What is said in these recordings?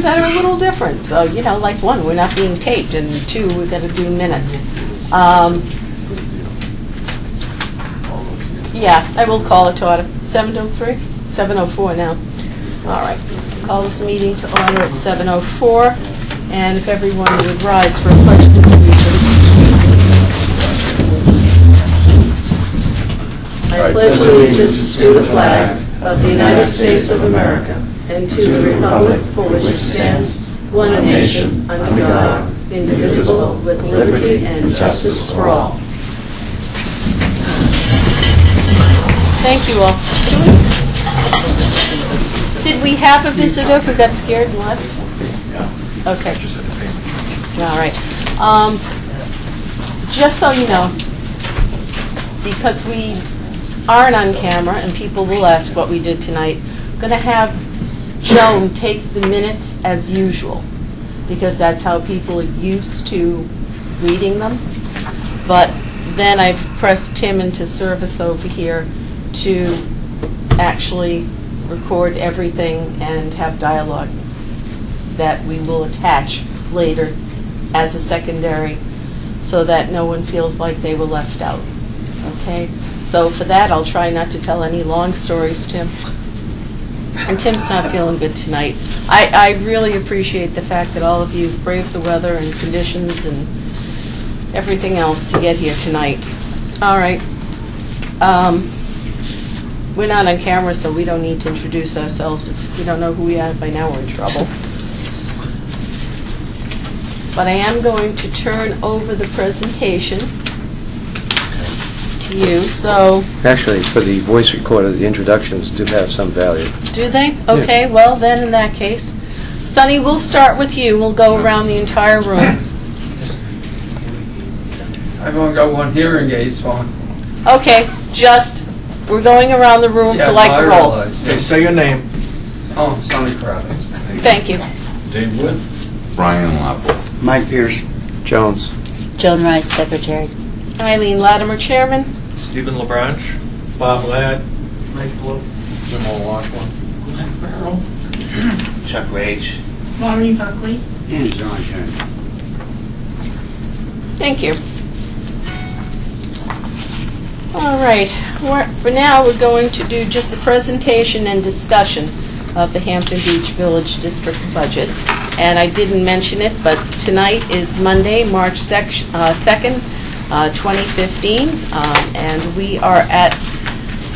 that are a little different. So, you know, like one, we're not being taped, and two, we've got to do minutes. Um, Yeah, I will call it to order. 7:03? 7:04 now. All right. Call this meeting to order at 7:04, and if everyone would rise for a pledge of allegiance. I pledge allegiance to the flag of the United States of America and to the republic for which it stands, one nation, under God, indivisible, with liberty and justice for all. Thank you all. Did we have a visitor who got scared and left? Okay. All right. Um, Just so you know, because we aren't on camera and people will ask what we did tonight, I'm going to have Joan take the minutes as usual, because that's how people are used to reading them. But then I've pressed Tim into service over here to actually record everything and have dialogue that we will attach later as a secondary, so that no one feels like they were left out. Okay? So for that, I'll try not to tell any long stories, Tim. And Tim's not feeling good tonight. I, I really appreciate the fact that all of you braved the weather and conditions and everything else to get here tonight. All right. Um, We're not on camera, so we don't need to introduce ourselves. If we don't know who we are, by now we're in trouble. But I am going to turn over the presentation to you, so, Actually, for the voice recorder, the introductions do have some value. do they? Okay, well, then, in that case, Sunny, we'll start with you. We'll go around the entire room. I've only got one hearing aid, so I'm... Okay, just, we're going around the room Yeah, for like a roll. realize, yeah. Okay, say your name. Oh, Sonny Kravitz. Thank you. Dave Wood. Brian Lapple. Mike Pierce. Jones. Joan Rice, Secretary. Eileen Latimer, Chairman. Stephen LeBranch. Bob Ladd. Mike Blue. Jim O'Loughlin. Chuck Rage. Maureen Buckley. And John Kern. Thank you. All right, We're- for now, we're going to do just the presentation and discussion of the Hampton Beach Village District budget. And I didn't mention it, but tonight is Monday, March sec- uh, 2nd, uh, 2015, um, and we are at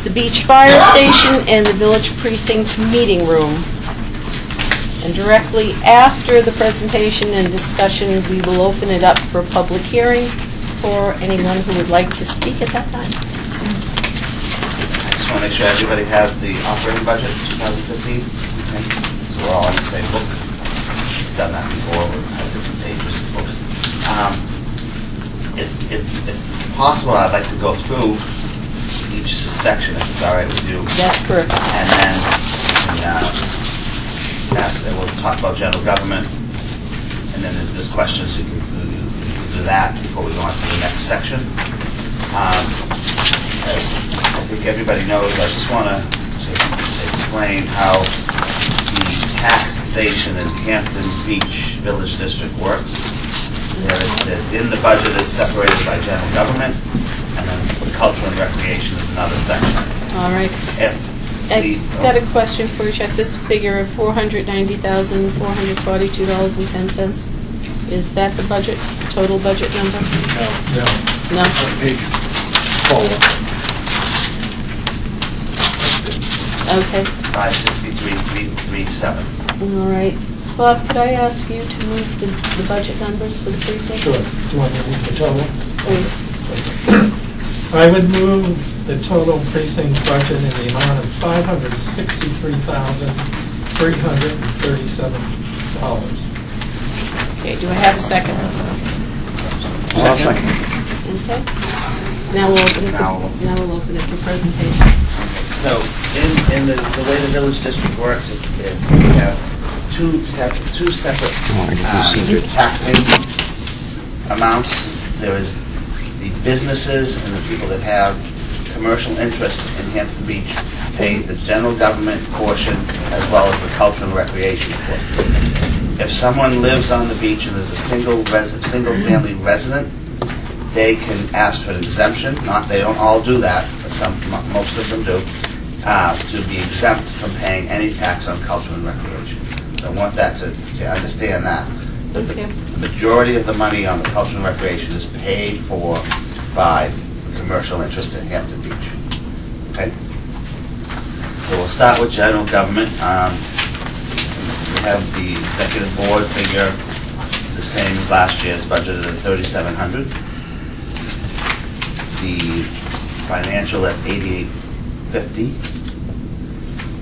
the Beach Fire Station in the Village Precinct Meeting Room. And directly after the presentation and discussion, we will open it up for a public hearing for anyone who would like to speak at that time. I just want to make sure everybody has the operating budget 2015. Okay, So we're all on the same book. We've Done that before, we've had different pages. Um, If if- if possible, I'd like to go through each section, if it's all right with you. That's correct. And then, uh, ask, we'll talk about general government, and then if there's questions, you can you can do that before we go on to the next section. Um, As I think everybody knows, I just want to explain how the taxation in Hampton Beach Village District works. There is- there's- In the budget is separated by general government, and then culture and recreation is another section. All right. If I the... Oh. got a question for you, Chuck. This figure of $490,442.10, is that the budget, total budget number? No, No? Page four. Okay. 563,337. All right. Bob, could I ask you to move the the budget numbers for the precinct? Sure. Do you want me to move the total? Please. I would move the total precinct budget in the amount of $563,337. Okay, do I have a second? I'll second. Okay. Now we'll open it, Now- for- now we'll open it for presentation. So, in, in the, the way the village district works is, is we have two, two separate uh, taxing amounts. There is the businesses and the people that have commercial interest in Hampton Beach pay the general government portion as well as the cultural and recreation portion. if someone lives on the beach and is a single resi, single-family resident, they can ask for an exemption, not, they don't all do that, but some, most of them do, uh, to be exempt from paying any tax on cultural and recreation. I want that to, to understand that. That the Okay. the majority of the money on the culture and recreation is paid for by commercial interest in Hampton Beach. Okay? So we'll start with general government. Um, We have the executive board figure the same as last year's budget at 3,700. The financial at 8850.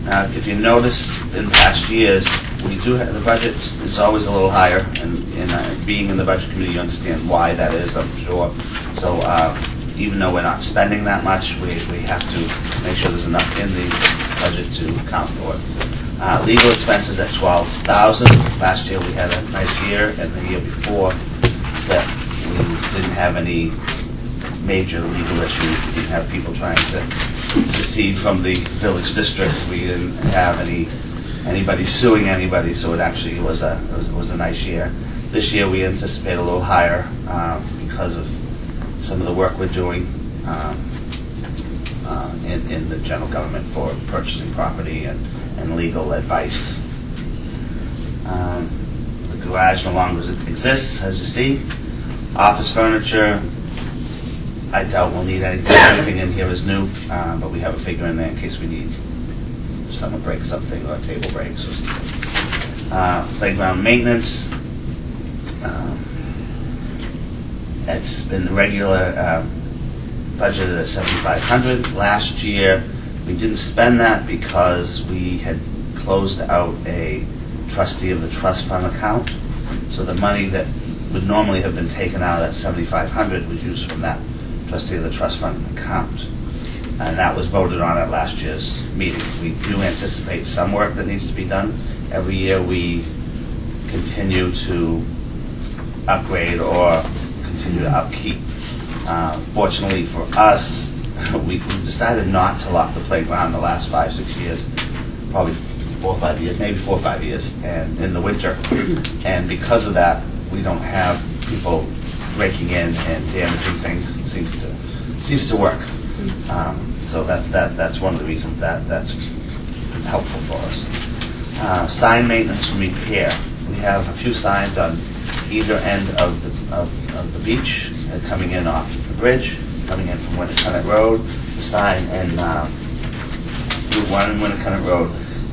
Now, if you notice in past years, we do have, the budget is always a little higher, and, and uh, being in the budget committee, you understand why that is, I'm sure. So, uh, even though we're not spending that much, we, we have to make sure there's enough in the budget to account for it. Uh, legal expenses at twelve thousand. Last year, we had a nice year, and the year before, that we didn't have any major legal issues. We didn't have people trying to secede from the village district. We didn't have any, anybody suing anybody, so it actually was a, it was- was a nice year. This year, we anticipate a little higher um, because of some of the work we're doing um, uh, in, in the general government for purchasing property and, and legal advice. Um, The garage no longer exists, as you see. Office furniture, I doubt we'll need anything, anything in here is new, uh, but we have a figure in there in case we need, someone breaks something or a table breaks or something. Uh, Playground maintenance, um, it's been the regular, um, budgeted at 7,500. Last year, we didn't spend that because we had closed out a trustee of the trust fund account. So the money that would normally have been taken out of that 7,500 was used from that trustee of the trust fund account. And that was voted on at last year's meeting. We do anticipate some work that needs to be done. Every year, we continue to upgrade or continue to upkeep. Uh, Fortunately for us, we decided not to lock the playground the last five, six years, probably four or five years, maybe four or five years, and in the winter. And because of that, we don't have people breaking in and damaging things. It seems to, seems to work. Um, So that's, that, that's one of the reasons that, that's helpful for us. Uh, Sign maintenance and repair. We have a few signs on either end of the, of, of the beach, uh, coming in off the bridge, coming in from Winnacunnet Road, the sign in, um, Route 1 and Road.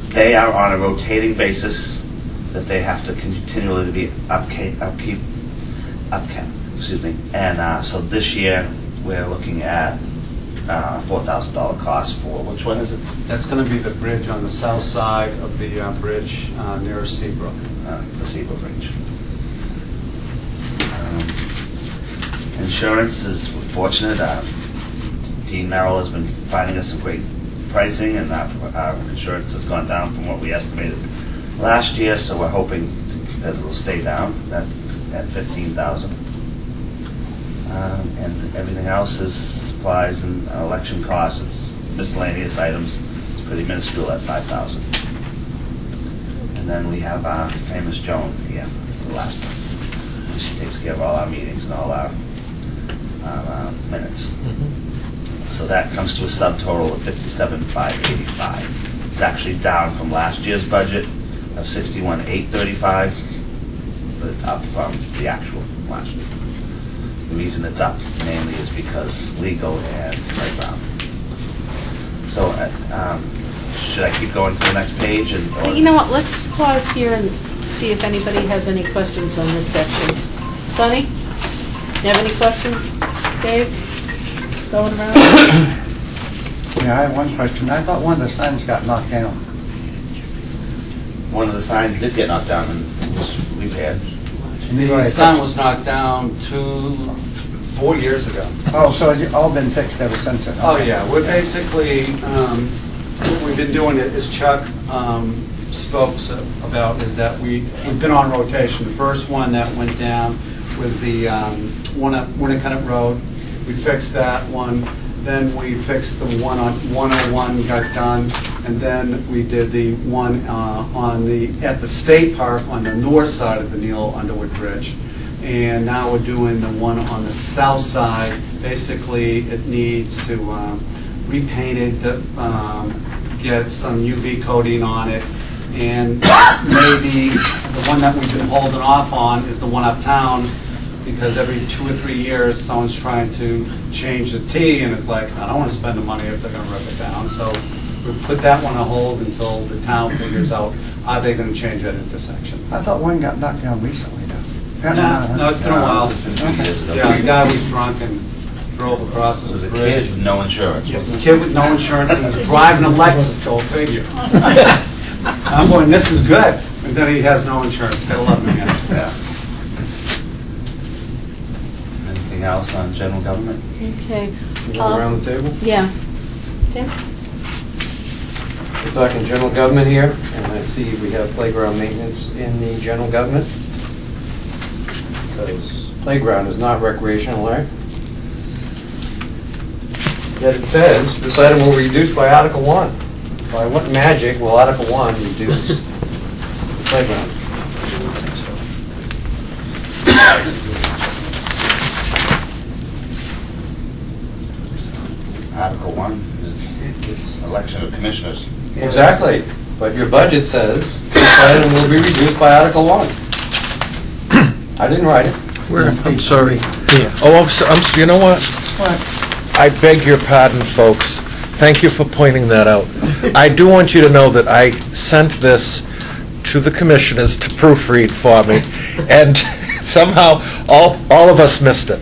They are on a rotating basis that they have to continually be upkeep, upkeep, upkept, excuse me. And, uh, so this year, we're looking at, uh, four thousand dollar cost for, which one is it? That's going to be the bridge on the south side of the uh, bridge uh, near Seabrook. uh, the Seaboard Bridge. Um, Insurance is we're fortunate. uh, Dean Merrill has been finding us some great pricing, and our our insurance has gone down from what we estimated last year, so we're hoping that it'll stay down, at at 15,000. Um, And everything else is supplies and uh, election costs, it's miscellaneous items, it's pretty minuscule at 5,000. And then we have our famous Joan here, the last one. She takes care of all our meetings and all our our, uh, minutes. Mm-hmm. So that comes to a subtotal of fifty-seven, five eighty-five. It's actually down from last year's budget of sixty-one, eight thirty-five, but it's up from the actual last year. The reason it's up mainly is because legal and right playground. So, uh, um, should I keep going to the next page and? or- You know what, let's pause here and see if anybody has any questions on this section. Sonny, you have any questions? Dave? Going around? Yeah, I have one question. I thought one of the signs got knocked down. One of the signs did get knocked down and was repaired. The Right. sign was knocked down two, four years ago. Oh, so it's all been fixed ever since then? Oh, yeah, we're basically, um, what we've been doing it, as Chuck um, spoke so- about, is that we, we've been on rotation. The first one that went down was the um, one at Winnacunnet Road. We fixed that one. Then we fixed the one on 101, got done, and then we did the one uh, on the, at the State Park on the north side of the Neil Underwood Bridge. And now we're doing the one on the south side. Basically, it needs to um, repaint it, um, get some UV coating on it, and maybe the one that we've been holding off on is the one uptown, because every two or three years, someone's trying to change the T, and it's like, I don't want to spend the money if they're going to rip it down. So we put that one on hold until the town figures out, are they going to change that intersection? I thought one got knocked down recently, though. Apparently No, not, huh? no, it's been a while. It's been two years ago. Yeah, the guy was drunk and drove across It the a bridge. kid, no insurance. The kid with no insurance and was driving a Lexus, go figure. I'm going, this is good, and then he has no insurance, gotta love New Hampshire. Yeah. Anything else on general government? Okay. Go Um, around the table. Yeah. Tim? We're talking general government here, and I see we have playground maintenance in the general government. Because playground is not recreational, right? Yet it says, this item will reduce by Article 1. By what magic will Article 1 reduce the playground? Article one is is election of commissioners. Exactly, but your budget says this item will be reduced by Article 1. I didn't write it. Where, I'm sorry. Here. Oh, I'm, so- I'm, s- you know what? I beg your pardon, folks. Thank you for pointing that out. I do want you to know that I sent this to the commissioners to proofread for me, and somehow, all, all of us missed it.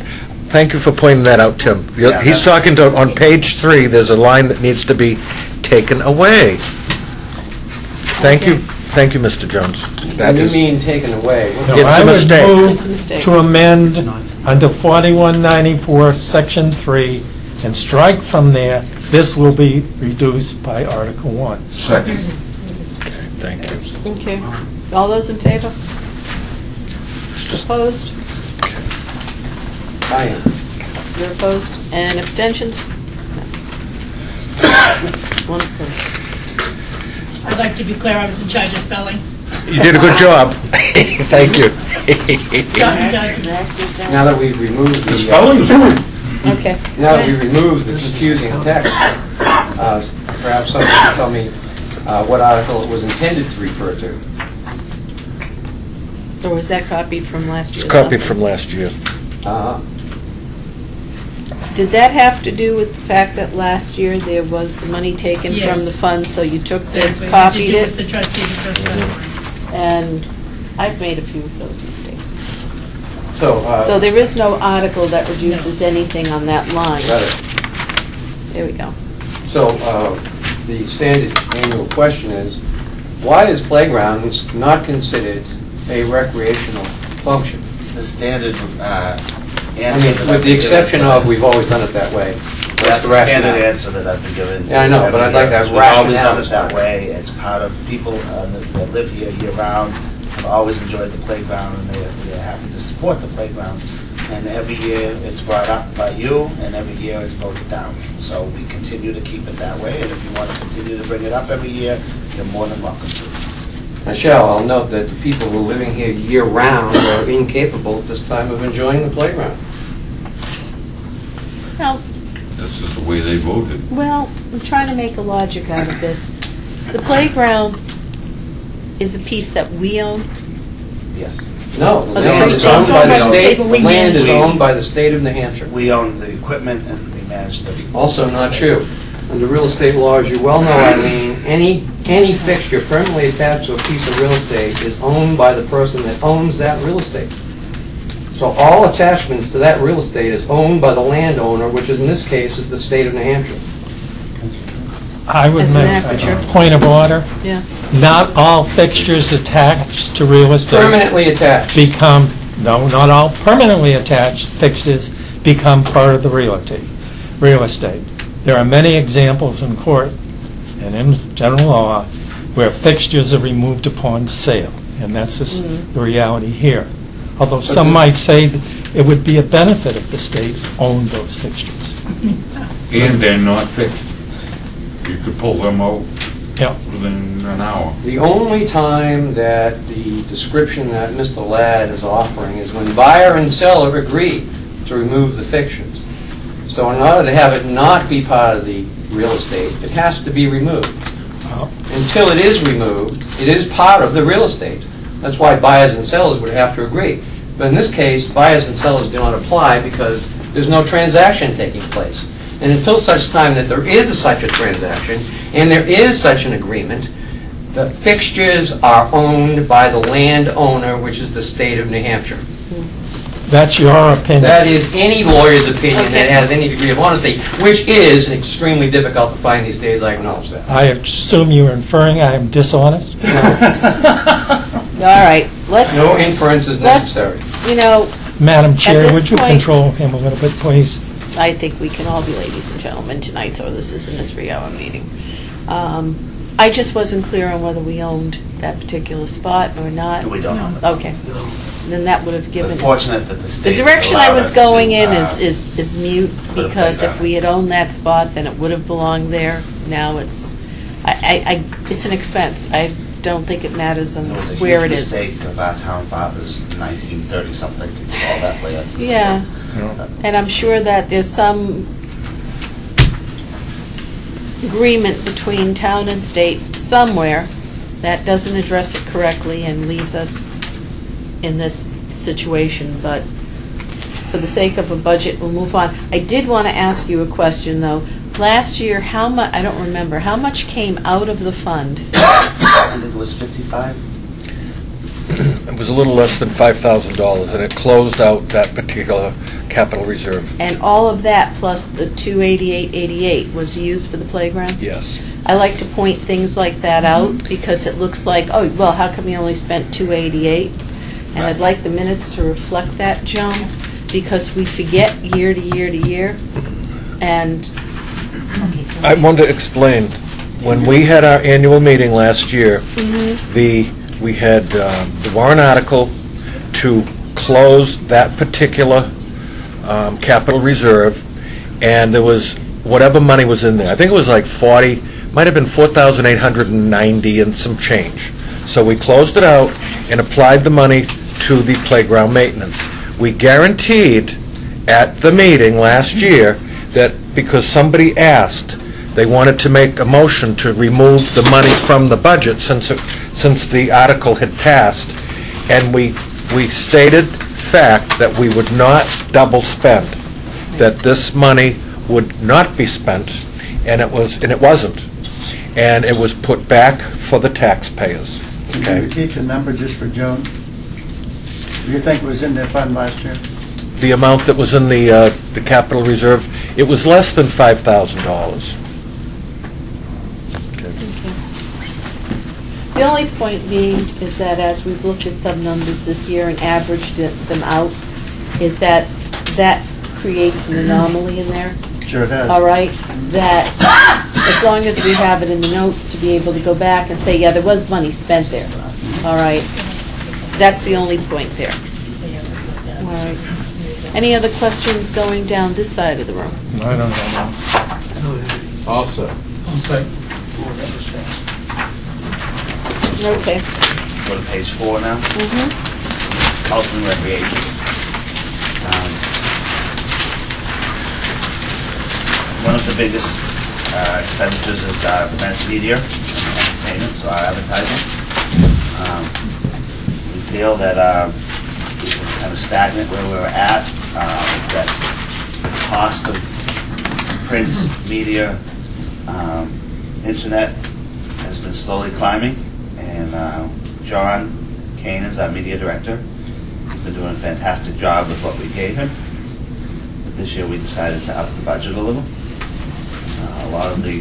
Thank you for pointing that out, Tim. Yeah, He's talking to, on page three, there's a line that needs to be taken away. Thank you, thank you, Mr. Jones. What That do you is, mean taken away? No, It's a I would mistake. move It's a mistake. To amend under 4194, Section 3, and strike from there, this will be reduced by Article 1. second. Thank you. Okay. All those in favor? Opposed? I am. You're opposed? And abstentions? One opposed. I'd like to be clear, I was in charge of spelling. You did a good job. Thank you. Done, done. Now that we've removed the... uh, Spelling's fine. Okay. Now that we removed the confusing text, uh, perhaps someone can tell me uh, what article it was intended to refer to. Or was that copied from last year's? It's copied from last year. Uh, Did that have to do with the fact that last year there was the money taken Yes. from the fund, so you took this, Exactly. copied Did you with it? The trustee, the trustee. And I've made a few of those mistakes. So, uh, So there is no article that reduces anything on that line. got it. There we go. So, uh, the standard annual question is, why is playgrounds not considered a recreational function? The standard uh, I mean, with the exception of, we've always done it that way. That's the standard rationale? answer that I've been given. Yeah, I know, but I'd like to have We've always done it that way. It's part of people uh, that that live here year-round, have always enjoyed the playground, and they're they're happy to support the playground. And every year, it's brought up by you, and every year, it's voted down. So we continue to keep it that way, and if you want to continue to bring it up every year, you're more than welcome to. Michelle, I'll note that the people who are living here year-round are incapable at this time of enjoying the playground. Now, This is the way they voted. well, I'm trying to make a logic out of this. The playground is a piece that we own. Yes. No, the the land is precinct owned by the owned by the state, state, but the we land is manage it. owned by the state of New Hampshire. We own the equipment, and we manage the... Also not true. Under real estate law, as you well know, Eileen, any, any fixture permanently attached to a piece of real estate is owned by the person that owns that real estate. So all attachments to that real estate is owned by the landowner, which is in this case is the state of New Hampshire. I would As an make aperture. a point of order. Yeah. Not all fixtures attached to real estate Permanently attached. become, no, not all permanently attached fixtures become part of the realty, real estate. There are many examples in court and in general law where fixtures are removed upon sale, and that's the s- Mhm. the reality here. Although some might say that it would be a benefit if the state owned those fixtures. And they're not fixed. You could pull them out Yeah. within an hour. The only time that the description that Mr. Ladd is offering is when buyer and seller agree to remove the fixtures. So in order to have it not be part of the real estate, it has to be removed. Oh. Until it is removed, it is part of the real estate. That's why buyers and sellers would have to agree. But in this case, buyers and sellers do not apply because there's no transaction taking place. And until such time that there is a- such a transaction, and there is such an agreement, the fixtures are owned by the landowner, which is the state of New Hampshire. That's your opinion. That is any lawyer's opinion that has any degree of honesty, which is extremely difficult to find these days, I acknowledge that. I assume you're inferring I am dishonest? All right, let's, No inference is let's, necessary. you know, Madam Chair, this would you point- control him a little bit, please? I think we can all be ladies and gentlemen tonight, so this isn't a three-hour meeting. Um, I just wasn't clear on whether we owned that particular spot or not. We don't own it. Okay. Then that would have But given, fortunate that the the state direction I allowed was us to, going in uh, is, is is mute, put a because if playground. we had owned that spot, then it would have belonged there. Now it's, I, I, I- it's an expense. I don't think it matters on It was a where huge it is. mistake of our town fathers in 1930-something to give all that land to the Yeah. state. And I'm sure that there's some agreement between town and state somewhere that doesn't address it correctly and leaves us in this situation, but for the sake of a budget, we'll move on. I did want to ask you a question, though. Last year, how mu, I don't remember, how much came out of the fund? I think it was 55. It was a little less than $5,000, and it closed out that particular capital reserve. And all of that, plus the 28888, was used for the playground? Yes. I like to point things like that out mm-hmm. because it looks like, oh, well, how come you only spent 288? And I'd like the minutes to reflect that, Joan, because we forget year to year to year. Mm-hmm. And, I want to explain, when we had our annual meeting last year, the, we had um, the warrant article to close that particular um, capital reserve, and there was whatever money was in there. I think it was like 40, might have been 4,890 and some change. So we closed it out and applied the money to the playground maintenance. We guaranteed at the meeting last year that because somebody asked, they wanted to make a motion to remove the money from the budget since, it- since the article had passed, and we, we stated fact that we would not double spend, that this money would not be spent, and it was, and it wasn't. And it was put back for the taxpayers. Can Okay. you repeat the number just for Joan? Do you think it was in the fund last year? The amount that was in the, uh, the capital reserve, it was less than $5,000. The only point being is that as we've looked at some numbers this year and averaged it- them out, is that that creates an anomaly in there. Sure it has. all right, that as long as we have it in the notes to be able to go back and say, yeah, there was money spent there, all right? That's the only point there. All right. Any other questions going down this side of the room? I don't know. Also. Okay. Go to page four now. Mhm. Culture and recreation. Um, One of the biggest uh, expenditures is uh, events media and entertainment, so our advertising. Um, We feel that uh, we're kind of stagnant where we're at, uh, that the cost of print, media, um, internet has been slowly climbing, and uh, John Kane is our media director. He's been doing a fantastic job with what we gave him. But This year, we decided to up the budget a little. Uh, A lot of the,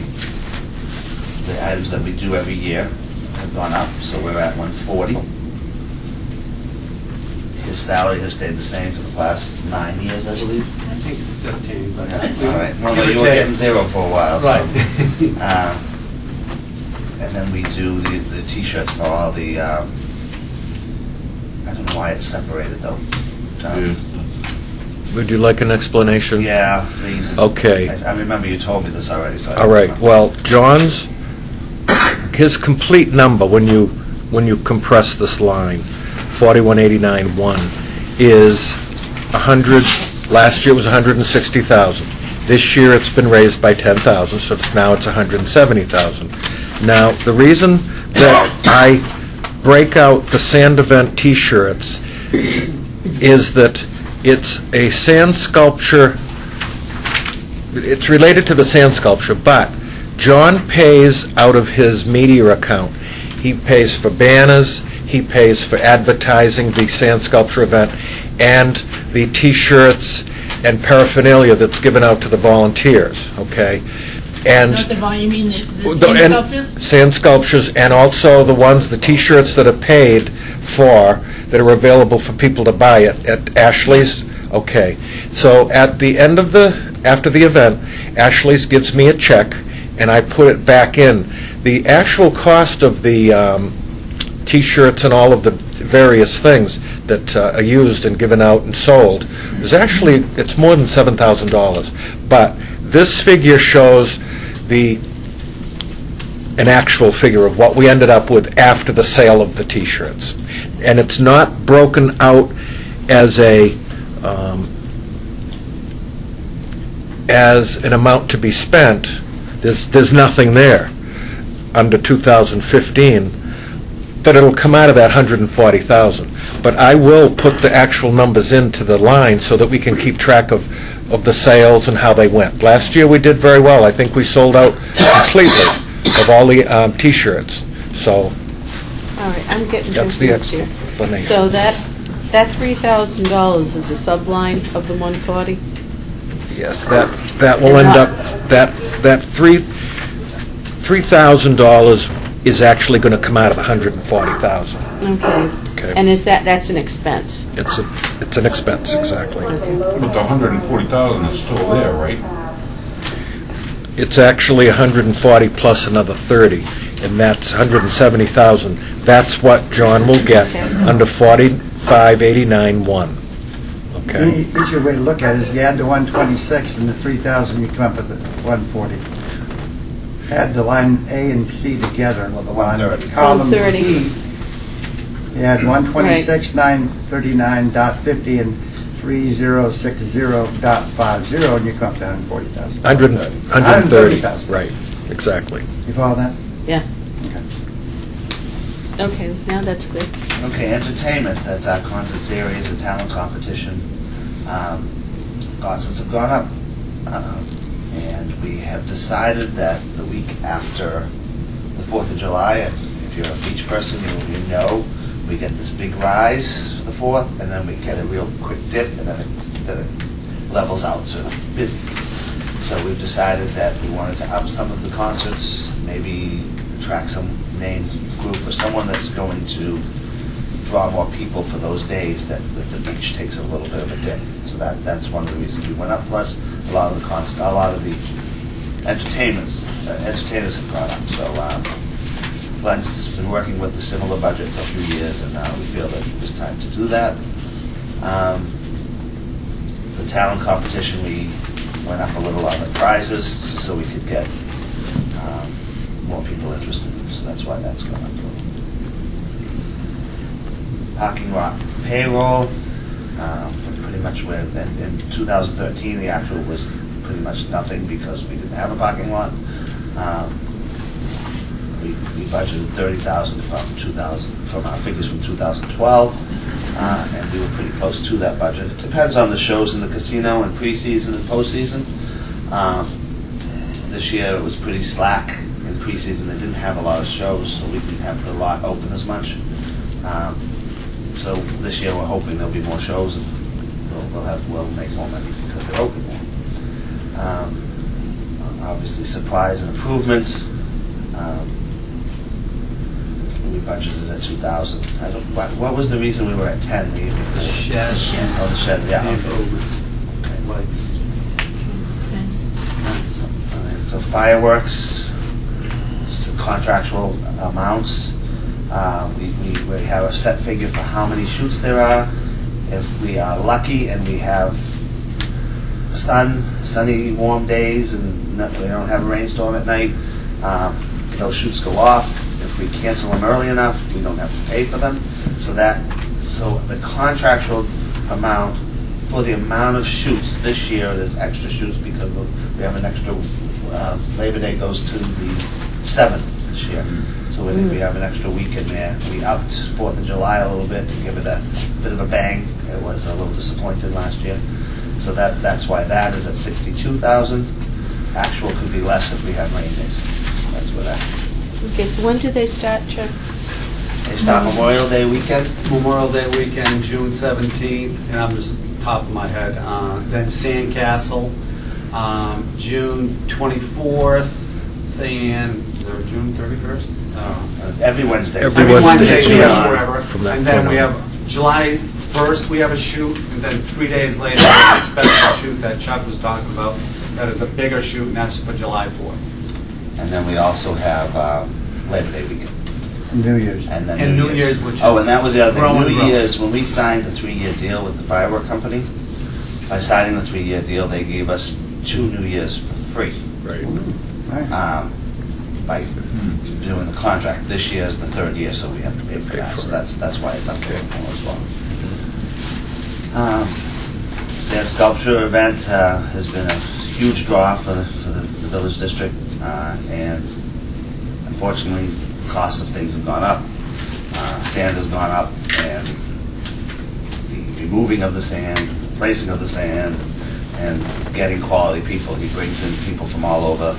the items that we do every year have gone up, so we're at 140. His salary has stayed the same for the last nine years, I believe. I think it's 15, but... All right, well, you were getting zero for a while, so. Right. And then we do the, the t-shirts for all the, um, I don't know why it's separated though. Um, Would you like an explanation? Yeah, please. Okay. I I remember you told me this already, so. I- All right, well, John's his complete number, when you, when you compress this line, 4189.1, is 100, last year it was 160,000. This year, it's been raised by 10,000, so it's- now it's 170,000. Now, the reason that I break out the sand event T-shirts is that it's a sand sculpture, it's related to the sand sculpture, but John pays out of his media account. He pays for banners, he pays for advertising the sand sculpture event, and the T-shirts and paraphernalia that's given out to the volunteers, okay? And... Not the volume, you mean the the sand and- sculptures? Sand sculptures, and also the ones, the T-shirts that are paid for, that are available for people to buy at at Ashley's. Okay. So at the end of the, after the event, Ashley's gives me a check, and I put it back in. The actual cost of the um, T-shirts and all of the various things that uh, are used and given out and sold is actually, it's more than $7,000. But this figure shows the an actual figure of what we ended up with after the sale of the T-shirts. And it's not broken out as a, um, as an amount to be spent. There's, there's nothing there under 2015, that it'll come out of that 140,000. But I will put the actual numbers into the line so that we can keep track of, of the sales and how they went. Last year, we did very well. I think we sold out completely of all the um, T-shirts, so All right, I'm getting that's the confused here. explanation. So that, that $3,000 is a subline of the 140? Yes, that, that will end up, that, that three, $3,000 is actually going to come out of 140,000. Okay. Okay. And is that, that's an expense? It's a, it's an expense, exactly. But the hundred and forty thousand is still there, right? It's actually 140 plus another 30, and that's 170,000. That's what John will get Okay. under 4589-1. The Okay? easier way to look at it is you add the 126 and the 3,000, you come up with the 140. Add the line A and C together. Well, the On 130. Column 130. E, you add 126, 939 dot 50 and 3060 dot 50, and you come up to 140,000. 100 130, 130,000. right, exactly. You follow that? Yeah. Okay, okay, now that's good. Okay, entertainment, that's our concert series, the talent competition. Um, Concerts have gone up. Um, And we have decided that the week after the Fourth of July, and if you're a beach person, you, you know, we get this big rise for the Fourth, and then we get a real quick dip, and then it, then it levels out to busy. So we've decided that we wanted to up some of the concerts, maybe attract some named group or someone that's going to draw more people for those days that, that the beach takes a little bit of a dip. So that, that's one of the reasons we went up, plus a lot of the concert, a lot of the entertainments, uh, entertainers have gone up. So, um, Glenn's been working with the similar budget for a few years, and now we feel that it was time to do that. Um, The talent competition, we went up a little on the prizes, so we could get um, more people interested, so that's why that's gone up a little. Parking lot payroll, um, pretty much where, in in 2013, the actual was pretty much nothing because we didn't have a parking lot. Um, We we budgeted 30,000 from 2000, from our figures from 2012, uh, and we were pretty close to that budget. It depends on the shows in the casino and preseason and postseason. Um, This year, it was pretty slack in preseason, they didn't have a lot of shows, so we didn't have the lot open as much. Um, So this year, we're hoping there'll be more shows, and we'll, we'll have, we'll make more money because they're open more. Um, Obviously, supplies and improvements, um, we budgeted at two thousand. I don't, what, what was the reason we were at ten? We- we- Shed. Oh, the shed, yeah. And okay. ovens, lights. All right, So fireworks, s- contractual amounts, uh, we, we we have a set figure for how many shoots there are. If we are lucky and we have sun, sunny, warm days and no- we don't have a rainstorm at night, um, those shoots go off. We cancel them early enough, we don't have to pay for them. So that, so the contractual amount for the amount of shoots this year, there's extra shoots because we have an extra, uh, Labor Day goes to the 7th this year. So I think we have an extra week in there. We upped Fourth of July a little bit to give it a bit of a bang. It was a little disappointed last year. So that, that's why that is at 62,000. Actual could be less if we have rain days. That's where that, Okay, so when do they start, Chuck? they start Memorial Day weekend. Memorial Day weekend, June 17th, and I'm just top of my head. Uh, Then Sandcastle, um, June 24th, and, is there a June 31st? No. Uh, Every Wednesday. Every Every Wednesday, Wednesday, yeah. whatever. From that And then point we on. have July 1st, we have a shoot, and then three days later, we have a special shoot that Chuck was talking about. That is a bigger shoot, and that's for July 4th. And then we also have um, Labor Day weekend. New Year's. And then And New Year's, which Oh, is and that was the other thing. and New grow. Year's, when we signed the three-year deal with the firework company, by signing the three-year deal, they gave us two New Years for free. Right. Right. um, by doing the contract. This year is the third year, so we have to pay for Pay that, for so it. that's, that's why it's up there as well. Um, Sand sculpture event uh, has been a huge draw for the, for the the village district, uh, and unfortunately, costs of things have gone up. Uh, Sand has gone up, and the removing of the sand, placing of the sand, and getting quality people. He brings in people from all over,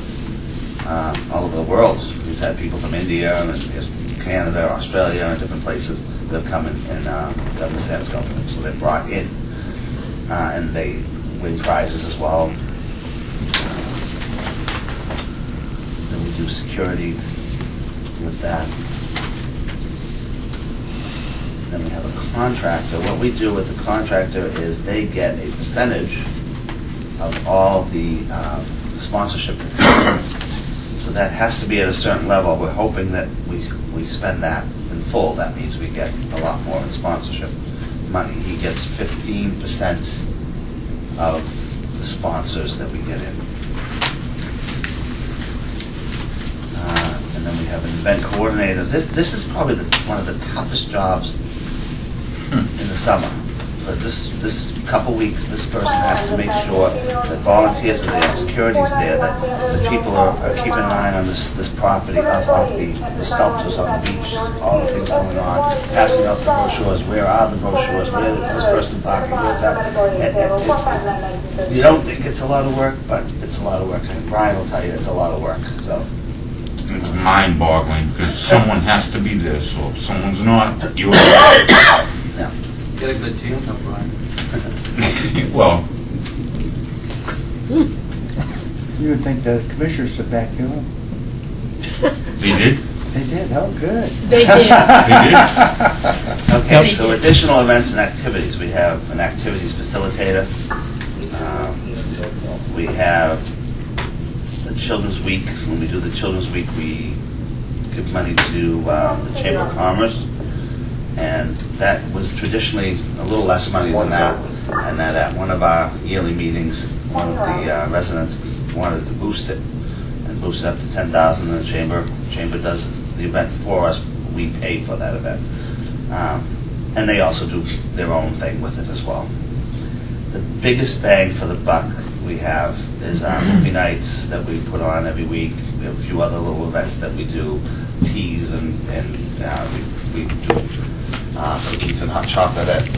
uh, all over the world. He's had people from India and Canada, Australia, and different places that have come in and uh, done the sand sculpting. So they're brought in, uh, and they win prizes as well. Then we security with that. Then we have a contractor. What we do with the contractor is they get a percentage of all the um, sponsorship. So that has to be at a certain level. We're hoping that we, we spend that in full. That means we get a lot more in sponsorship money. He gets fifteen percent of the sponsors that we get in. Uh, And then we have an event coordinator. This, this is probably the, one of the toughest jobs hmm. in the summer. For this, this couple weeks, this person has to make sure that volunteers are there, security's there, that the people are, are keeping an eye on this, this property, off, off the, the sculptures on the beach, all the things going on, passing out the brochures, where are the brochures, where is this person parking, where's that? And- and- and You don't think it's a lot of work, but it's a lot of work, and Brian will tell you it's a lot of work, so. It's mind-boggling, because someone has to be there, so if someone's not, you're, Get a good team, up, Brian. well, You would think the commissioners would back you up. they did, They did, oh, good. They did. they did. Okay, so additional events and activities, we have an activities facilitator. Um, We have Children's Week, when we do the Children's Week, we give money to um, the Chamber of Commerce, and that was traditionally a little less money than that, and that at one of our yearly meetings, one of the uh, residents wanted to boost it, and boost it up to 10,000, and the Chamber, Chamber does the event for us, we pay for that event. Um, And they also do their own thing with it as well. The biggest bang for the buck we have is our movie nights that we put on every week. We have a few other little events that we do, teas and, and uh, we, we do uh, and hot chocolate at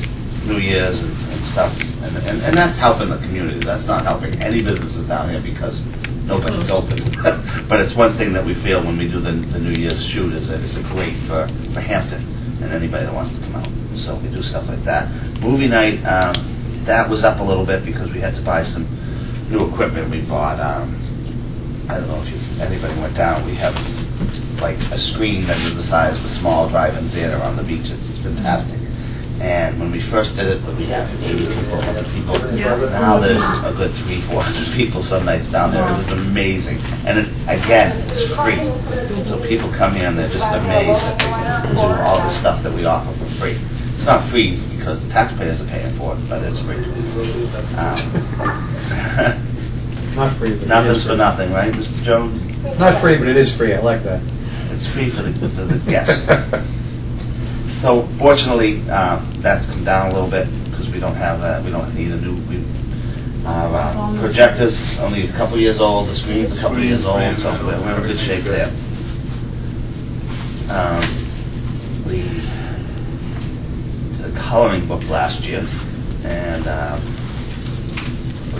New Year's and, and stuff. And, and, and that's helping the community. That's not helping any businesses down here because nobody's open. But it's one thing that we feel when we do the, the New Year's shoot is that it's a great for, for Hampton and anybody that wants to come out. So we do stuff like that. Movie night, um, that was up a little bit because we had to buy some new equipment. We bought, um, I don't know if you, anybody went down, we have like a screen that is the size of a small drive-in theater on the beach. It's fantastic. And when we first did it, we had 80 people, 100 people. Now there's a good three, 400 people some nights down there. It was amazing. And it, again, it's free. So people come here and they're just amazed that they can do all the stuff that we offer for free. It's not free because the taxpayers are paying for it, but it's free. Um, Not free, but it is Nothing's for free. nothing, right, Mr. Jones? Not free, but it is free, I like that. it's free for the, for the guests. So fortunately, uh, that's come down a little bit, because we don't have, uh, we don't need a new, we, our uh, projector's only a couple years old, the screen's a couple years old, so we're we're in good shape there. Um, We did a coloring book last year, and um,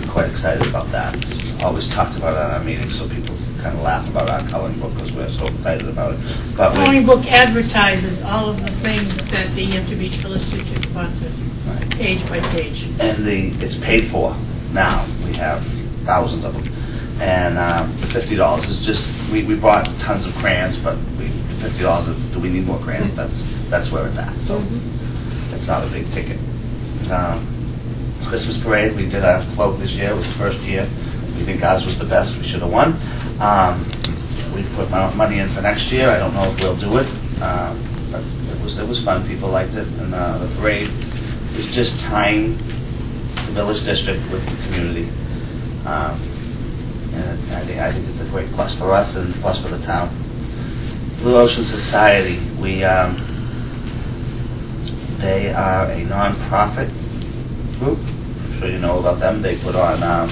quite excited about that. Always talked about it at our meetings, so people kind of laugh about our coloring book, because we're so excited about it. But we- Coloring book advertises all of the things that the Hampton Beach Village District sponsors, Right. page by page. and the, it's paid for now. We have thousands of them. And um, the fifty dollars is just, we, we bought tons of crayons, but we, fifty dollars, do we need more crayons? That's, that's where it's at, so it's not a big ticket. Um, Christmas parade, we did our float this year, it was the first year. We think ours was the best, we should have won. Um, We put mo- money in for next year, I don't know if we'll do it, um, but it was, it was fun, people liked it. And uh, the parade was just tying the village district with the community. Um, And I think, I think it's a great plus for us and plus for the town. Blue Ocean Society, we, um, they are a nonprofit group. Sure you know about them. They put on, um,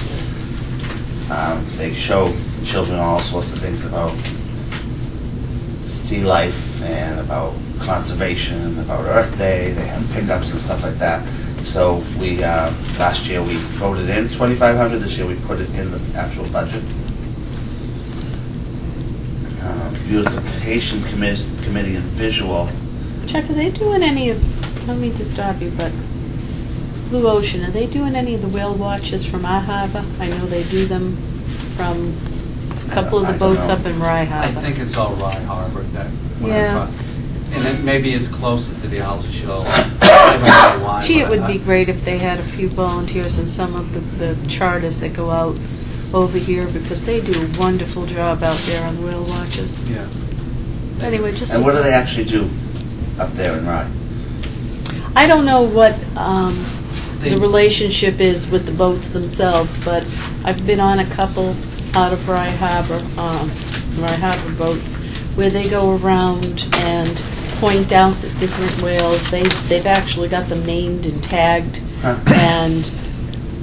um, they show children all sorts of things about sea life and about conservation, about Earth Day. They have pickups and stuff like that. So we, uh, last year, we voted in 2,500. This year, we put it in the actual budget. Um, Beautification Committee Committee and Visual, Chuck, are they doing any of, I don't mean to stop you, but Blue Ocean, are they doing any of the whale watches from our harbor? I know they do them from a couple of I the don't boats know. up in Rye Harbor. I Harbor. think it's all Rye Harbor that, when I Yeah. talk- and then maybe it's closer to the Isles of Shoal. I don't know why, Gee, it but would I- be great if they had a few volunteers and some of the, the charters that go out over here, because they do a wonderful job out there on whale watches. Yeah. Anyway, just. and what do they actually do up there in Rye? I don't know what um, They- the relationship is with the boats themselves, but I've been on a couple out of Rye Harbor, um, Rye Harbor boats, where they go around and point out the different whales. They, they've actually got them named and tagged, Huh. and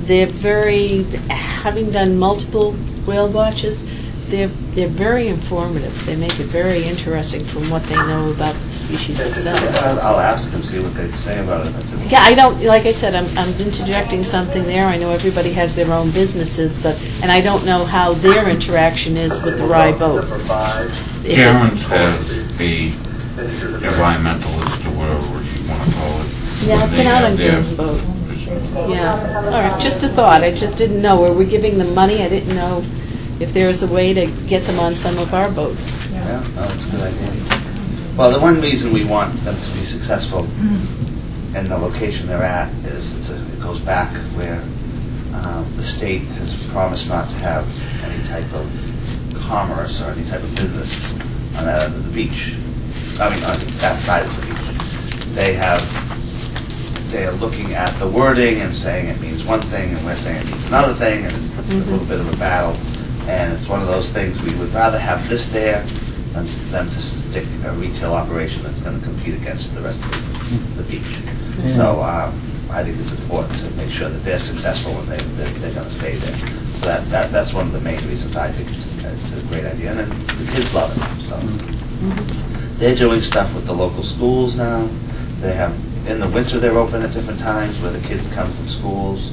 they're very, having done multiple whale watches, they're, they're very informative. They make it very interesting from what they know about the species itself. I'll I'll ask them, see what they say about it. That's it. Yeah, I don't, like I said, I'm, I'm interjecting something there. I know everybody has their own businesses, but, and I don't know how their interaction is with the Rye boat. If- Parents have a environmentalist or whatever you want to call it. Yeah, when I've they been out have on their- Garen's boat. Yeah, all right, just a thought. I just didn't know. Were we giving them money? I didn't know if there's a way to get them on some of our boats. Yeah, no, that's a good idea. Well, the one reason we want them to be successful in the location they're at is it's a, it goes back where um, the state has promised not to have any type of commerce or any type of business on that end of the beach. I mean, on that side of the beach. They have, they are looking at the wording and saying it means one thing, and we're saying it means another thing, and it's a little bit of a battle. And it's one of those things, we would rather have this there than them to stick a retail operation that's going to compete against the rest of the the beach. So um, I think it's important to make sure that they're successful and they, that they're going to stay there. So that, that, that's one of the main reasons I think it's a- it's a great idea, and then the kids love it, so. They're doing stuff with the local schools now. They have, in the winter, they're open at different times where the kids come from schools.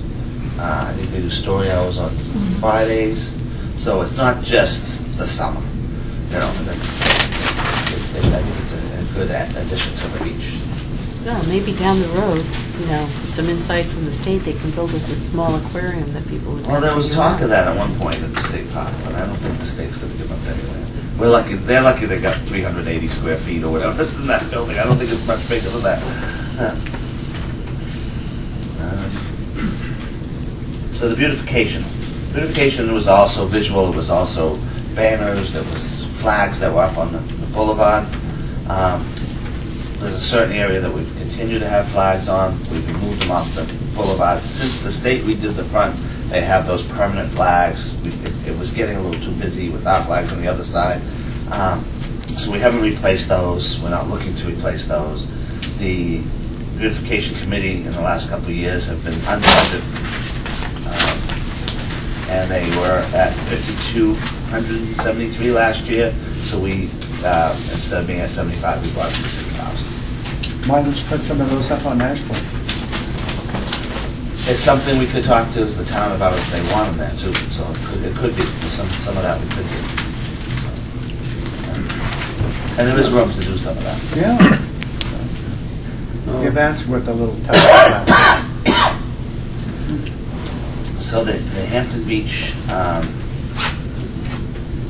Uh, I think they do story hours on Fridays. So it's not just the summer, you know, it- it- I think it's a a good addition to the beach. Well, maybe down the road, you know, some insight from the state, they can build us a small aquarium that people would. Well, there was talk of that at one point at the state park, but I don't think the state's gonna give up anyway. We're lucky, they're lucky they got 380 square feet or whatever in that building. I don't think it's much bigger than that. Um, So the beautification. Beautification was also visual, it was also banners, there was flags that were up on the the boulevard. Um, There's a certain area that we've continued to have flags on. We've removed them off the boulevard. Since the state redid the front, they have those permanent flags. We- It it was getting a little too busy with our flags on the other side. Um, So we haven't replaced those, we're not looking to replace those. The beautification committee in the last couple of years have been unfunded. Um, And they were at 5,273 last year, so we, uh, instead of being at 75, we brought it to 6,000. Why don't you put some of those up on Ashland? It's something we could talk to the town about if they wanted that too, so it could, it could be, some, some of that we could do. And there is room to do some of that. Yeah. Give Ashworth a little touch. So the, the Hampton Beach, um,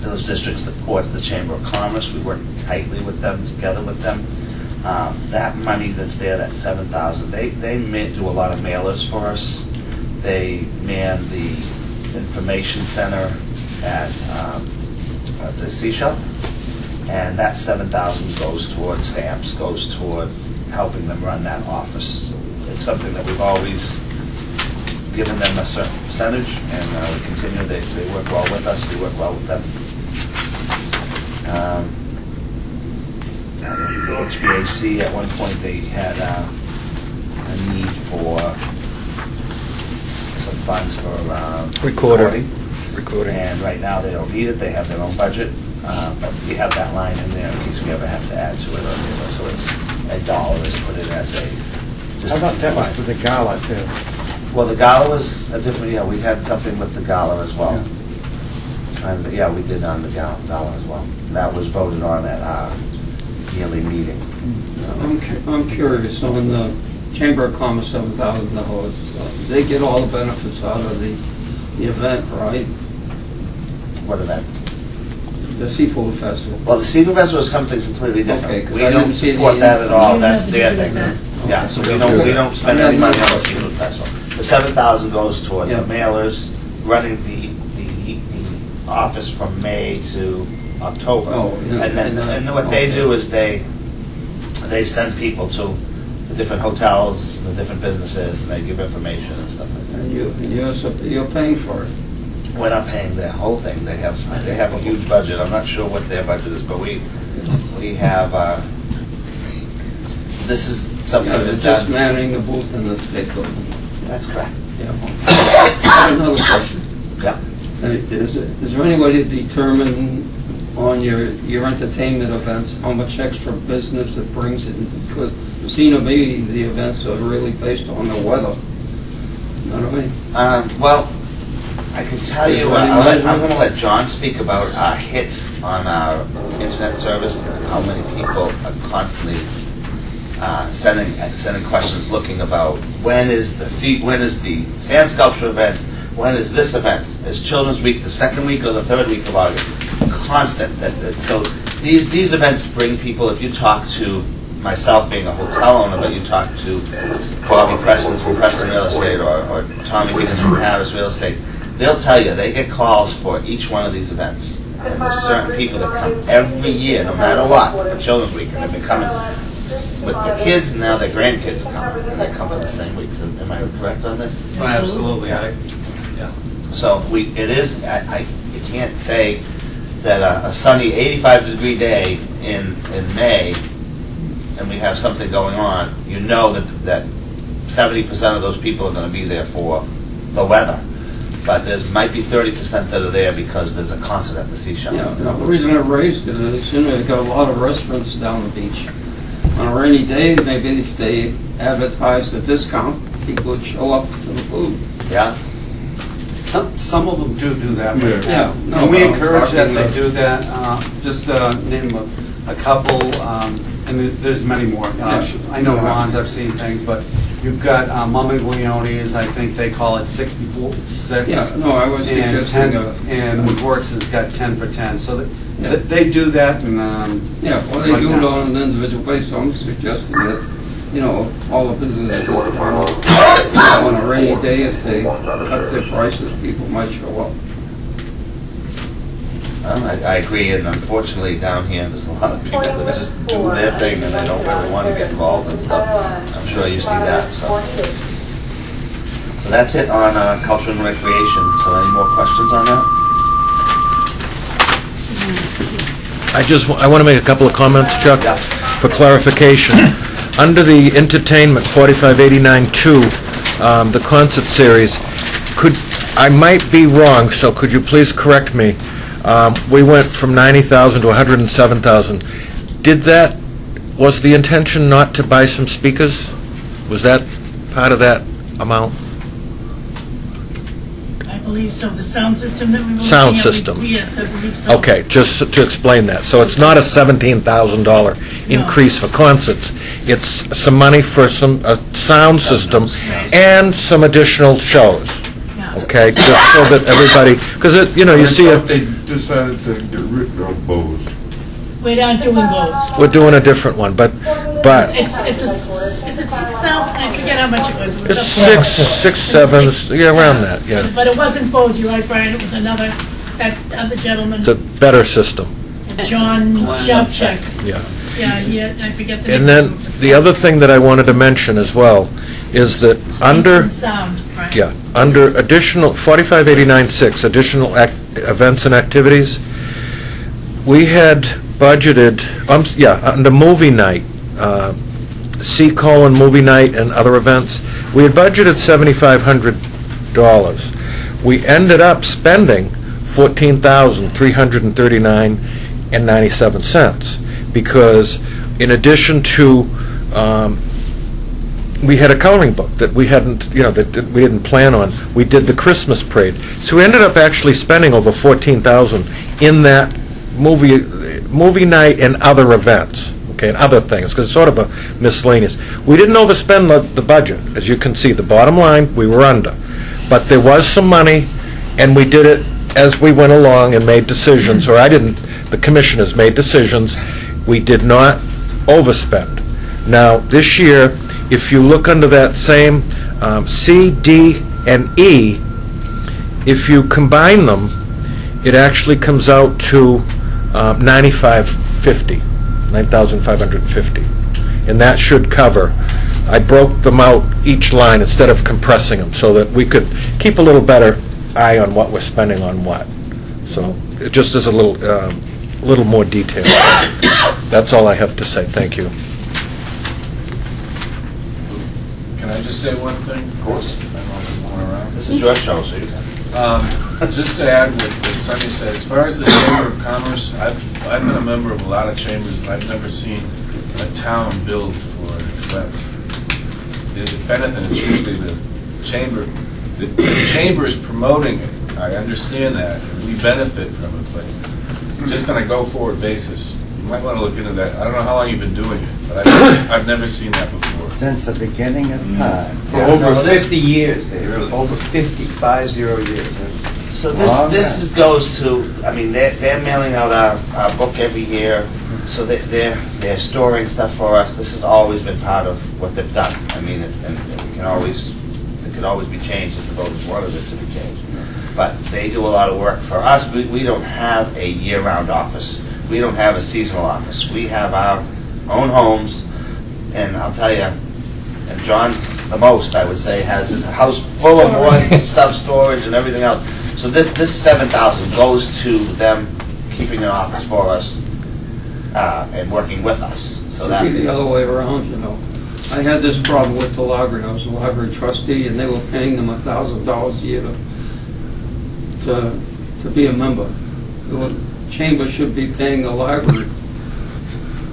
Village District supports the Chamber of Commerce. We work tightly with them, together with them. Um, that money that's there, that seven thousand, they, they ma- do a lot of mailers for us. They man the information center at, um, at the Seashell. And that seven thousand goes toward stamps, goes toward helping them run that office. It's something that we've always given them a certain percentage, and uh, we continue, they, they work well with us, we work well with them. Um, The HBAC, at one point, they had uh, a need for some funds for uh, Recorder. recording. Recording. And right now, they don't need it, they have their own budget, uh, but we have that line in there in case we ever have to add to it, or, you know, so it's, a dollar is put in as a. How about that one for the gala too? Well, the gala was a different, yeah, we had something with the gala as well. And, yeah, we did on the gala, gala as well. That was voted on at our yearly meeting. I'm cu- I'm curious, on the Chamber of Commerce, seven thousand dollars, they get all the benefits out of the, the event, right? What event? The seafood festival. Well, the Seafood Festival is something completely Okay, different. 'cause We I don't didn't see support the- that at all, You that's have their do thing. that. Yeah, so we don't, we don't spend any money on the Seafood Festival. The seven thousand goes toward the Yeah. mailers, running the, the, the office from May to October. Oh, yeah. And then, and what they do is they, they send people to the different hotels, the different businesses, and they give information and stuff like that. And you, and you're, sup- you're paying for it. We're not paying their whole thing, they have, they have a huge budget, I'm not sure what their budget is, but we, we have, uh, this is something Yeah, they're that's just done. manning the booth in the building. That's correct. Yeah. Another question. Yeah. Uh, Is, is there any way to determine on your, your entertainment events, how much extra business it brings in? Because it seems to me the events are really based on the weather. You know what I mean? Um, well, I can tell you, uh, I'll let- I'm gonna let John speak about our hits on our internet service, and how many people are constantly uh, sending, uh, sending questions looking about when is the, sea- when is the sand sculpture event, when is this event? Is Children's Week the second week or the third week of August? Constant, that, that- so these, these events bring people, if you talk to myself being a hotel owner, but you talk to Bobby Preston from Preston Real Estate or, or Tommy Higgins from Harris Real Estate, they'll tell you, they get calls for each one of these events. And there's certain people that come every year, no matter what, for Children's Week, and they've been coming with their kids, and now their grandkids are coming, and they come for the same week. So Am I correct on this? Absolutely, I, yeah. So we, it is, I, I, you can't say that a, a sunny 85 degree day in, in May, and we have something going on, you know that, that 70% of those people are gonna be there for the weather. But there's, might be 30% that are there because there's a concert at the seashore. Yeah, now, the reason I raised it is, you know, you've got a lot of restaurants down the beach. On a rainy day, maybe if they advertise the discount, people would show up for the food. Yeah? Some, some of them do do that. but- Yeah, no, And we but I'm encourage that talking they about- do that, uh, just uh, name a, a couple, um, and there- there's many more. Uh, Yeah. I know Ron's, I've seen things, but you've got uh, Mama Leone's, I think they call it six before, six. Yeah, no, I was And suggesting, ten, uh, and Woodworks has got ten for ten, so that- Yeah. that they do that, and, um, Yeah, well, they Right do it now. on an individual basis, so I'm suggesting that, you know, all the businesses, you know, on a rainy day, if they cut their prices, people might show up. Well, I, I agree, and unfortunately, down here, there's a lot of people that just do their thing and they don't really want to get involved and stuff. I'm sure you see that, so. So that's it on uh, culture and recreation. So any more questions on that? I just, wa- I want to make a couple of comments, Chuck, for clarification. Under the entertainment 4589-2, um, the concert series, could, I might be wrong, so could you please correct me? Um, We went from 90,000 to 107,000. Did that, was the intention not to buy some speakers? Was that part of that amount? I believe so, the sound system that we were looking at. Sound we- system. Yes, I believe so. Okay, just to explain that. So it's not a $17,000 increase for concerts. It's some money for some, a sound system and some additional shows. Okay? Just so that everybody, because it, you know, you see, I a- thought they decided to get rid of Bose. We're not doing those. we're doing a different one, but, but It's, it's a, s- is it six thousand? I forget how much it was. It was it's up- six, six, seven, yeah, around that, yeah. But it wasn't Bose, you're right, Brian, it was another, that other gentleman, It's a better system, John Jobcheck. yeah. Yeah, he had, I forget the name. And then, the other thing that I wanted to mention as well is that under... Sound, right. Yeah, under additional, 4589-6, additional ac- events and activities, we had budgeted, um, s- yeah, under movie night, uh, C colon movie night and other events, we had budgeted $7,500. We ended up spending $14,339 and 97 cents, because in addition to um, we had a coloring book that we hadn't, you know, that that we didn't plan on. We did the Christmas parade. So we ended up actually spending over 14,000 in that movie, movie night and other events, okay, and other things, because it's sort of a miscellaneous. We didn't overspend the, the budget. As you can see, the bottom line, we were under. But there was some money, and we did it as we went along and made decisions, or I didn't, the commissioners made decisions. We did not overspend. Now, this year, if you look under that same um, C, D, and E, if you combine them, it actually comes out to um, 9,550, 9,550. And that should cover, I broke them out each line instead of compressing them, so that we could keep a little better eye on what we're spending on what. So, it just is a little, um, little more detail. That's all I have to say, thank you. Can I just say one thing? Of course. This is your show, so you can. Um, Just to add what what Sonny said, as far as the Chamber of Commerce, I've, I've been a member of a lot of chambers, and I've never seen a town billed for an expense. If anything, it's usually the chamber, the the chamber is promoting it, I understand that, and we benefit from it, but just on a go-forward basis, you might want to look into that. I don't know how long you've been doing it, but I've, I've never seen that before. Since the beginning of mm. time. For over 50 years, Dave, over 50, five zero years. So Long this, this is- goes to, I mean, they're, they're mailing out our, our book every year, mm-hmm. so they- they're, they're storing stuff for us. This has always been part of what they've done. I mean, it- and it can always, it could always be changed if the voters wanted it to be changed. Mm-hmm. But they do a lot of work for us. We, we don't have a year-round office. We don't have a seasonal office. We have our own homes, and I'll tell you, and John, the most, I would say, has his house full of more stuff, storage and everything else. So this, this seven thousand goes to them keeping an office for us, uh, and working with us, so that. It'd be the other way around, you know. I had this problem with the library, I was a library trustee, and they were paying them a thousand dollars a year to, to, to be a member. The chamber should be paying the library,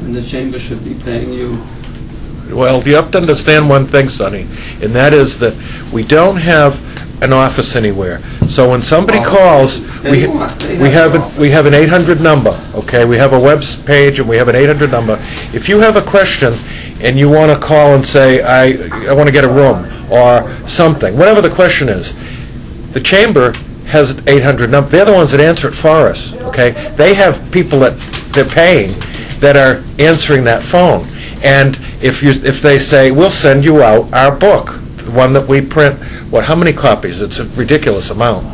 and the chamber should be paying you. Well, you have to understand one thing, Sonny, and that is that we don't have an office anywhere. So when somebody calls, they we want- they we have have, an an- we have an 800 number, okay? We have a web page and we have an 800 number. If you have a question and you want to call and say, I, I want to get a room, or something, whatever the question is, the chamber has 800 number, they're the ones that answer it for us, okay? They have people that they're paying that are answering that phone. And if you, if they say, we'll send you out our book, the one that we print, what, how many copies? It's a ridiculous amount.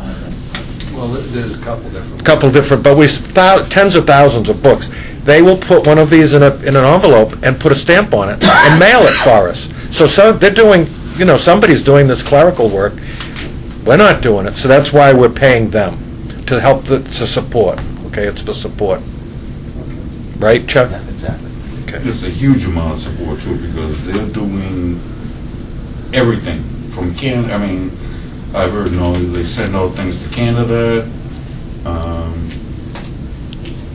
Well, there's a couple different. A couple different, but we, thou- tens of thousands of books. They will put one of these in a, in an envelope and put a stamp on it and mail it for us. So some, they're doing, you know, somebody's doing this clerical work. We're not doing it, so that's why we're paying them, to help the, to support, okay, it's for support. right, Chuck? Yeah, Exactly. There's a huge amount of support too, because they're doing everything from Can, I mean, I've heard, you know, they send out things to Canada. Um,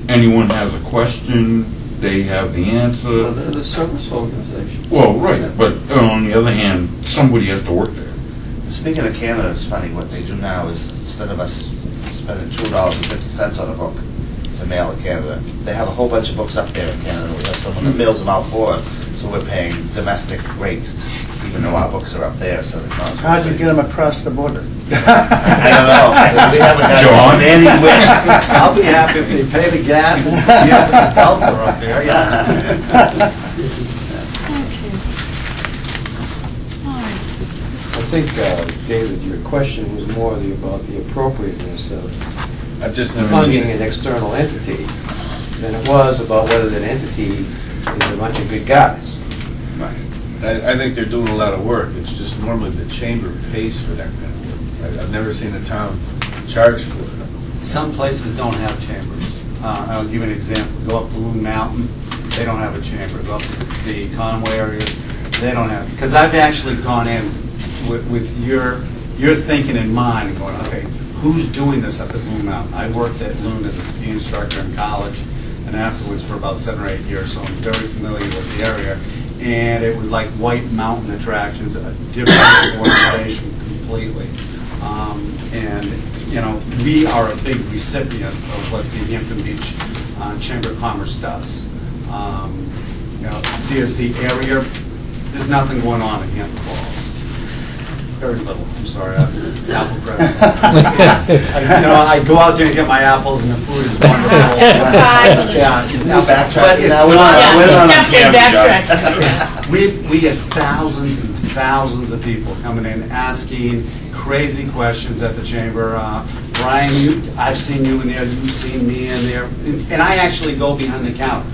Anyone has a question, they have the Well, answer. they're the service organization. Well, right, but on the other hand, somebody has to work there. Speaking of Canada, it's funny, what they do now is, instead of us spending two dollars and fifty cents on a book to mail to Canada, they have a whole bunch of books up there in Canada, we have someone that mails them out for us, so we're paying domestic rates, even though our books are up there, so the cost. How'd you get them across the border? I don't know, we haven't got John? anywhere. I'll be happy if they pay the gas and get the Delta up there, yeah. I think, uh, David, your question was more the- about the appropriateness of I've just never funding seen an it. external entity than it was about whether that entity is a bunch of good guys. I, I think they're doing a lot of work. It's just normally the chamber pays for that kind of work. I- I've never seen a town charge for it. Some places don't have chambers. Uh, I'll give you an example. Go up to Loon Mountain, they don't have a chamber. Go up to the Conway area, they don't have, because I've actually gone in with, with your, your thinking in mind and going, okay, who's doing this at Loon Mountain? I worked at Loon as a ski instructor in college and afterwards for about seven or eight years, so I'm very familiar with the area. And it was like White Mountain Attractions, a different organization completely. Um, And, you know, we are a big recipient of what the Hampton Beach uh, Chamber of Commerce does. Um, You know, there's the area, there's nothing going on in Hampton Falls. Very little, I'm sorry, I'm apple crescent. I- You know, I go out there and get my apples and the food is wonderful. Yeah. Now backtrack. But it's Now we're not- on- we're on Definitely camera, backtrack. We, we get thousands and thousands of people coming in asking crazy questions at the chamber. Uh, Brian, you, I've seen you in there, you've seen me in there, and I actually go behind the counter.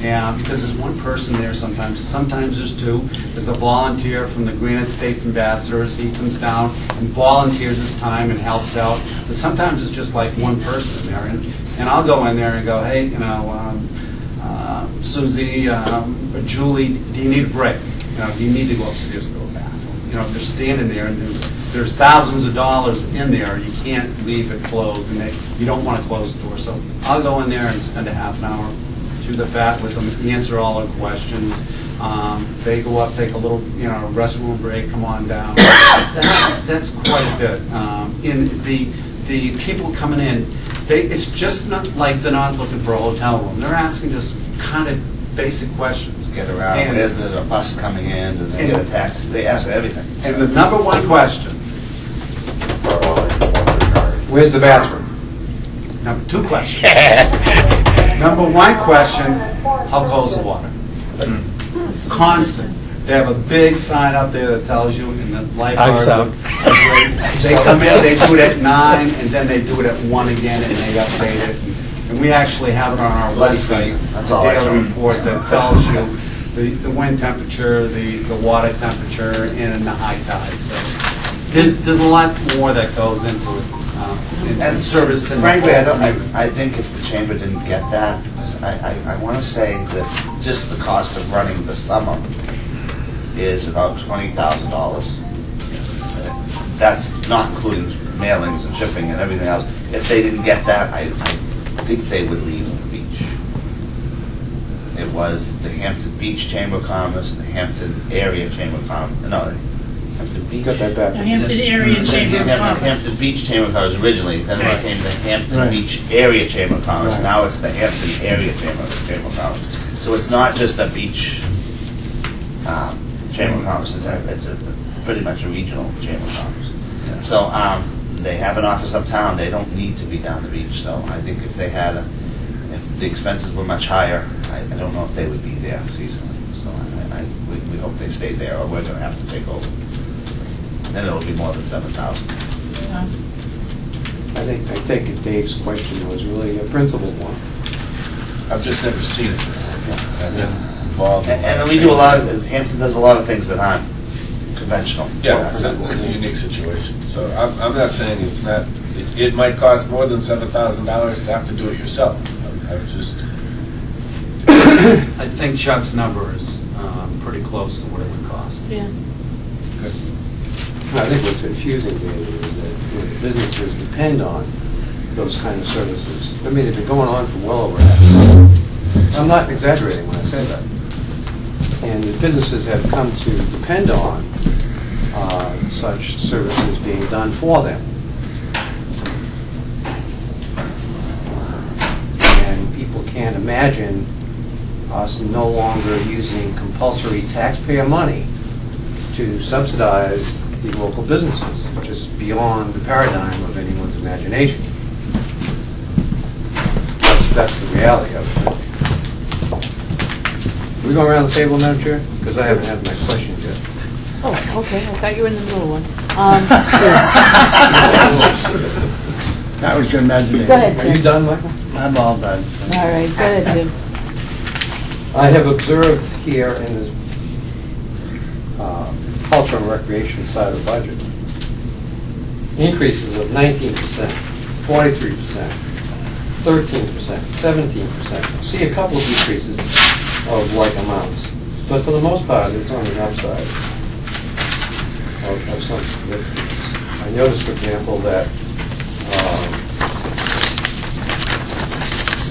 And because there's one person there sometimes, sometimes there's two. There's a volunteer from the Granite States Ambassadors, he comes down and volunteers his time and helps out. But sometimes it's just like one person in there, and, and I'll go in there and go, hey, you know, um, uh, Susie, um, Julie, do you need a break? You know, do you need to go upstairs and go to the bathroom? You know, if they're standing there and there's, there's thousands of dollars in there, you can't leave it closed, and they, you don't want to close the door. So I'll go in there and spend a half an hour to the fat with them, answer all their questions. Um, They go up, take a little, you know, restroom break, come on down. That- That's quite a bit. Um, In the, the people coming in, they, it's just not like they're not looking for a hotel room. They're asking just kind of basic questions. Get around, And- where's a bus coming in, do they get a taxi, they ask everything. And the number one question, Where's the bathroom? number two question. Number one question, how cold's the water? It's Constant. They have a big sign up there that tells you, and the lifeguards Ice are out. They come in, they do it at nine, and then they do it at one again, and they update it. And we actually have it on our Bloody website. season. That's all I A daily report that tells you the, the wind temperature, the, the water temperature, and the high tide, so. There's, there's a lot more that goes into it, uh, in service and. Frankly, I don't, I, I think if the chamber didn't get that, I, I, I want to say that just the cost of running the summer is about twenty thousand dollars. That's not including mailings and shipping and everything else. If they didn't get that, I, I think they would leave the beach. It was the Hampton Beach Chamber of Commerce, the Hampton Area Chamber of Commerce, no, Hampton Beach. Got that back. The Hampton Area Chamber of Hampton- Commerce. Hampton Beach Chamber of Commerce originally, then it Right. became the Hampton Right. Beach Area Chamber of Commerce. Right. Now it's the Hampton Area Chamber Chamber of Commerce. So it's not just a beach um, Chamber of Commerce, it's a, it's a, pretty much a regional Chamber of Commerce. So um, they have an office uptown, they don't need to be down the beach, so I think if they had, a if the expenses were much higher, I I don't know if they would be there seasonally. So I, I, we we hope they stay there, or we're gonna have to take over. Then it'll be more than seven thousand. I think, I think Dave's question was really a principled one. I've just never seen it. I've been involved. in And and we do a lot of, Hampton does a lot of things that aren't conventional. Yeah, it's a- it's a unique situation. So I'm, I'm not saying it's not, it- it might cost more than seven thousand dollars to have to do it yourself. I'm- I'm just, I think Chuck's number is um, pretty close to what it would cost. Yeah. I think what's confusing, David, is that businesses depend on those kind of services. I mean, they've been going on for well over half. I'm not exaggerating when I say that. And the businesses have come to depend on uh, such services being done for them. And people can't imagine us no longer using compulsory taxpayer money to subsidize the local businesses, which is beyond the paradigm of anyone's imagination. That's, that's the reality of it. We go around the table, Madam Chair? Because I haven't had my questions yet. Oh, okay, I thought you were in the middle one. Um, That was your imagination. Go ahead, Are you Jim. done, Michael? I'm all done. All right, go ahead, Jim. I have observed here in this culture and recreation side of the budget, increases of 19%, 43%, 13%, 17%. See a couple of decreases of like amounts, but for the most part, it's on the upside of of some significance. I noticed, for example, that, um,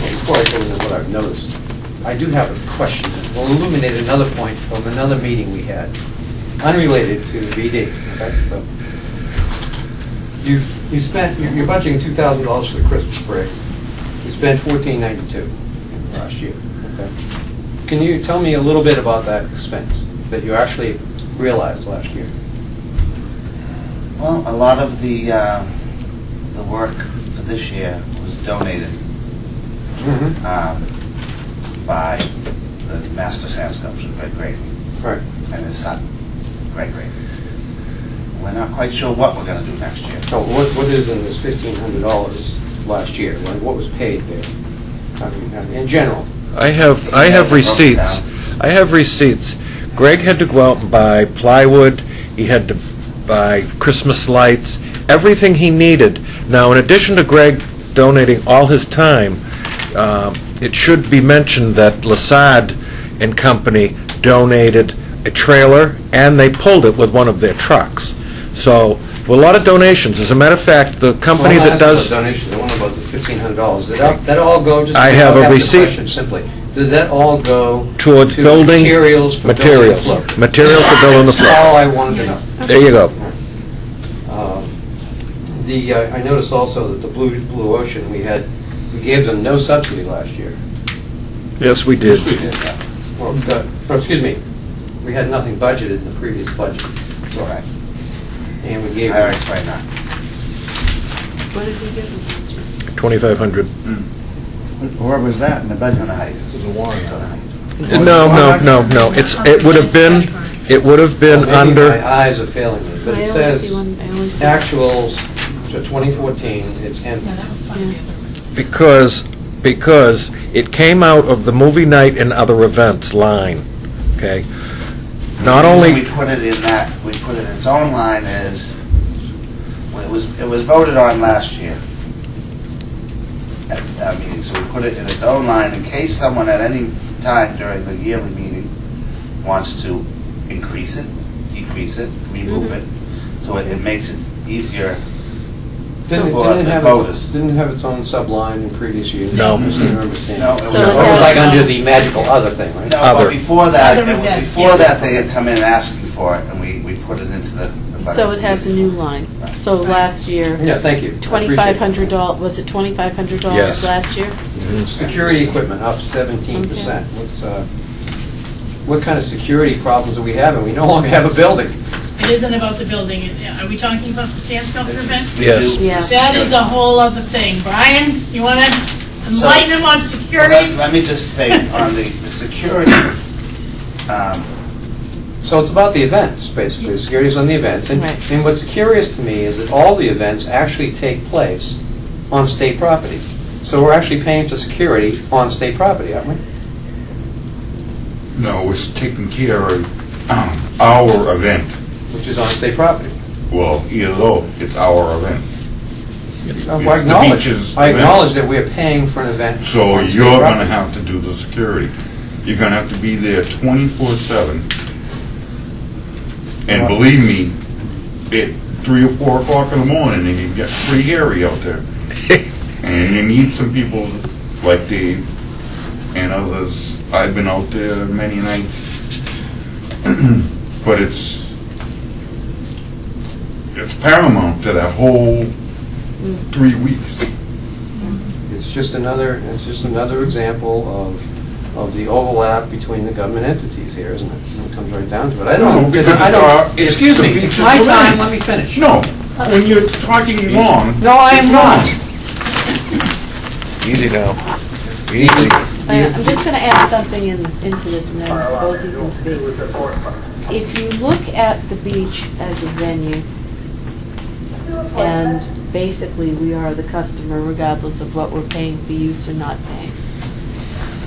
well, before I go into what I've noticed, I do have a question that will illuminate another point from another meeting we had, unrelated to BD. That's the, you, you spent, you're you're budgeting two thousand dollars for the Christmas break. You spent fourteen ninety-two last year, okay? Can you tell me a little bit about that expense that you actually realized last year? Well, a lot of the, uh, the work for this year was donated um, by the Master Sand Sculpture, Greg Grady, Right. and his son, Greg Grady. We're not quite sure what we're gonna do next year. So what, what is in this fifteen hundred dollars last year? Like, what was paid there? I mean, uh, in general? I have, I have receipts. I have receipts. Greg had to go out and buy plywood, he had to buy Christmas lights, everything he needed. Now, in addition to Greg donating all his time, um, it should be mentioned that Lasad and Company donated a trailer, and they pulled it with one of their trucks. So, a lot of donations. As a matter of fact, the company Well, that I'm not does... asking about donations, I want about the fifteen hundred dollars. Did that that all go, just... I have I'll a ask the receipt. question Simply, did that all go Towards to building... materials for building the Materials. float? Materials for building the That's all float. I wanted to Yes. know. There you go. Um, The, uh, I noticed also that the Blue, Blue Ocean, we had, we gave them no subsidy last year. Yes, we did. Well, uh, oh, excuse me, we had nothing budgeted in the previous budget. Correct. And we gave I them, already explained that. What did we give them? 2,500. Hmm. Where was that in the budget? On the height. this is a warrant. On the height. No, no, no, no. It's, oh, it would have been, it would have been Maybe my eyes are failing me, but I it says see one- I only see- actuals to 2014, it's Yeah, that was part of the other ones. because, because it came out of the movie night and other events line, okay? Not The reason only, we put it in that, we put it in its own line is, when it was, it was voted on last year. At that meeting, so we put it in its own line in case someone at any time during the yearly meeting wants to increase it, decrease it, remove mm-hmm. it, so it it makes it easier Didn't for didn't the have voters. its, didn't it have its own subline in previous years? No. I seem to remember seeing No, it. it It was- So it was like under the magical other thing, right? No, Other. but before that, Other it was- events, before yes. that, they had come in asking for it, and we, we put it into the the budget. So it has a new line. So last year, Yeah, thank you. I appreciate it. twenty-five hundred dollars, was it twenty-five hundred dollars Yes. last year? Security equipment up seventeen percent. What's, uh, what kind of security problems are we having? We no longer have a building. It isn't about the building. It- Are we talking about the sand sculpture event? We Yes. That is a whole other thing. Brian, you want to enlighten him on Well, security? Let let me just say, on the, the security, um, So it's about the events, basically. The Security's on the events. And Right. and what's curious to me is that all the events actually take place on state property. So we're actually paying for security on state property, aren't we? No, it's taking care of um, our event. Which is on state property. Well, either though, it's our event. I the acknowledge, beaches I event. acknowledge that we're paying for an event. So on state you're gonna property. have to do the security. you're gonna have to be there twenty-four seven. And believe me, at three or four o'clock in the morning, and you get pretty hairy out there. And you need some people like Dave and others. I've been out there many nights. But it's, it's paramount to that whole three weeks. It's just another, it's just another example of, of the overlap between the government entities here, isn't it? It comes right down to it. I No, don't, because I it's our- don't, it's excuse the me, beach's it's my domain. time, let me finish. No, when you're talking long. No, I am not. Easy now. Easy. I- uh, I'm just going to add something in, into this, and then both of you can speak. If you look at the beach as a venue, and basically we are the customer regardless of what we're paying for use or not paying,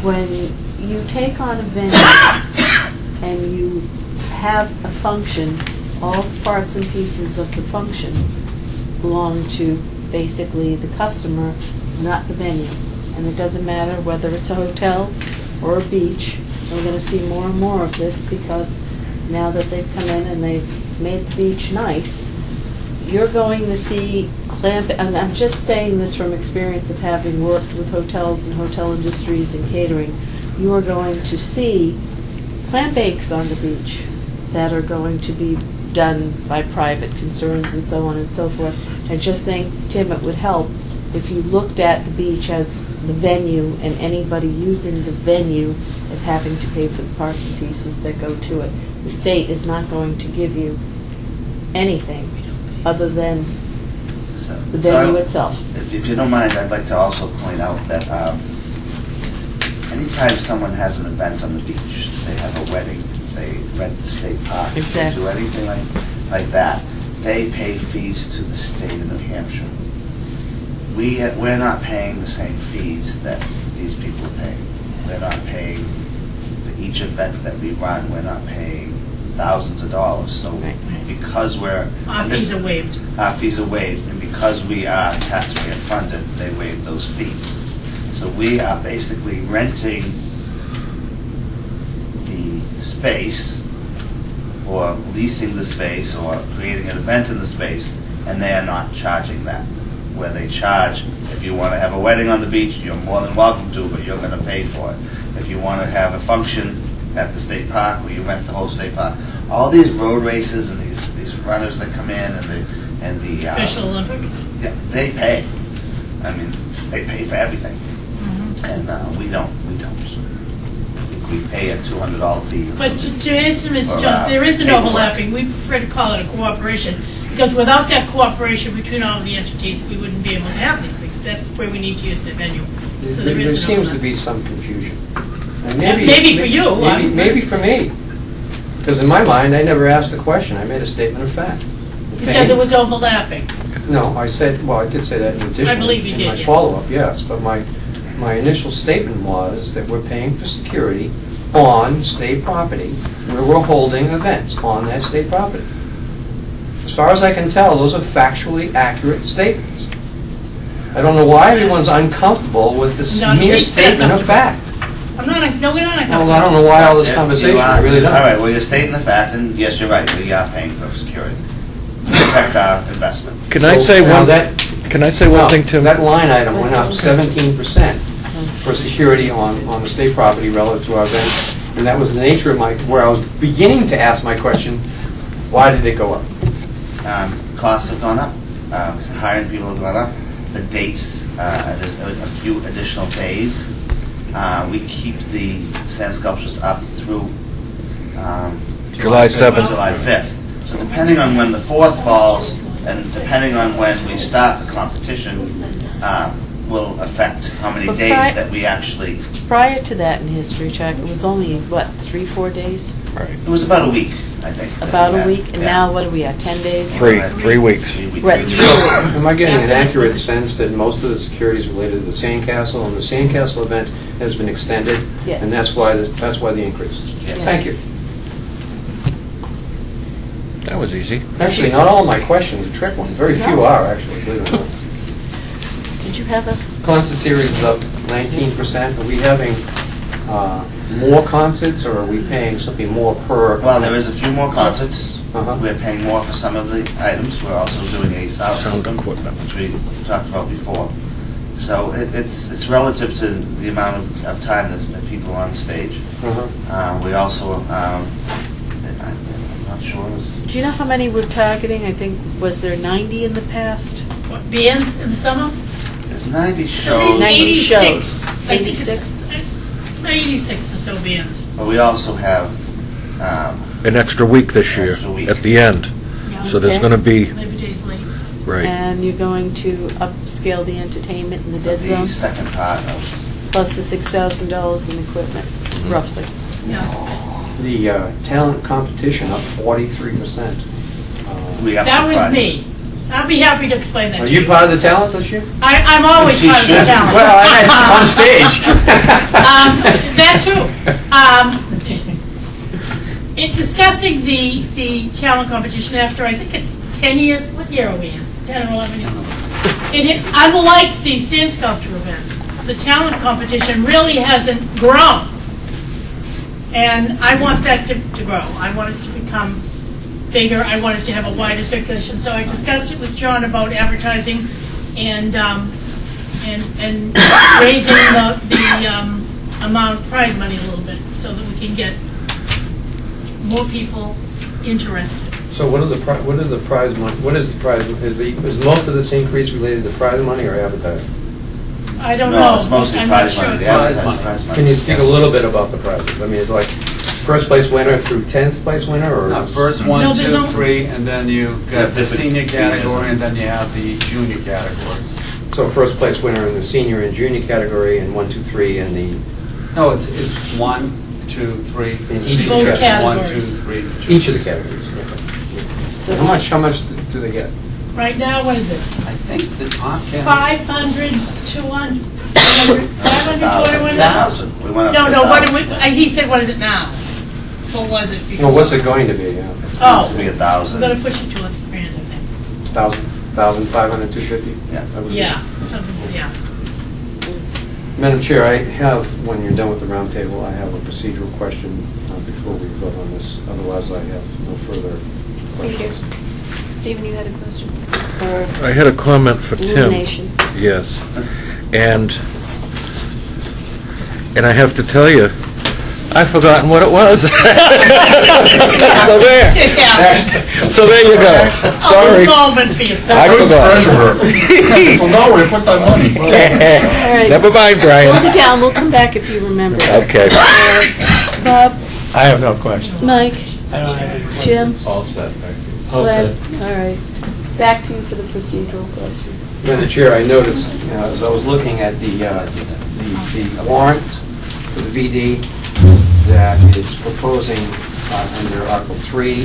when you take on a venue and you have a function, all parts and pieces of the function belong to basically the customer, not the venue. And it doesn't matter whether it's a hotel or a beach. We're going to see more and more of this because now that they've come in and they've made the beach nice, you're going to see clamp, and I'm just saying this from experience of having worked with hotels and hotel industries and catering, you are going to see clam bakes on the beach that are going to be done by private concerns and so on and so forth. I just think, Tim, it would help if you looked at the beach as the venue and anybody using the venue as having to pay for the parts and pieces that go to it. The state is not going to give you anything other than So- the so I- venue itself. If if you don't mind, I'd like to also point out that um, anytime someone has an event on the beach, they have a wedding, they rent the state park, they Exactly. do anything like, like that, they pay fees to the state of New Hampshire. We, we're not paying the same fees that these people are paying. We're not paying, for each event that we run, we're not paying thousands of dollars. So because we're. Our and fees are waived. our fees are waived, and because we are taxpayer funded, they waive those fees. So we are basically renting the space, or leasing the space, or creating an event in the space, and they are not charging that. Where they charge, if you want to have a wedding on the beach, you're more than welcome to, but you're going to pay for it. If you want to have a function at the state park, where you rent the whole state park, all these road races and these, these runners that come in and the, and the. uh, Special Olympics. yeah, they pay. I mean, they pay for everything. And uh, we don't, we don't. We pay a two hundred dollar fee. But to to answer Mr. Or, uh, Jones, there is an paperwork. overlapping. We prefer to call it a cooperation, because without that cooperation between all of the entities, we wouldn't be able to have these things. That's where we need to use the venue. So there There is an seems to overlap. be some confusion. And Yeah, maybe for you, Maybe, I'm- maybe for me. Because in my mind, I never asked a question, I made a statement of fact. You said there was overlapping. No, I said, well, I did say that in addition. I believe you In did, my yes. follow-up, yes, but my, my initial statement was that we're paying for security on state property, where we're holding events on that state property. As far as I can tell, those are factually accurate statements. I don't know why everyone's uncomfortable with this Not mere statement of fact. I'm not, no, we're not Well, I don't know why all this Yeah, conversation, you are- I really don't. All right, well, you're stating the fact, and yes, you're right, we are paying for security. Protect our investment. Can I say Now one, that- can I say one thing, Tim? That line item went up seventeen percent for security on, on the state property relative to our events. And that was the nature of my, where I was beginning to ask my question, why did it go up? Um, Costs have gone up, uh, hiring people have gone up, the dates, uh, there's a a few additional days. Uh, We keep the sand sculptures up through um, July 7th. July 5th. So depending on when the 4th falls, and depending on when we start the competition, uh, will affect how many But days pri- that we actually, Prior to that in history, Chuck, it was only, what, three, four days? Right. it was about a week, I think. that we About a had. week, and Yeah. now what are we at, 10 days? Three, three weeks. Three weeks. We're at three weeks. Am I getting an accurate sense that most of the security is related to the Sandcastle, and the Sandcastle event has been extended? Yes. And that's why, the- that's why the increase? Yes. Thank you. That was easy. Actually, not all my questions are trick ones, very few are, actually, believe it or not. Did you have a, Concert series is up nineteen percent. Are we having uh, more concerts, or are we paying something more per? Well, there is a few more concerts. Uh-huh. We're paying more for some of the items. We're also doing a sound Sound system, which we talked about before. So it- it's it's relative to the amount of of time that that people are on stage. Uh-huh. Uh, We also, um, I- I'm not sure, is- Do you know how many we're targeting? I think, was there 90 in the past? What, bands in the summer? There's 90 shows. 90 86. shows. I think it's- 86? uh, 86 or so bands. But we also have, um, An extra week this year, Extra week. at the end. Yeah. So there's Okay. going to be, Labor Day's late. right. And you're going to upscale the entertainment in the dead the zone, second part of, plus the $6,000 in equipment, Mm-hmm. roughly. Yeah. The uh, talent competition up forty-three percent. we have. That to was find- me. I'll be happy to explain that Are to you part of the talent this year? I, I'm always She part of the should. talent. Well, I meant on stage. Um, That too. Um, In discussing the, the talent competition after, I think it's 10 years, what year are we in? 10 or 11 years? It, it- unlike the sand sculpture event, the talent competition really hasn't grown. And I want that to, to grow. I want it to become bigger. I wanted to have a wider circulation. So I discussed it with John about advertising and, um, and, and raising the, the, um, amount of prize money a little bit so that we can get more people interested. So what are the, pri- what is the prize money, what is the prize, is the, is most of this increase related to prize money or advertising? I don't know. It's mostly I'm not prize money. sure. The advertising prize money. Can you speak a little bit about the prizes? I mean, it's like first place winner through tenth place winner, or? Is- First No, one, there's two, no- three, and then you Yeah, got the different senior category, and- and then you have the junior categories. So first place winner in the senior and junior category, and one, two, three in the, No, it's, it's one, two, three. In each senior, Both One, two, categories. three. each of the categories. So How much, how much do they get? Right now, what is it? I think the Aunt County. 500, 200, 500, 500, 200? Thousand. We went up No, to no, what do 1,000. we, uh, he said, what is it now? What was it before? Well, what's it going to be, yeah? It's Oh. supposed to be a I'm thousand. gonna push it to a grand, I think. Thousand, thousand, five hundred, two fifty? Yeah. Yeah, something, yeah. Madam Chair, I have, when you're done with the roundtable, I have a procedural question uh, before we vote on this. Otherwise, I have no further Thank you. questions. Stephen, you had a question? Or I had a comment for Tim. illumination? Yes. And, and I have to tell you, I've forgotten what it was. So there. Yeah. So there you go. Sorry. A moment for yourself. I forgot. Forgot where to put that money. All right. Never mind, Brian. Hold Brian. it down, we'll come back if you remember. Okay. Uh, Bob, I have no question. Mike, Jim, All set, thank you. Glenn, all right. Back to you for the procedural question. Madam Chair, I noticed, you know, as I was looking at the, uh, the the warrants for the VD, that it's proposing uh, under Article 3,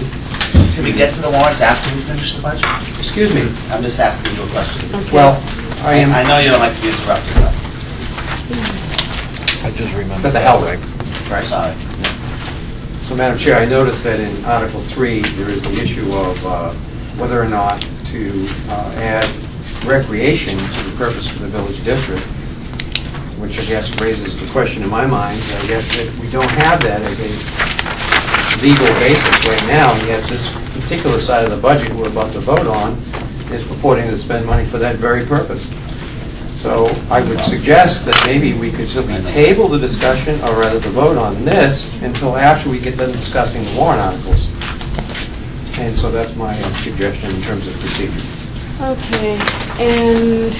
Can we get to the warrants after we finish the budget? excuse me, I'm just asking you a question. Okay. well, I am... I know you don't like to be interrupted, but I just remembered. But the hell that. with Right. sorry. So, Madam Chair, I noticed that in Article 3, there is the issue of uh, whether or not to uh, add recreation to the purpose of the village district, which I guess raises the question in my mind, I guess that we don't have that as a legal basis right now, and yet this particular side of the budget we're about to vote on is purporting to spend money for that very purpose. So I would suggest that maybe we could simply table the discussion, or rather the vote on this, until after we get done discussing the warrant articles. And so that's my uh, suggestion in terms of procedure. Okay, and...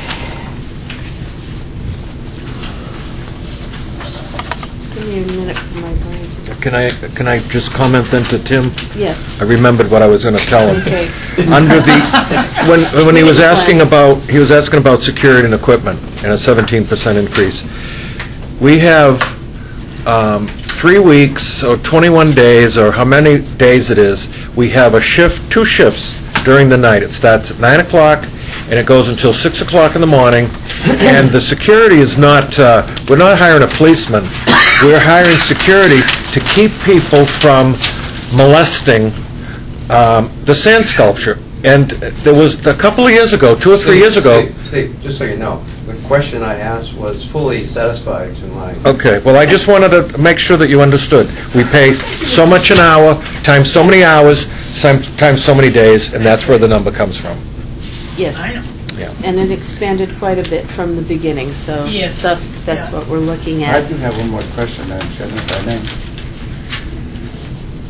Give me a minute for my brain. Can I, can I just comment then to Tim? Yes, I remembered what I was going to tell him. okay. Under the, when, when he was asking about, he was asking about security and equipment and a 17% increase. We have um, three weeks, or 21 days, or how many days it is, we have a shift, two shifts during the night. It starts at 9 o'clock and it goes until 6 o'clock in the morning. And the security is not, uh, we're not hiring a policeman. We're hiring security to keep people from molesting um, the sand sculpture. And there was, a couple of years ago, two or three years ago, Steve, Steve, just so you know, the question I asked was fully satisfied to my... Okay, well, I just wanted to make sure that you understood. We pay so much an hour, times so many hours, some- times so many days, and that's where the number comes from. Yes. I know. Yeah. And it expanded quite a bit from the beginning, so Yes. that's, that's Yeah. what we're looking at. I at. do have one more question, Madam Chairman, if I may.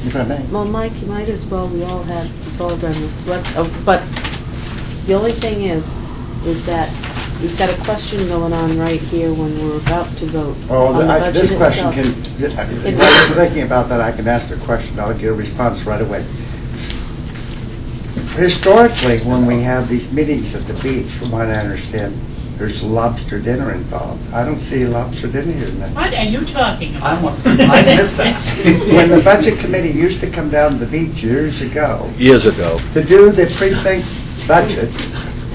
If I may. Well, Mike, you might as well, we all we've all done this, Let- oh, but the only thing is, is that we've got a question going on right here when we're about to vote Oh, on the I- budget this question itself. can, if I'm thinking about that, I can ask the question, I'll get a response right away. Historically, when we have these meetings at the beach, from what I understand, there's lobster dinner involved. I don't see lobster dinner here tonight. What are you talking I about? want- I missed that. When the budget committee used to come down to the beach years ago Years ago. to do the precinct budget,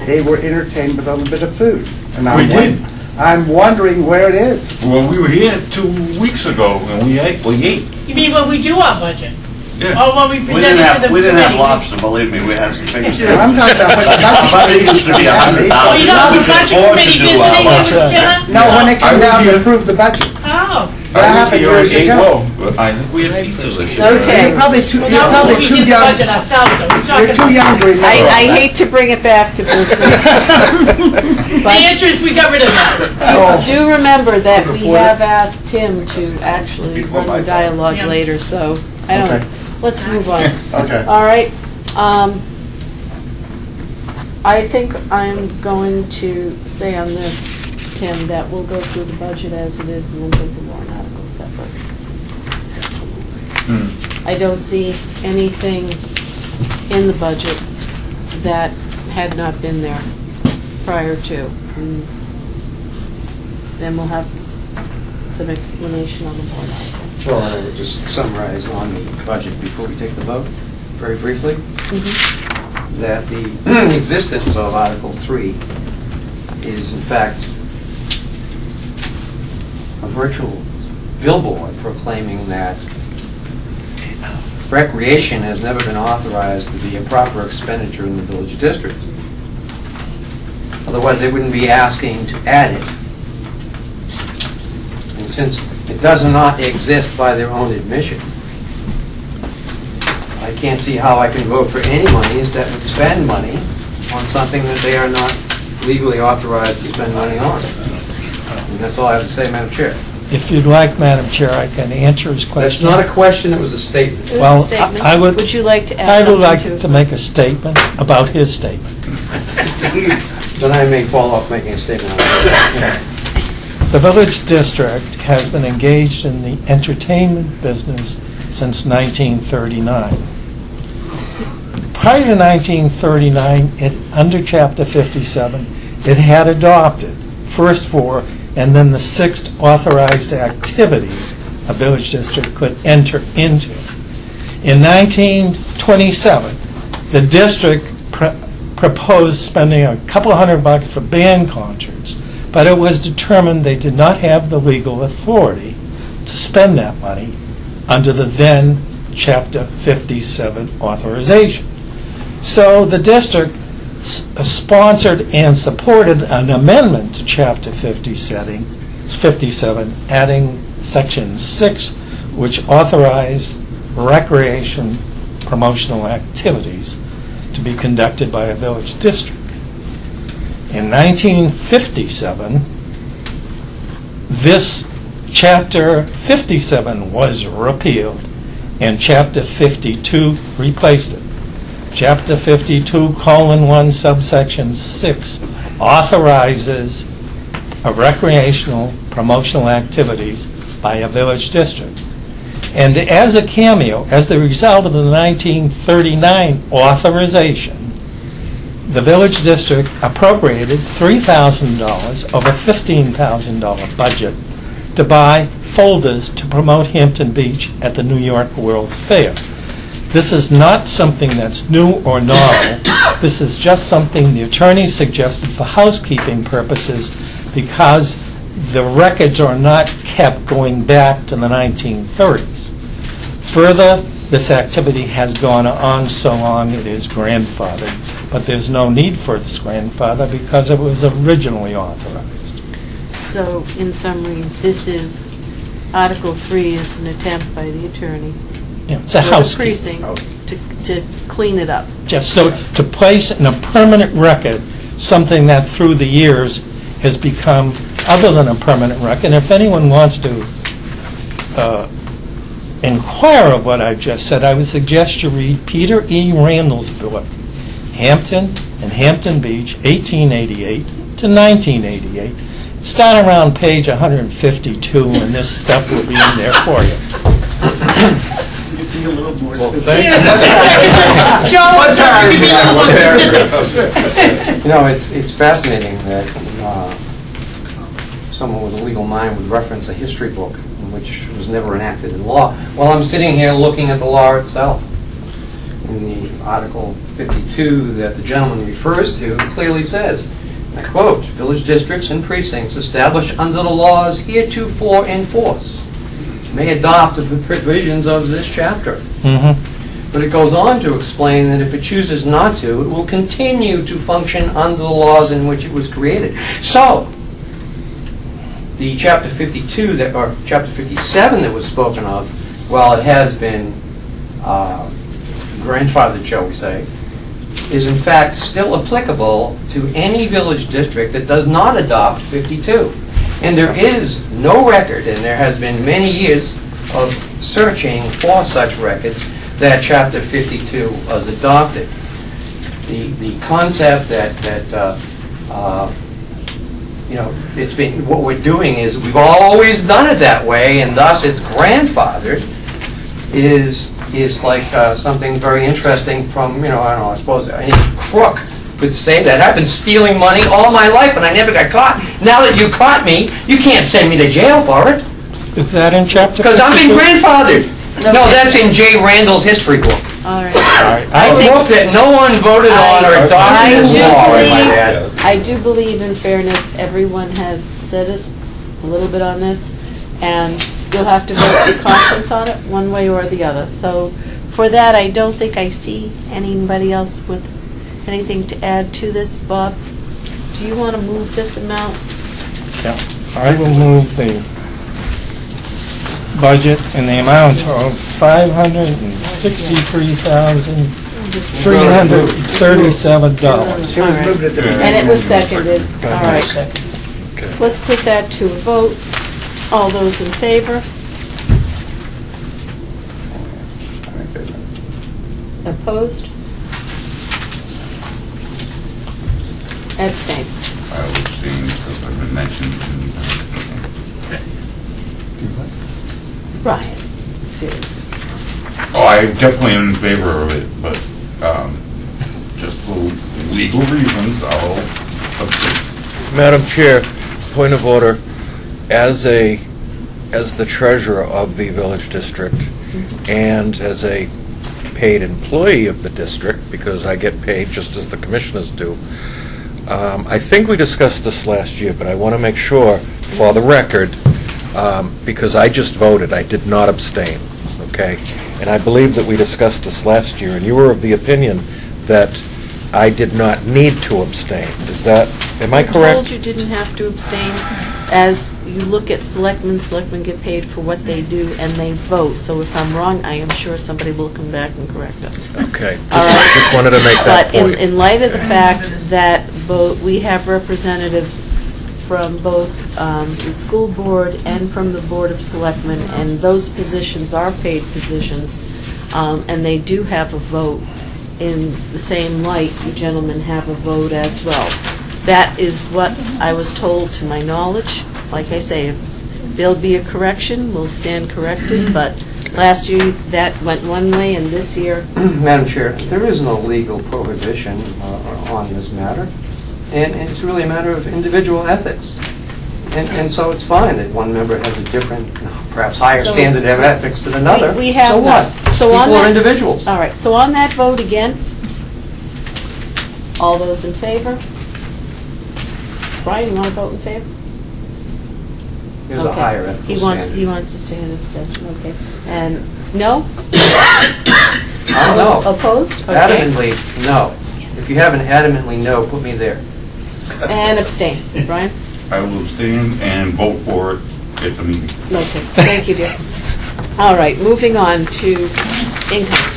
they were entertained with a little bit of food. And I'm We won- did. I'm wondering where it is. Well, we were here two weeks ago, and we ate, we ate. You mean when we do our budget? Yeah. Oh, or when we We present didn't it to have, the we didn't have committee? lobster, believe me, we had some big I'm not that, when the budget Budget used to be a hundred Oh, you thousand. know, We the budget afford to committee do visiting our you lobster. with dinner? No, when they I come was down to here. approve the budget. Oh. I was happened here and years ate ago. well, I think we had pizza this year. Okay. You're probably too, Well, you're no, probably we too did the young. budget ourselves, though. He's You're talking too young to remember. I, I all hate to bring it back to business, The but answer is we got rid of that. that. Oh. do remember that we have asked him to actually Before run my the time. dialogue Yeah. later, so, I Okay. don't, let's move on. Okay. All right, um, I think I'm going to say on this, Tim, that we'll go through the budget as it is and then take the warrant article separate. I don't see anything in the budget that had not been there prior to. And Then we'll have some explanation on the warrant article. Well, I would just summarize on the budget before we take the vote, very briefly, mm-hmm. that the existence of Article 3 is in fact a virtual billboard proclaiming that recreation has never been authorized to be a proper expenditure in the village district. Otherwise, they wouldn't be asking to add it. And since it does not exist by their own admission, I can't see how I can vote for any monies that would spend money on something that they are not legally authorized to spend money on. And that's all I have to say, Madam Chair. If you'd like, Madam Chair, I can answer his That's question. not a question, it was a statement. It was a Well, statement. I- I would- Would you like to I add would like to? to make a statement about his statement. Then I may fall off making a statement on that. The village district has been engaged in the entertainment business since 1939. Prior to 1939, it, under Chapter 57, it had adopted first four and then the six authorized activities a village district could enter into. In 1927, the district pr- proposed spending a couple hundred bucks for band concerts, but it was determined they did not have the legal authority to spend that money under the then Chapter 57 authorization. So the district s- uh, sponsored and supported an amendment to Chapter 57, 57, adding Section 6, which authorized recreation promotional activities to be conducted by a village district. In 1957, this Chapter 57 was repealed, and Chapter 52 replaced it. Chapter 52, colon 1, subsection 6 authorizes a recreational promotional activities by a village district. And as a cameo, as the result of the 1939 authorization, the village district appropriated $3,000 of a $15,000 budget to buy folders to promote Hampton Beach at the New York World's Fair. This is not something that's new or novel. This is just something the attorney suggested for housekeeping purposes because the records are not kept going back to the 1930s. Further, this activity has gone on so long, it is grandfathered. But there's no need for this grandfather because it was originally authorized. So, in summary, this is, Article 3 is an attempt by the attorney. Yeah, It's a with the housekeeping. precinct to, to clean it up. Just so, to place in a permanent record, something that through the years has become other than a permanent record. And if anyone wants to uh, inquire of what I've just said, I would suggest you read Peter E. Randall's book, Hampton and Hampton Beach, 1888 to 1988. Start around page 152, and this stuff will be in there for you. Be a little more Well, specific. thank Joe, sorry, give me a little more specific. You know, it's, it's fascinating that uh, someone with a legal mind would reference a history book which was never enacted in law, while I'm sitting here looking at the law itself. In the Article 52 that the gentleman refers to, it clearly says, I quote, "Village districts and precincts established under the laws heretofore in force may adopt the provisions of this chapter." Mhm. But it goes on to explain that if it chooses not to, it will continue to function under the laws in which it was created. So, the chapter 52 that, or chapter 57 that was spoken of, while it has been uh, grandfathered, shall we say, is in fact still applicable to any village district that does not adopt 52. And there is no record, and there has been many years of searching for such records, that Chapter 52 was adopted. The, the concept that, that, uh, uh, you know, it's been, what we're doing is, we've always done it that way, and thus it's grandfathered, is, is like uh, something very interesting from, you know, I don't know, I suppose any crook could say that. I've been stealing money all my life and I never got caught. Now that you caught me, you can't send me to jail for it, Is that in chapter because I'm being grandfathered. No, that's in Jay Randall's history book. All right. A book that no one voted on or I adopted as do law, I might believe- add. I do believe in fairness, everyone has said us a little bit on this, and you'll have to vote your conscience on it, one way or the other. So for that, I don't think I see anybody else with anything to add to this. Bob, do you want to move this amount? Yeah. I will move the budget in the amount of $563,337. She was moved it the... And it was seconded, all right. Let's put that to a vote. All those in favor? Opposed? Abstain. I would because I've been mentioned. Ryan, seriously. Oh, I definitely am in favor of it, but, um, just for legal reasons, I'll abstain. Madam Chair, point of order, as a, as the treasurer of the village district, and as a paid employee of the district, because I get paid just as the commissioners do, um, I think we discussed this last year, but I want to make sure, for the record, um, because I just voted, I did not abstain, okay? And I believe that we discussed this last year, and you were of the opinion that I did not need to abstain. Is that, am I correct? told you didn't have to abstain. As you look at selectmen, selectmen get paid for what they do, and they vote. So if I'm wrong, I am sure somebody will come back and correct us. Okay, just right. just wanted to make that But in, point. in light of the fact that both, we have representatives from both um, the school board and from the Board of Selectmen, and those positions are paid positions, um, and they do have a vote in the same light, you gentlemen have a vote as well. That is what I was told to my knowledge. Like I say, if there'll be a correction, we'll stand corrected, but last year, that went one way, and this year, Madam Chair, there is no legal prohibition uh, on this matter, and it's really a matter of individual ethics. And and so it's fine that one member has a different, perhaps higher So- standard of ethics than another. We- we have So what? that. So on People are that- individuals. All right, so on that vote again, all those in favor? Brian, you want to vote in favor? There's a Okay. higher ethical He wants, standard. he wants to stay in abstention, okay. And No? I don't know. Opposed? Okay. Adamantly, no. If you have an adamantly no, put me there. And abstain. Brian? I will abstain and vote for it at the meeting. Okay, thank you, dear. All right, moving on to income.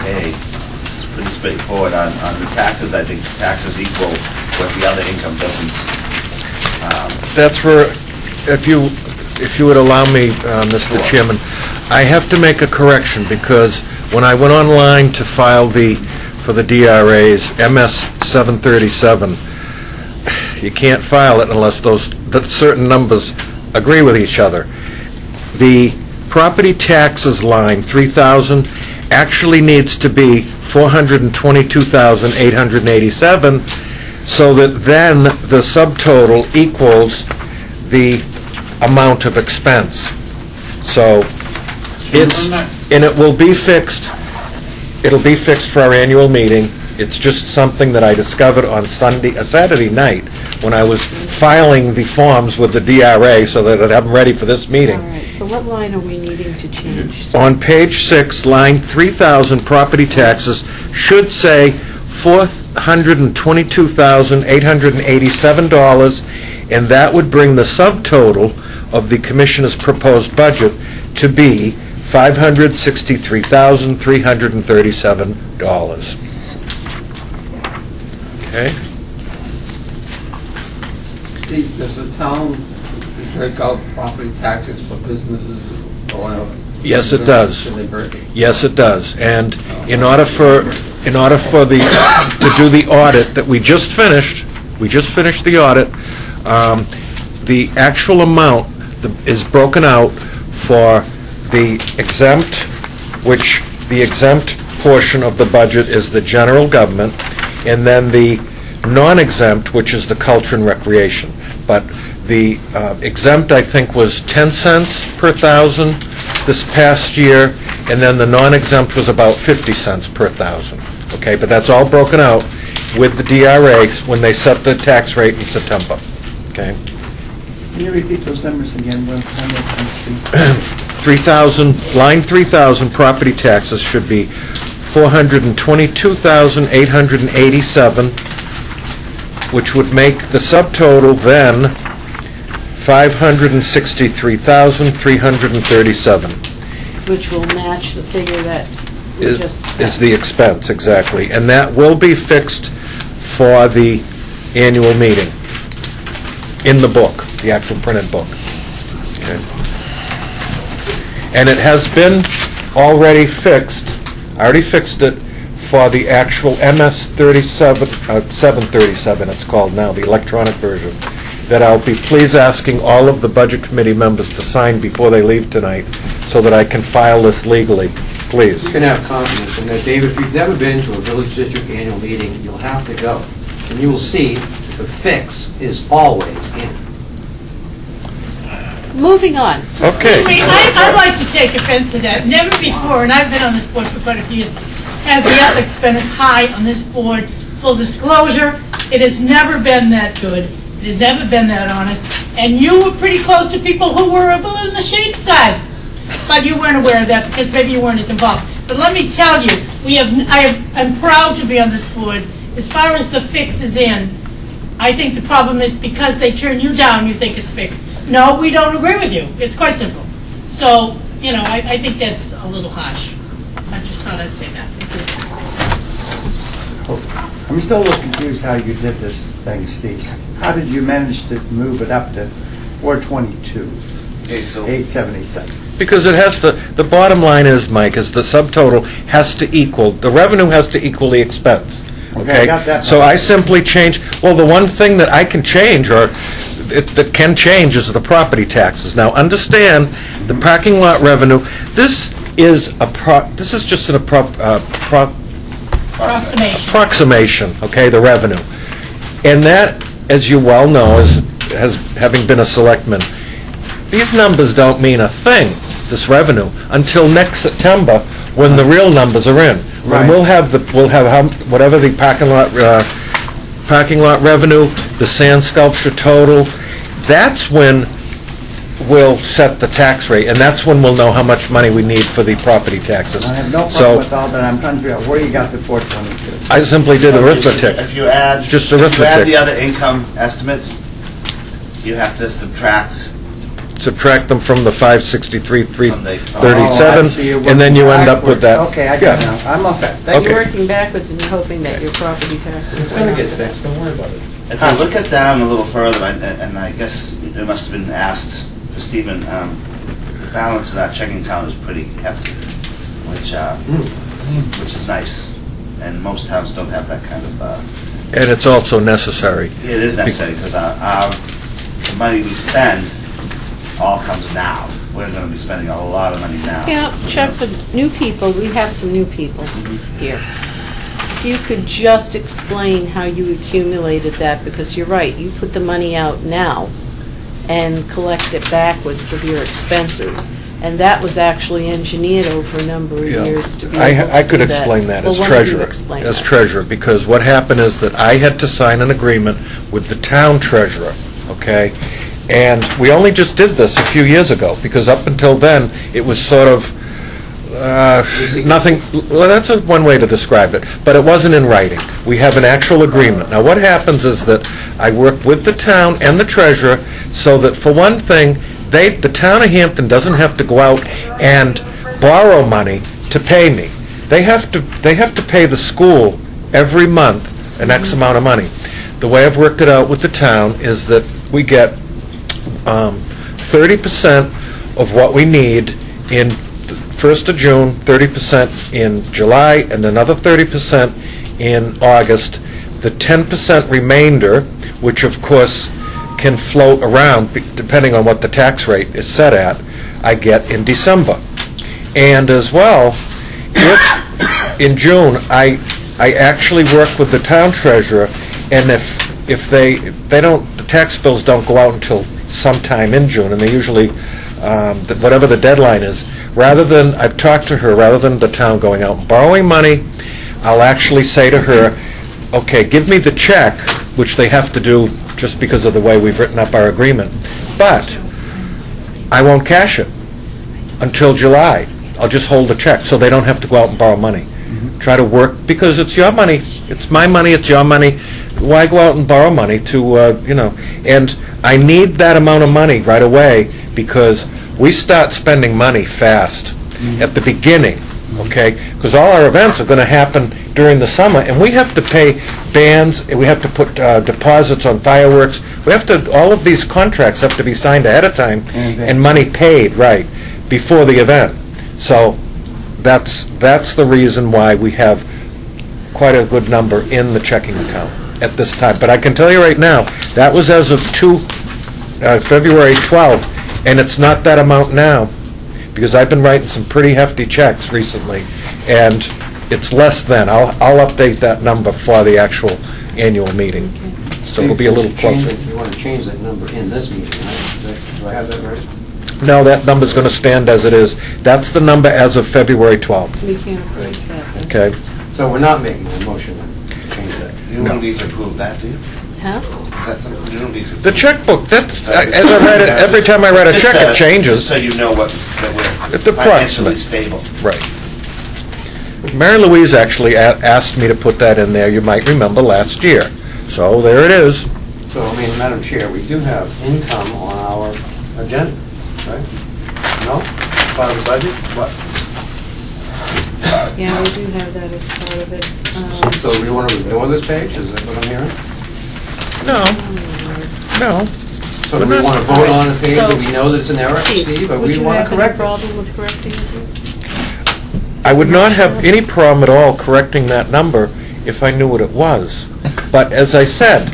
Okay, it's pretty straightforward. On, on the taxes, I think taxes equal what the other income doesn't. Um, That's for, if you, if you would allow me, uh, Mr. Sure. Chairman, I have to make a correction, because when I went online to file the, for the DRAs, MS 737, you can't file it unless those, that certain numbers agree with each other. The property taxes line, 3,000, actually needs to be 422,887, so that then the subtotal equals the amount of expense. So it's, and it will be fixed, it'll be fixed for our annual meeting. It's just something that I discovered on Sunday, uh, Saturday night, when I was filing the forms with the DRA so that I'd have them ready for this All meeting. right, so what line are we needing to change? On page six, line 3,000, property taxes should say $422,887, and that would bring the subtotal of the commissioner's proposed budget to be $563,337. Okay? Steve, does the town break out property taxes for businesses or? Yes, it does. Should they break it? Yes, it does. And in order for, in order for the, to do the audit that we just finished, we just finished the audit, um, the actual amount the- is broken out for the exempt, which the exempt portion of the budget is the general government, and then the non-exempt, which is the culture and recreation. But the uh, exempt, I think, was 10 cents per thousand this past year, and then the non-exempt was about 50 cents per thousand. Okay, but that's all broken out with the DRA when they set the tax rate in September. Okay? Can you repeat those numbers again, Will? Time to- time to see. 3,000, line 3,000, property taxes should be 422,887, which would make the subtotal then 563,337. Which will match the figure that we is just... is the expense, exactly. And that will be fixed for the annual meeting, in the book, the actual printed book. Okay. And it has been already fixed, I already fixed it for the actual MS 37, uh, 737 it's called now, the electronic version, that I'll be please asking all of the Budget Committee members to sign before they leave tonight, so that I can file this legally, please. You can have confidence in that, Dave. if you've never been to a village district annual meeting, you'll have to go. And you will see the fix is always in. Moving on. Okay. Wait, I- I'd like to take offense to that. Never before, and I've been on this board for quite a few years, has the ethics been as high on this board. Full disclosure, it has never been that good. It has never been that honest. And you were pretty close to people who were a little on the shady side. But you weren't aware of that because maybe you weren't as involved. But let me tell you, we have, I am, I'm proud to be on this board. As far as the fix is in, I think the problem is because they turn you down, you think it's fixed. No, we don't agree with you. It's quite simple. So, you know, I, I think that's a little harsh. I just thought I'd say that. I'm still a little confused how you did this thing, Steve. How did you manage to move it up to 422, Okay, so 877? Because it has to, the bottom line is, Mike, is the subtotal has to equal, the revenue has to equal the expense. Okay, I got that. So I simply change, well, the one thing that I can change, or it- that can change, is the property taxes. Now, understand, the parking lot revenue, this is a pro, this is just an appro, uh, pro, Approximation. approximation, okay, the revenue. And that, as you well know, as, as having been a selectman, these numbers don't mean a thing, this revenue, until next September, when the real numbers are in. When Right. we'll have the, we'll have how- whatever the parking lot, uh, parking lot revenue, the sand sculpture total, that's when we'll set the tax rate, and that's when we'll know how much money we need for the property taxes. I have no So- problem with all that, I'm trying to figure out where you got the 422. I simply did arithmetic. If you add, Just if you add arithmetic. the other income estimates, you have to subtract Subtract them from the 563, From the- Oh, I see, you're 337, and then you working end up with that. backwards. Okay, I got it now, I'm all set, thank You're you. working backwards and you're hoping that your property taxes It's gonna up. get fixed, don't worry about it. If I look at down a little further, and and I guess it must have been asked for Stephen, um, the balance of that checking account is pretty hefty, which, uh, which is nice, and most towns don't have that kind of, uh, And it's also necessary. it is necessary, because our, our- the money we spend all comes now. We're gonna be spending a lot of money now. Yeah, check for new people, we have some new people here. If you could just explain how you accumulated that, because you're right, you put the money out now and collect it back with severe expenses. And that was actually engineered over a number of Yeah. years to be I able to I could do that. explain that Well, as why don't you treasurer. explain As that? treasurer, because what happened is that I had to sign an agreement with the town treasurer, okay? And we only just did this a few years ago, because up until then, it was sort of, uh, nothing, well, that's a- one way to describe it, but it wasn't in writing. We have an actual agreement. Now, what happens is that I work with the town and the treasurer, so that for one thing, they, the town of Hampton doesn't have to go out and borrow money to pay me. They have to, they have to pay the school every month an X amount of money. The way I've worked it out with the town is that we get um, 30% of what we need in 1st of June, 30% in July, and another 30% in August. The 10% remainder, which of course can float around depending on what the tax rate is set at, I get in December. And as well, if, in June, I, I actually work with the town treasurer, and if, if they, if they don't, the tax bills don't go out until sometime in June, and they usually, um, th- whatever the deadline is, rather than, I've talked to her, rather than the town going out and borrowing money, I'll actually say to her, okay, give me the check, which they have to do just because of the way we've written up our agreement, but I won't cash it until July. I'll just hold the check, so they don't have to go out and borrow money. Try to work, because it's your money, it's my money, it's your money, why go out and borrow money to, uh, you know, and I need that amount of money right away, because we start spending money fast at the beginning, okay? Because all our events are going to happen during the summer, and we have to pay bands, and we have to put uh, deposits on fireworks, we have to, all of these contracts have to be signed ahead of time, and money paid, right, before the event. So that's, that's the reason why we have quite a good number in the checking account at this time. But I can tell you right now, that was as of 2, uh, February 12th, and it's not that amount now, because I've been writing some pretty hefty checks recently, and it's less than. I'll, I'll update that number for the actual annual meeting. So it'll be a little Change closer. it- You want to change that number in this meeting, right? Is that- Do I have that right? No, that number's going to stand as it is. That's the number as of February 12th, We can't approve that. okay? So we're not making a motion to change that. You don't need to approve that, do you? Huh? Is something, you don't need to. The checkbook, that's, I- as I write it, every time I write a Just, check, uh, it changes. So you know what, that It's we're financially approximate. stable. Right. Mary Louise actually a- asked me to put that in there, you might remember, last year. So there it is. So, I mean, Madam Chair, we do have income on our agenda, right? No? Part of the budget? What? Yeah, we do have that as part of it. Um, So we want to ignore this page? Is that what I'm hearing? No, no. So do we want to vote on a page that we know that it's an error, Steve, but we want to correct Would you it? have any problem with correcting it? I would not have any problem at all correcting that number if I knew what it was. But as I said,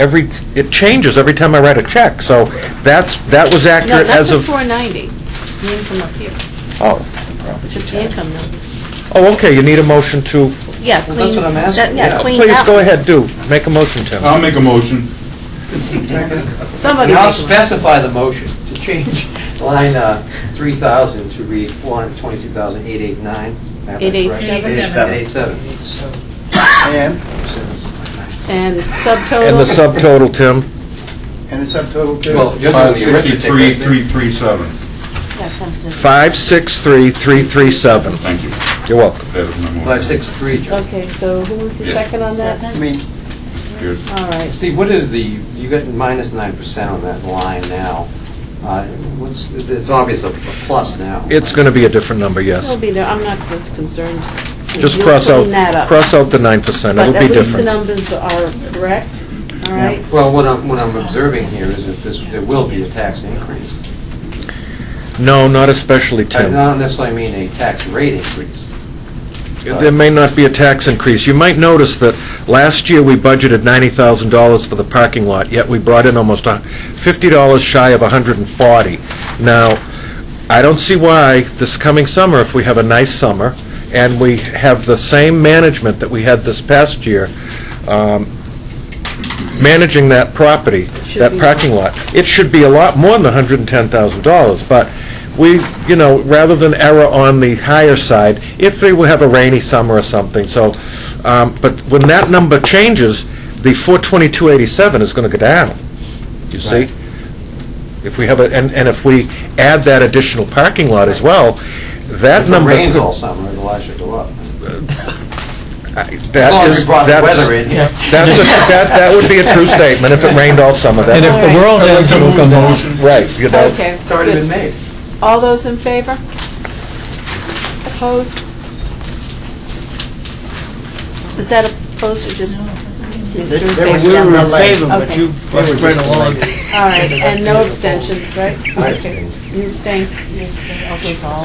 every, it changes every time I write a check, so that's, that was No, accurate not as the of... 490, the income up here, Oh, just the income number. oh, okay, you need a motion to, Yeah, Well, clean. that's what I'm asking, that- yeah. Yeah, clean please that go one. ahead, do, make a motion, Tim. I'll make a motion. Somebody And I'll make one. specify the motion to change line uh, 3,000 to read 422,889. 887. 887. And And And the subtotal, subtotal, Tim? And the subtotal too? Well, you're doing the arithmetic. 563,337. 563,337. Thank you. You're welcome. That is my motion. Five, six, three, Joe. Okay, so who was the Yeah. second on that? I mean, Here's- All right. Steve, what is the, you got minus nine percent on that line now. Uh, What's, it's obvious a a plus now. It's going to be a different number, It'll yes. be there, I'm not just concerned. Just You're cross out, clean that up. cross out the 9%. It'll But be at least the different. numbers are correct, all right? Well, what I'm, what I'm observing here is that this, there will be a tax increase. No, not especially, I Tim. don't necessarily mean a tax rate increase. There may not be a tax increase. You might notice that last year we budgeted $90,000 for the parking lot, yet we brought in almost a- $50 shy of 140. Now, I don't see why this coming summer, if we have a nice summer, and we have the same management that we had this past year, um, managing that property, that parking lot, it should be a lot more than $110,000. But we, you know, rather than err on the higher side, if we will have a rainy summer or something, so, um, but when that number changes, the 42287 is going to go down, you see? Right. If we have a, and, and if we add that additional parking lot as well, that If it number... rains all summer, it'll actually go up. I- As That as we is, brought the that's, weather in here. that's, a- that, that would be a true statement, if it rained all summer, And if that, the world ends, it'll come down. right, you know. Okay. It's already good. been made. All those in favor? Opposed? Is that opposed or just? they Through they were favor? down the lane. but you pushed right along. All right, and no abstentions, right? Okay, you abstain?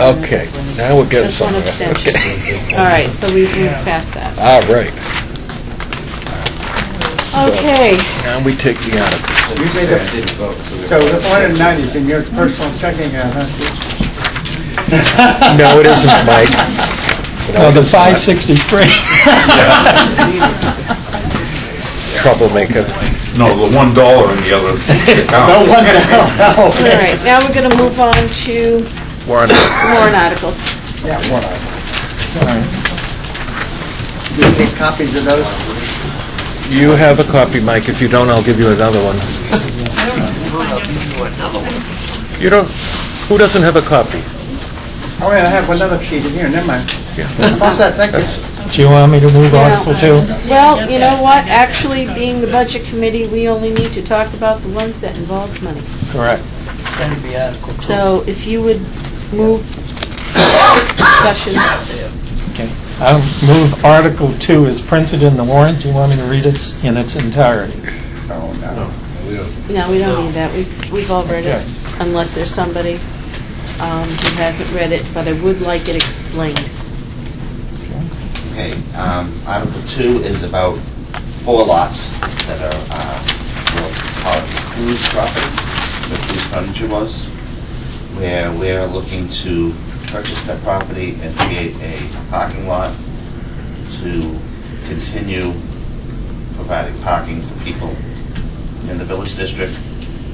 Okay, now we're getting Just one somewhere. abstention. Okay. All right, so we've moved past that. All right, Okay, now we take the article. Usually the, so the 490 is in your personal checking account, huh? No, it isn't, Mike. No, the 563. Troublemaker. No, the one dollar in the other account. all right, now we're going to move on to Warren, warrant articles. Yeah, one of them. Do you take copies of those? You have a copy, Mike. If you don't, I'll give you another one. You don't, who doesn't have a copy? Oh, yeah, I have another sheet in here, never mind. Yeah. How's that, thank you. Do you want me to move Yeah. Article 2? Well, you know what, actually, being the budget committee, we only need to talk about the ones that involve money. Correct. And be Article. So if you would move discussion, Okay. I'll move Article 2 is printed in the warrant. Do you want me to read it in its entirety? Oh, no. no, we don't need that, we've, we've all read it, unless there's somebody um, who hasn't read it, but I would like it explained. Okay, um, Article 2 is about four lots that are, uh, we'll call it the Cruise property, the Cruise furniture was, where we're looking to purchase that property and create a parking lot to continue providing parking for people in the village district,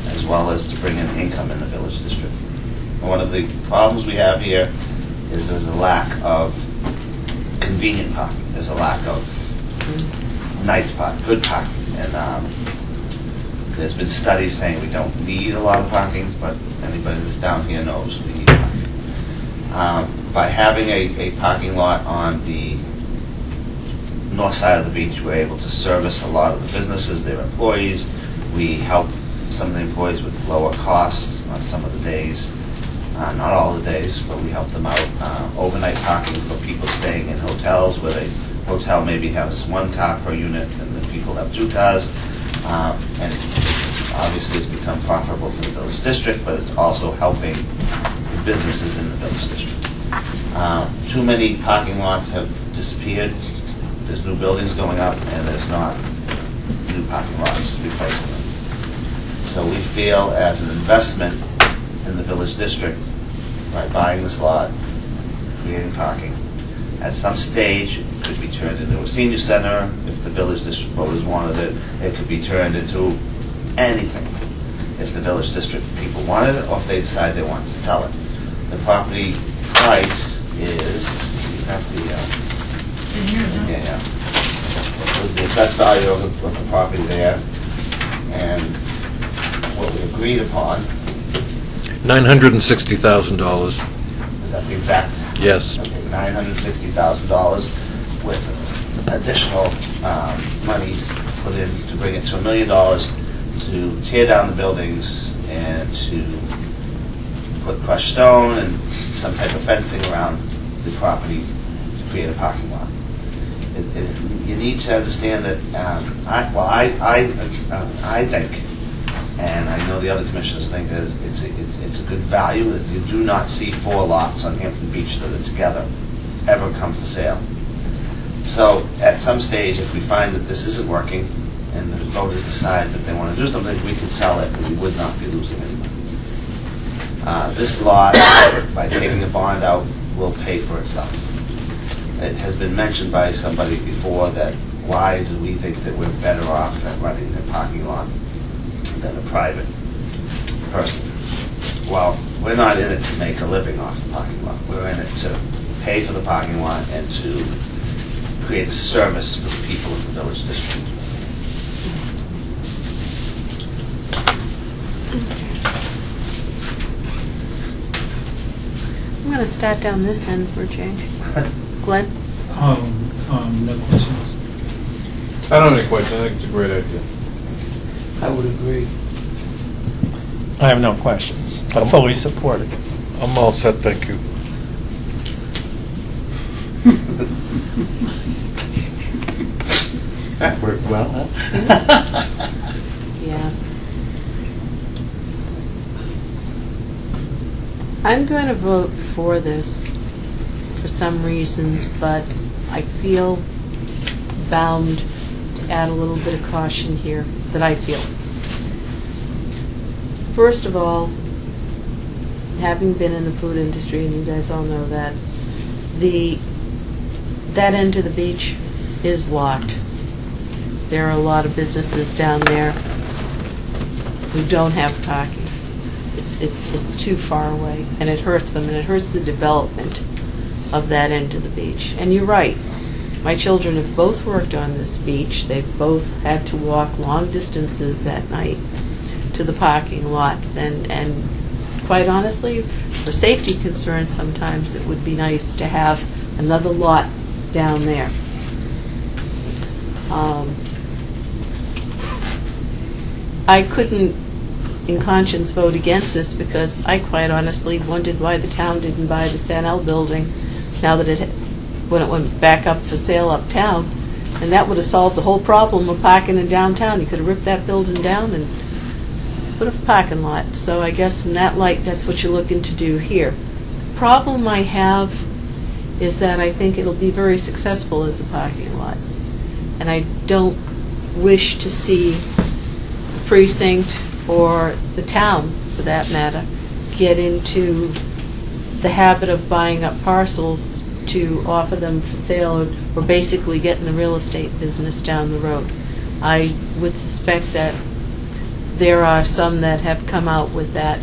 as well as to bring in income in the village district. And One of the problems we have here is there's a lack of convenient parking. There's a lack of nice parking, good parking. And um, there's been studies saying we don't need a lot of parking, but anybody that's down here knows we need parking. Um, By having a, a parking lot on the north side of the beach, we're able to service a lot of the businesses, their employees. We help some of the employees with lower costs on some of the days. Uh, Not all the days, but we help them out. Uh, Overnight parking for people staying in hotels where the hotel maybe has one car per unit and the people have two cars. Uh, And obviously, it's become profitable for the village district, but it's also helping businesses in the village district. Uh, Too many parking lots have disappeared. There's new buildings going up, and there's not new parking lots replacing them. So we feel as an investment in the village district, by buying this lot, creating parking, at some stage, it could be turned into a senior center, if the village district voters wanted it, it could be turned into anything, if the village district people wanted it, or if they decide they want to sell it. The property price is, you have the, uh, yeah, yeah. Was the assessed value of the, of the property there, and what we agreed upon, $960,000, is that the exact? yes. Okay, $960,000 with additional um, monies put in to bring it to a million dollars to tear down the buildings and to put crushed stone and some type of fencing around the property to create a parking lot. It- it- You need to understand that, um, I, well, I, I, uh, I think, and I know the other commissioners think that it's, a- it's, it's a good value, that you do not see four lots on Hampton Beach that are together ever come for sale. So at some stage, if we find that this isn't working, and the voters decide that they want to do something, we can sell it, and we would not be losing any money. Uh, This lot, by taking a bond out, will pay for itself. It has been mentioned by somebody before that, why do we think that we're better off at running a parking lot than a private person? Well, we're not in it to make a living off the parking lot. We're in it to pay for the parking lot and to create a service for the people in the village district. I'm going to start down this end for a change. Glenn? Um, um, no questions. I don't have any questions, I think it's a great idea. I would agree. I have no questions. I'm fully support it. I'm all set, thank you. That worked well, huh? Yeah. I'm going to vote for this for some reasons, but I feel bound to add a little bit of caution here that I feel. First of all, having been in the food industry, and you guys all know that, the, that end of the beach is locked. There are a lot of businesses down there who don't have parking. It's, it's, it's too far away, and it hurts them, and it hurts the development of that end of the beach. And you're right, my children have both worked on this beach, they've both had to walk long distances at night to the parking lots, and, and quite honestly, for safety concerns, sometimes it would be nice to have another lot down there. Um, I couldn't, in conscience, vote against this because I quite honestly wondered why the town didn't buy the Sanel building now that it, when it went back up for sale uptown. And that would have solved the whole problem of parking in downtown. You could have ripped that building down and put a parking lot. So I guess in that light, that's what you're looking to do here. The Problem I have is that I think it'll be very successful as a parking lot. And I don't wish to see precinct or the town, for that matter, get into the habit of buying up parcels to offer them for sale or- basically get in the real estate business down the road. I would suspect that there are some that have come out with that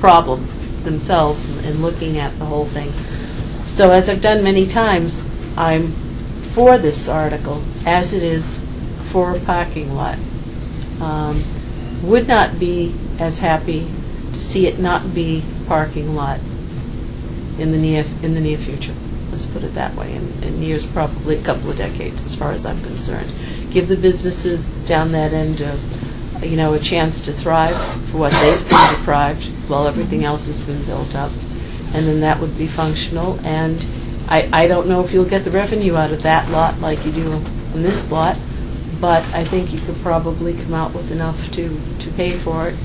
problem themselves in- in looking at the whole thing. So as I've done many times, I'm for this article, as it is for a parking lot. Um, Would not be as happy to see it not be parking lot in the near, in the near future. Let's put it that way, in, in years, probably a couple of decades, as far as I'm concerned. Give the businesses down that end, a, you know, a chance to thrive for what they've been deprived, while everything else has been built up. And then that would be functional, and I, I don't know if you'll get the revenue out of that lot like you do in this lot, but I think you could probably come out with enough to, to pay for it,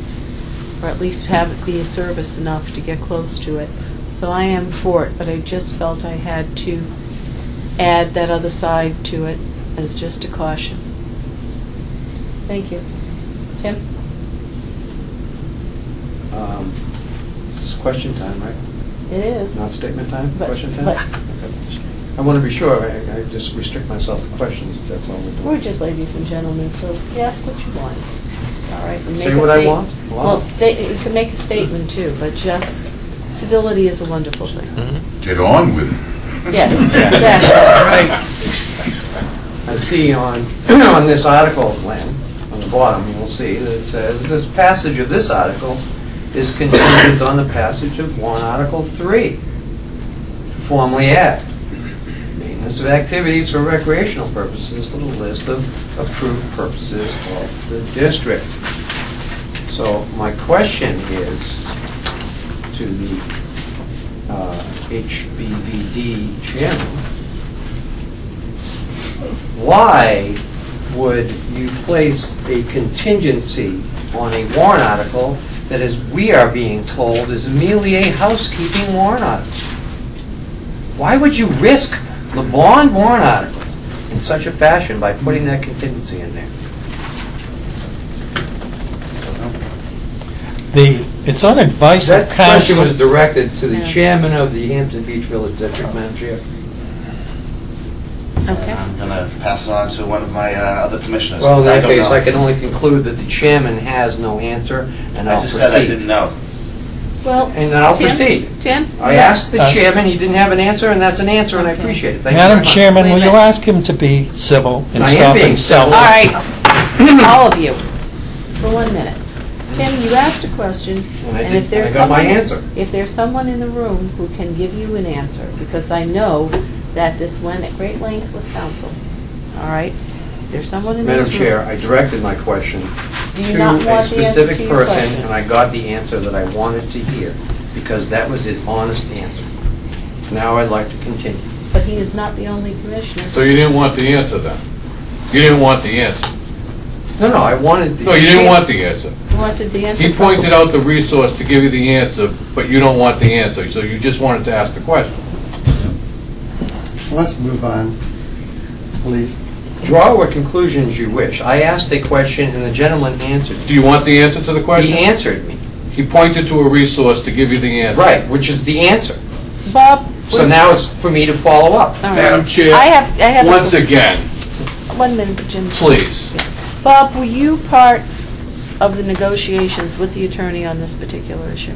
or at least have it be a service enough to get close to it. So I am for it, but I just felt I had to add that other side to it as just a caution. Thank you. Tim? Um, It's question time, right? It is. Not statement time, But- question time? but-. I want to be sure, I I just restrict myself to questions, that's all we're We're just ladies and gentlemen, so ask what you want. All right? and Say make a what I state- want? Wow. Well, state, you can make a statement too, but just, civility is a wonderful thing. Mm-hmm. Get on with it. Yes, exactly. I see on, on this article, Len, on the bottom, you'll see that it says, "This passage of this article is contingent on the passage of one Article 3." Formally add, maintenance of activities for recreational purposes the list of approved purposes of the district. So my question is to the uh, HBVD chairman, why would you place a contingency on a warrant article that, as we are being told, is merely a housekeeping warrant article? Why would you risk the bond warrant article in such a fashion by putting that contingency in there? The, it's on advice of That question was directed to the Yeah. chairman of the Hampton Beach Village District, Madam Chair. Okay. I'm going to pass it on to one of my uh, other commissioners. Well, in I that don't case, know. I can only conclude that the chairman has no answer, and I I'll just said I didn't proceed. know. Well, And then I'll Tim? proceed. Tim? I asked the Uh, chairman, he didn't have an answer, and that's an answer, and I Okay. appreciate it. Thank you very Madam much. Chairman, will you ask him to be civil and I am stop being insulting? civil. All right, all of you, for one minute. Tim, you asked a question, And I and did- if there's I got my someone... answer. If there's someone in the room who can give you an answer, because I know that this went at great length with council, all right? There's someone in this room... Madam Chair, I directed my question Do you to not a want the answer specific to your person, question? and I got the answer that I wanted to hear, because that was his honest answer. Now I'd like to continue. But he is not the only commissioner. So you didn't want the answer then? You didn't want the answer? No, no, I wanted the... No, you didn't want the answer. He wanted the answer... He from- pointed out the resource to give you the answer, but you don't want the answer, so you just wanted to ask the question. Let's move on, please. Draw what conclusions you wish. I asked a question, and the gentleman answered. Do you want the answer to the question? He answered me. He pointed to a resource to give you the answer. Right, which is the answer. Bob... So was- now it's for me to follow up. All right. Madam Chair, I have, I have... a- once again, One minute, Jim. please. Bob, were you part of the negotiations with the attorney on this particular issue?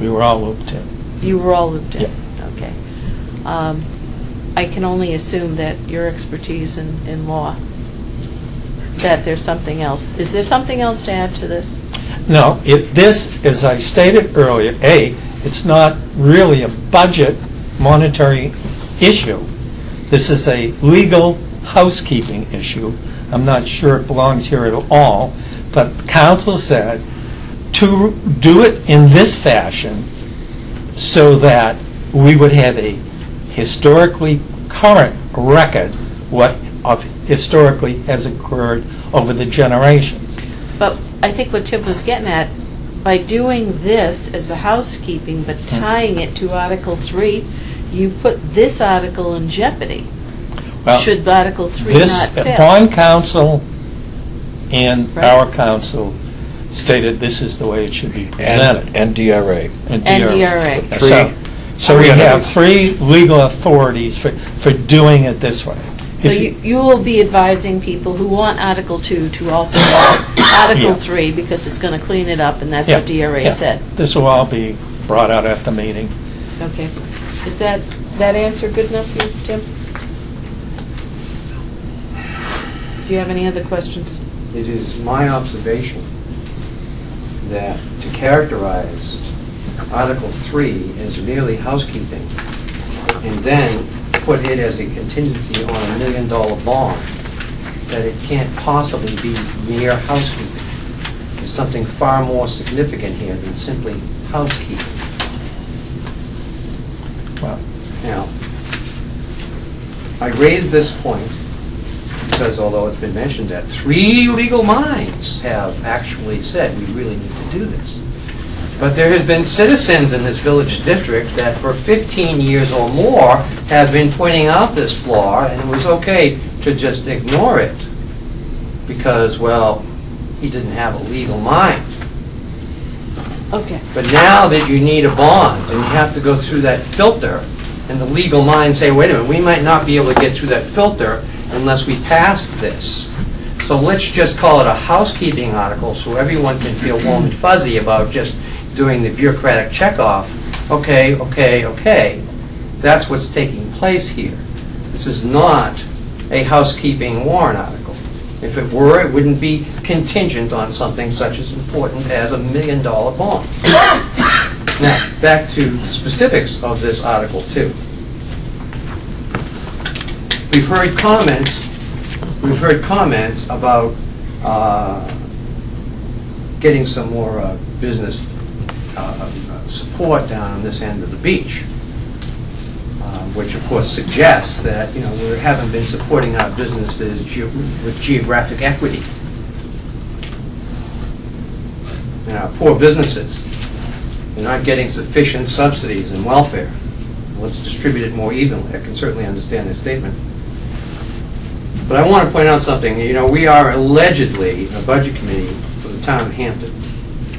We were all looped in. You were all looped in? Yeah. Okay. Um, I can only assume that your expertise in, in law, that there's something else. Is there something else to add to this? No, it, this, as I stated earlier, A, it's not really a budget monetary issue. This is a legal housekeeping issue. I'm not sure it belongs here at all, but council said to do it in this fashion so that we would have a historically current record what of historically has occurred over the generations. But I think what Tim was getting at, by doing this as a housekeeping, but Hmm. tying it to Article 3, you put this article in jeopardy. Well, Should Article 3 This, not fail? bond council and Right. our council stated this is the way it should be presented. And DRA. And And DRA. Three- So- So we have three legal authorities for, for doing it this way. So If you, you will be advising people who want Article 2 to also want Article Yeah. 3, because it's going to clean it up, and that's Yeah, what DRA yeah. said. This will all be brought out at the meeting. Okay. Is that, that answer good enough for you, Tim? Do you have any other questions? It is my observation that to characterize Article 3 as merely housekeeping, and then put it as a contingency on a million-dollar bond, that it can't possibly be mere housekeeping. There's something far more significant here than simply housekeeping. Well, Now, I raise this point because although it's been mentioned that three legal minds have actually said we really need to do this, but there have been citizens in this village district that for 15 years or more have been pointing out this flaw, and it was okay to just ignore it because, well, he didn't have a legal mind. Okay. But now that you need a bond and you have to go through that filter, and the legal mind say, wait a minute, we might not be able to get through that filter unless we pass this. So let's just call it a housekeeping article so everyone can feel warm and fuzzy about just doing the bureaucratic checkoff. Okay, okay, okay. That's what's taking place here. This is not a housekeeping warrant article. If it were, it wouldn't be contingent on something such as important as a million-dollar bond. Now, back to specifics of this Article 2. We've heard comments, we've heard comments about uh, getting some more uh, business uh, support down on this end of the beach, uh, which of course suggests that, you know, we haven't been supporting our businesses geo- with geographic equity. And our poor businesses, they're not getting sufficient subsidies and welfare. Let's distribute it more evenly. I can certainly understand this statement. But I want to point out something. You know, we are allegedly a budget committee for the town of Hampton.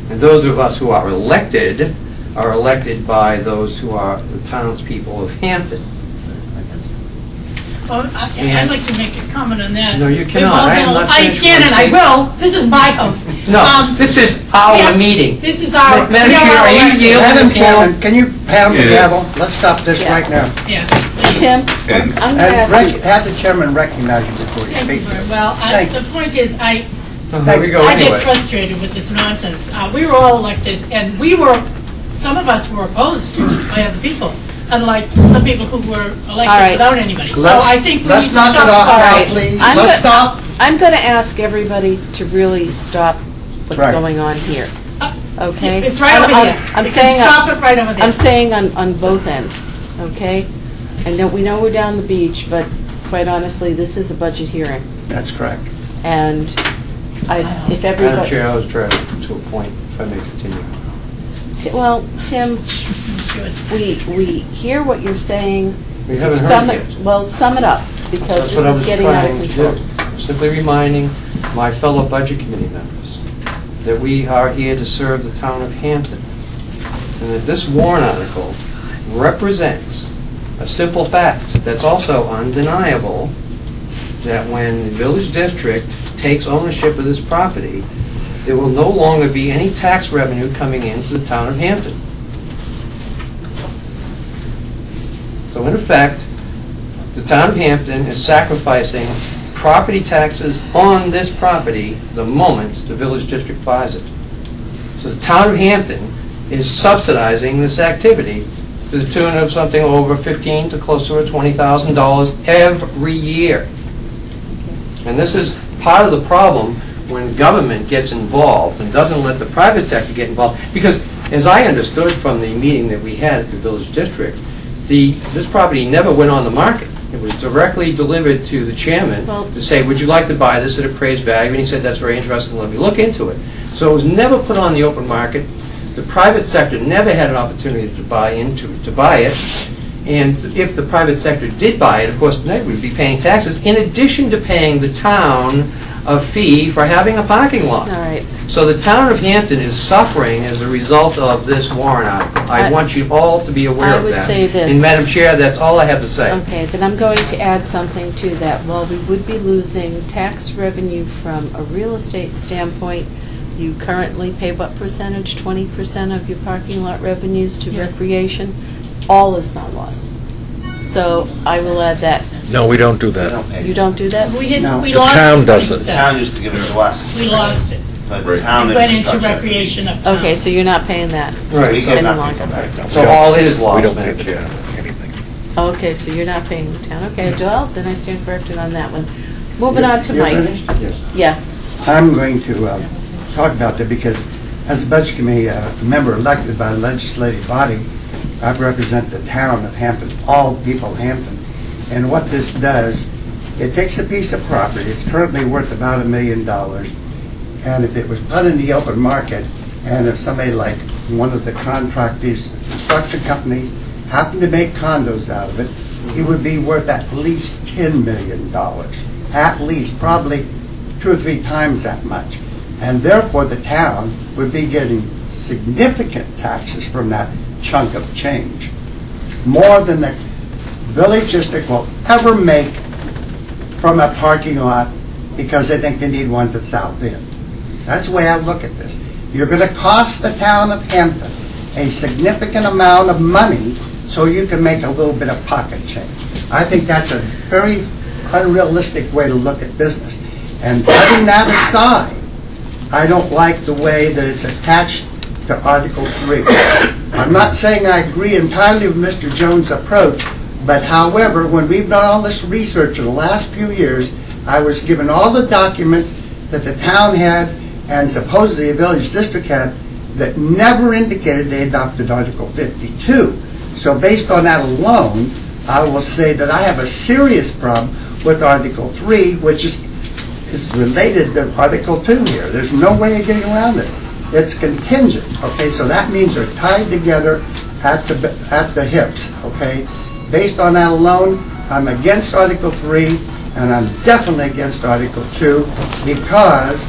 And those of us who are elected are elected by those who are the townspeople of Hampton. Well, I, I'd like to make a comment on that. No, you cannot. Well, I am no, not I finished can and I will. This is my house. No, Um, this is our yeah, meeting. This is our. Madam we are Chair, are you elected. yielding Madam the? Chairman, can you pound the Yes. gavel? Let's stop this Yeah. right now. Yes. Tim, And- I'm going to And ask rec- you, have the chairman recognize you before you Thank you speak. very well. I- Thank The point is, I, Here we go I get frustrated with this nonsense. Uh, We were all elected, and we were, some of us were opposed by other people, unlike the people who were All right. elected without anybody. So Let's- I think we need let's to knock it stop. off all now, right. please. I'm Let's go- stop. I'm going to ask everybody to really stop what's Right. going on here, Uh, okay? It's right I'm- over I'm- here. I'm You can saying, stop it right over there. I'm saying on, on both ends, okay? And know- we know we're down the beach, but quite honestly, this is a budget hearing. That's correct. And I, if Madam everybody, Chair, I was trying to a point, if I may continue. Ti- well, Tim, we, we hear what you're saying. We haven't Sum heard it- it yet. Well, sum it up, because That's this what I is was getting out of trying to control. do. Simply reminding my fellow budget committee members that we are here to serve the town of Hampton, and that this warrant article represents a simple fact that's also undeniable, that when the village district takes ownership of this property, there will no longer be any tax revenue coming into the town of Hampton. So in effect, the town of Hampton is sacrificing property taxes on this property the moment the village district buys it. So the town of Hampton is subsidizing this activity to the tune of something over 15 to closer to $20,000 every year. And this is part of the problem when government gets involved and doesn't let the private sector get involved. Because as I understood from the meeting that we had at the village district, the, this property never went on the market. It was directly delivered to the chairman Well- to say, would you like to buy this at appraised value? And he said, that's very interesting, let me look into it. So it was never put on the open market. The private sector never had an opportunity to buy into, to buy it. And if the private sector did buy it, of course, they would be paying taxes, in addition to paying the town a fee for having a parking lot. All right. So the town of Hampton is suffering as a result of this warrant article. I I- want you all to be aware I of would say this. And Madam Chair, that's all I have to say. Okay, then I'm going to add something to that. While we would be losing tax revenue from a real estate standpoint, you currently pay what percentage? 20% of your parking lot revenues to Yes. recreation? All is not lost. So I will add that. No, we don't do They that. don't pay. You don't do that? We had, No. we The lost. town it, does like you. The town used to give it to us, We lost it. but the town It went into infrastructure. recreation uptown. Okay, so you're not paying that? We Right, so- Any nothing longer. from so all is lost. We lost, don't pay Madam the Chair. town anything. Okay, so you're not paying the town. Okay, well, then I stand corrected on that one. Moving on to You're Mike. finished? Yes. Yeah. I'm going to uh, talk about that because as a budget committee uh, member elected by a legislative body, I represent the town of Hampton, all people of Hampton. And what this does, it takes a piece of property, it's currently worth about a million dollars, and if it was put in the open market, and if somebody like one of the contractors, construction companies, happened to make condos out of it, it would be worth at least $10 million. At least, probably two or three times that much. And therefore, the town would be getting significant taxes from that chunk of change. More than the village district will ever make from a parking lot because they think they need one to south end. That's the way I look at this. You're going to cost the town of Hampton a significant amount of money so you can make a little bit of pocket change. I think that's a very unrealistic way to look at business. And putting that aside, I don't like the way that it's attached to Article 3. I'm not saying I agree entirely with Mr. Jones' approach, but however, when we've done all this research in the last few years, I was given all the documents that the town had and supposedly the village district had that never indicated they adopted Article 52. So based on that alone, I will say that I have a serious problem with Article 3, which is, is related to Article 2 here. There's no way of getting around it. It's contingent, okay? So that means they're tied together at the, at the hips, okay? Based on that alone, I'm against Article 3, and I'm definitely against Article 2, because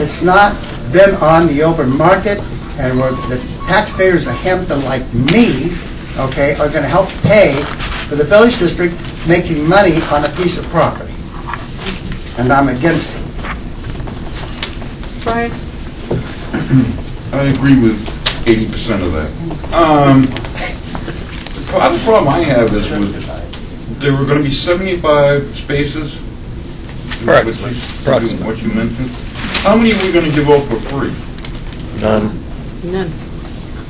it's not been on the open market, and the taxpayers of Hampton like me, okay, are gonna help pay for the village district making money on a piece of property. And I'm against it. Brian? I agree with eighty percent of that. Um, the pro- the problem I have is with, there were gonna be seventy-five spaces. Correct. Which you- Approximately. What you mentioned. How many are we gonna give out for free? None. None.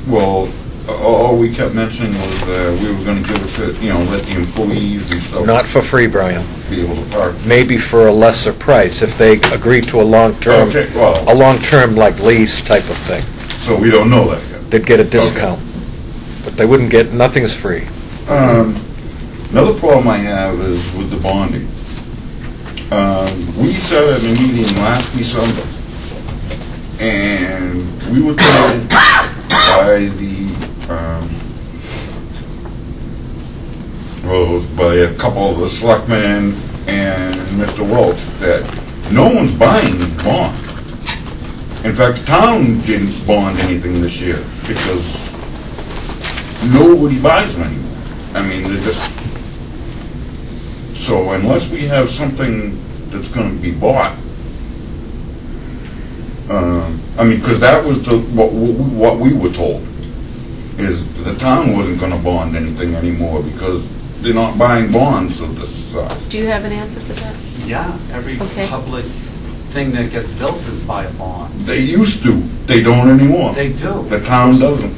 Well, a- all we kept mentioning was, uh, we were gonna give it to, you know, let the employees and stuff. Not for free, Brian. Be able to park. Maybe for a lesser price, if they agree to a long-term, Okay, well- a long-term like lease type of thing. So we don't know that yet. They'd get a discount. But they wouldn't get, nothing's free. Um, Another problem I have is with the bonding. Um, We said at a meeting last December, and we were told by the, um, was by a couple of the selectmen and Mr. Welch, that no one's buying bond. In fact, the town didn't bond anything this year, because nobody buys them anymore. I mean, they're just, so unless we have something that's gonna be bought, um, I mean, because that was the, what, what we were told, is the town wasn't gonna bond anything anymore because they're not buying bonds of this size. Do you have an answer to that? Yeah, every Okay. public thing that gets built is by a bond. They used to, they don't anymore. They do. The town doesn't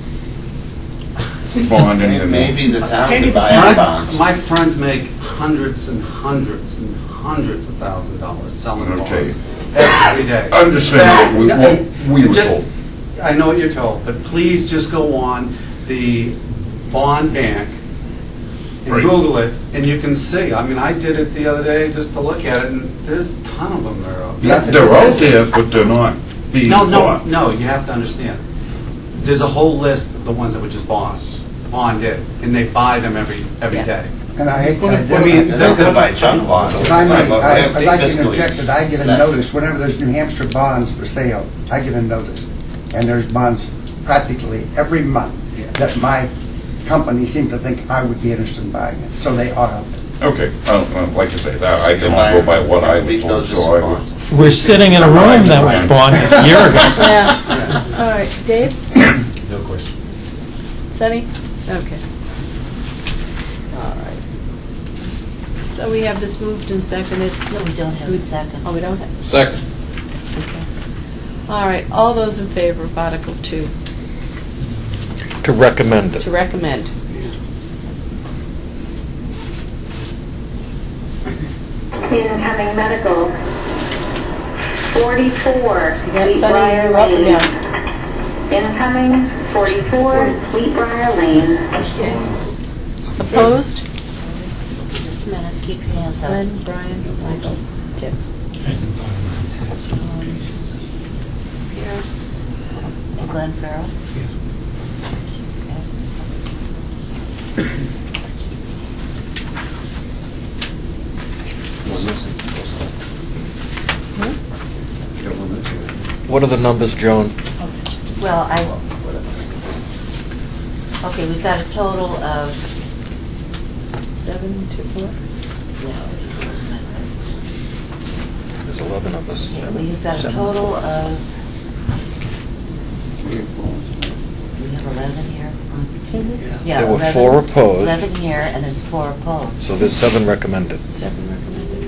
bond any of. Maybe the town Maybe could the buy town- our bonds. My friends make hundreds and hundreds and hundreds of thousand dollars selling Okay. bonds every day. I'm what we, what we were Just- told. I know what you're told, but please just go on the bond bank and Right. Google it, and you can see. I mean, I did it the other day just to look at it, and there's a ton of them there. Yeah, They're out there, but they're not being No, no, bought. no, you have to understand. There's a whole list of the ones that would just bond, bond it, and they buy them every, every Yeah. day. And I hate, I I mean, They're not gonna buy junk bonds. If I may, I- I'd like to fiscally- interject that I get a notice whenever there's New Hampshire bonds for sale, I get a notice. And there's bonds practically every month that my company seems to think I would be interested in buying it, so they are out there. Okay, uh, uh, like you say, that, I can only go by what I was told, so I was. We're sitting in a room that was bought a year ago. Yeah. All right, Dave? No question. Sunny? Okay. All right. So we have this moved and seconded. No, we don't have a second. Oh, we don't have? Second. Okay. All right, all those in favor of Article 2, To recommend it. to recommend? Incoming medical. 44, You got Sunny, you're up or down? Incoming 44, Sweetbriar Lane. Opposed? Just a minute, keep your hands up. Glenn, Brian, Michael, Tip. Pierce. And Glenn Farrell? What are the numbers, Joan? Well, I, okay, we've got a total of, Seven to four? no, where's my list? There's 11 of us. Okay, We've got a total of, we have 11 here. Yeah, There were 11 four opposed. 11 here, and there's four opposed. So there's seven recommended. Seven recommended.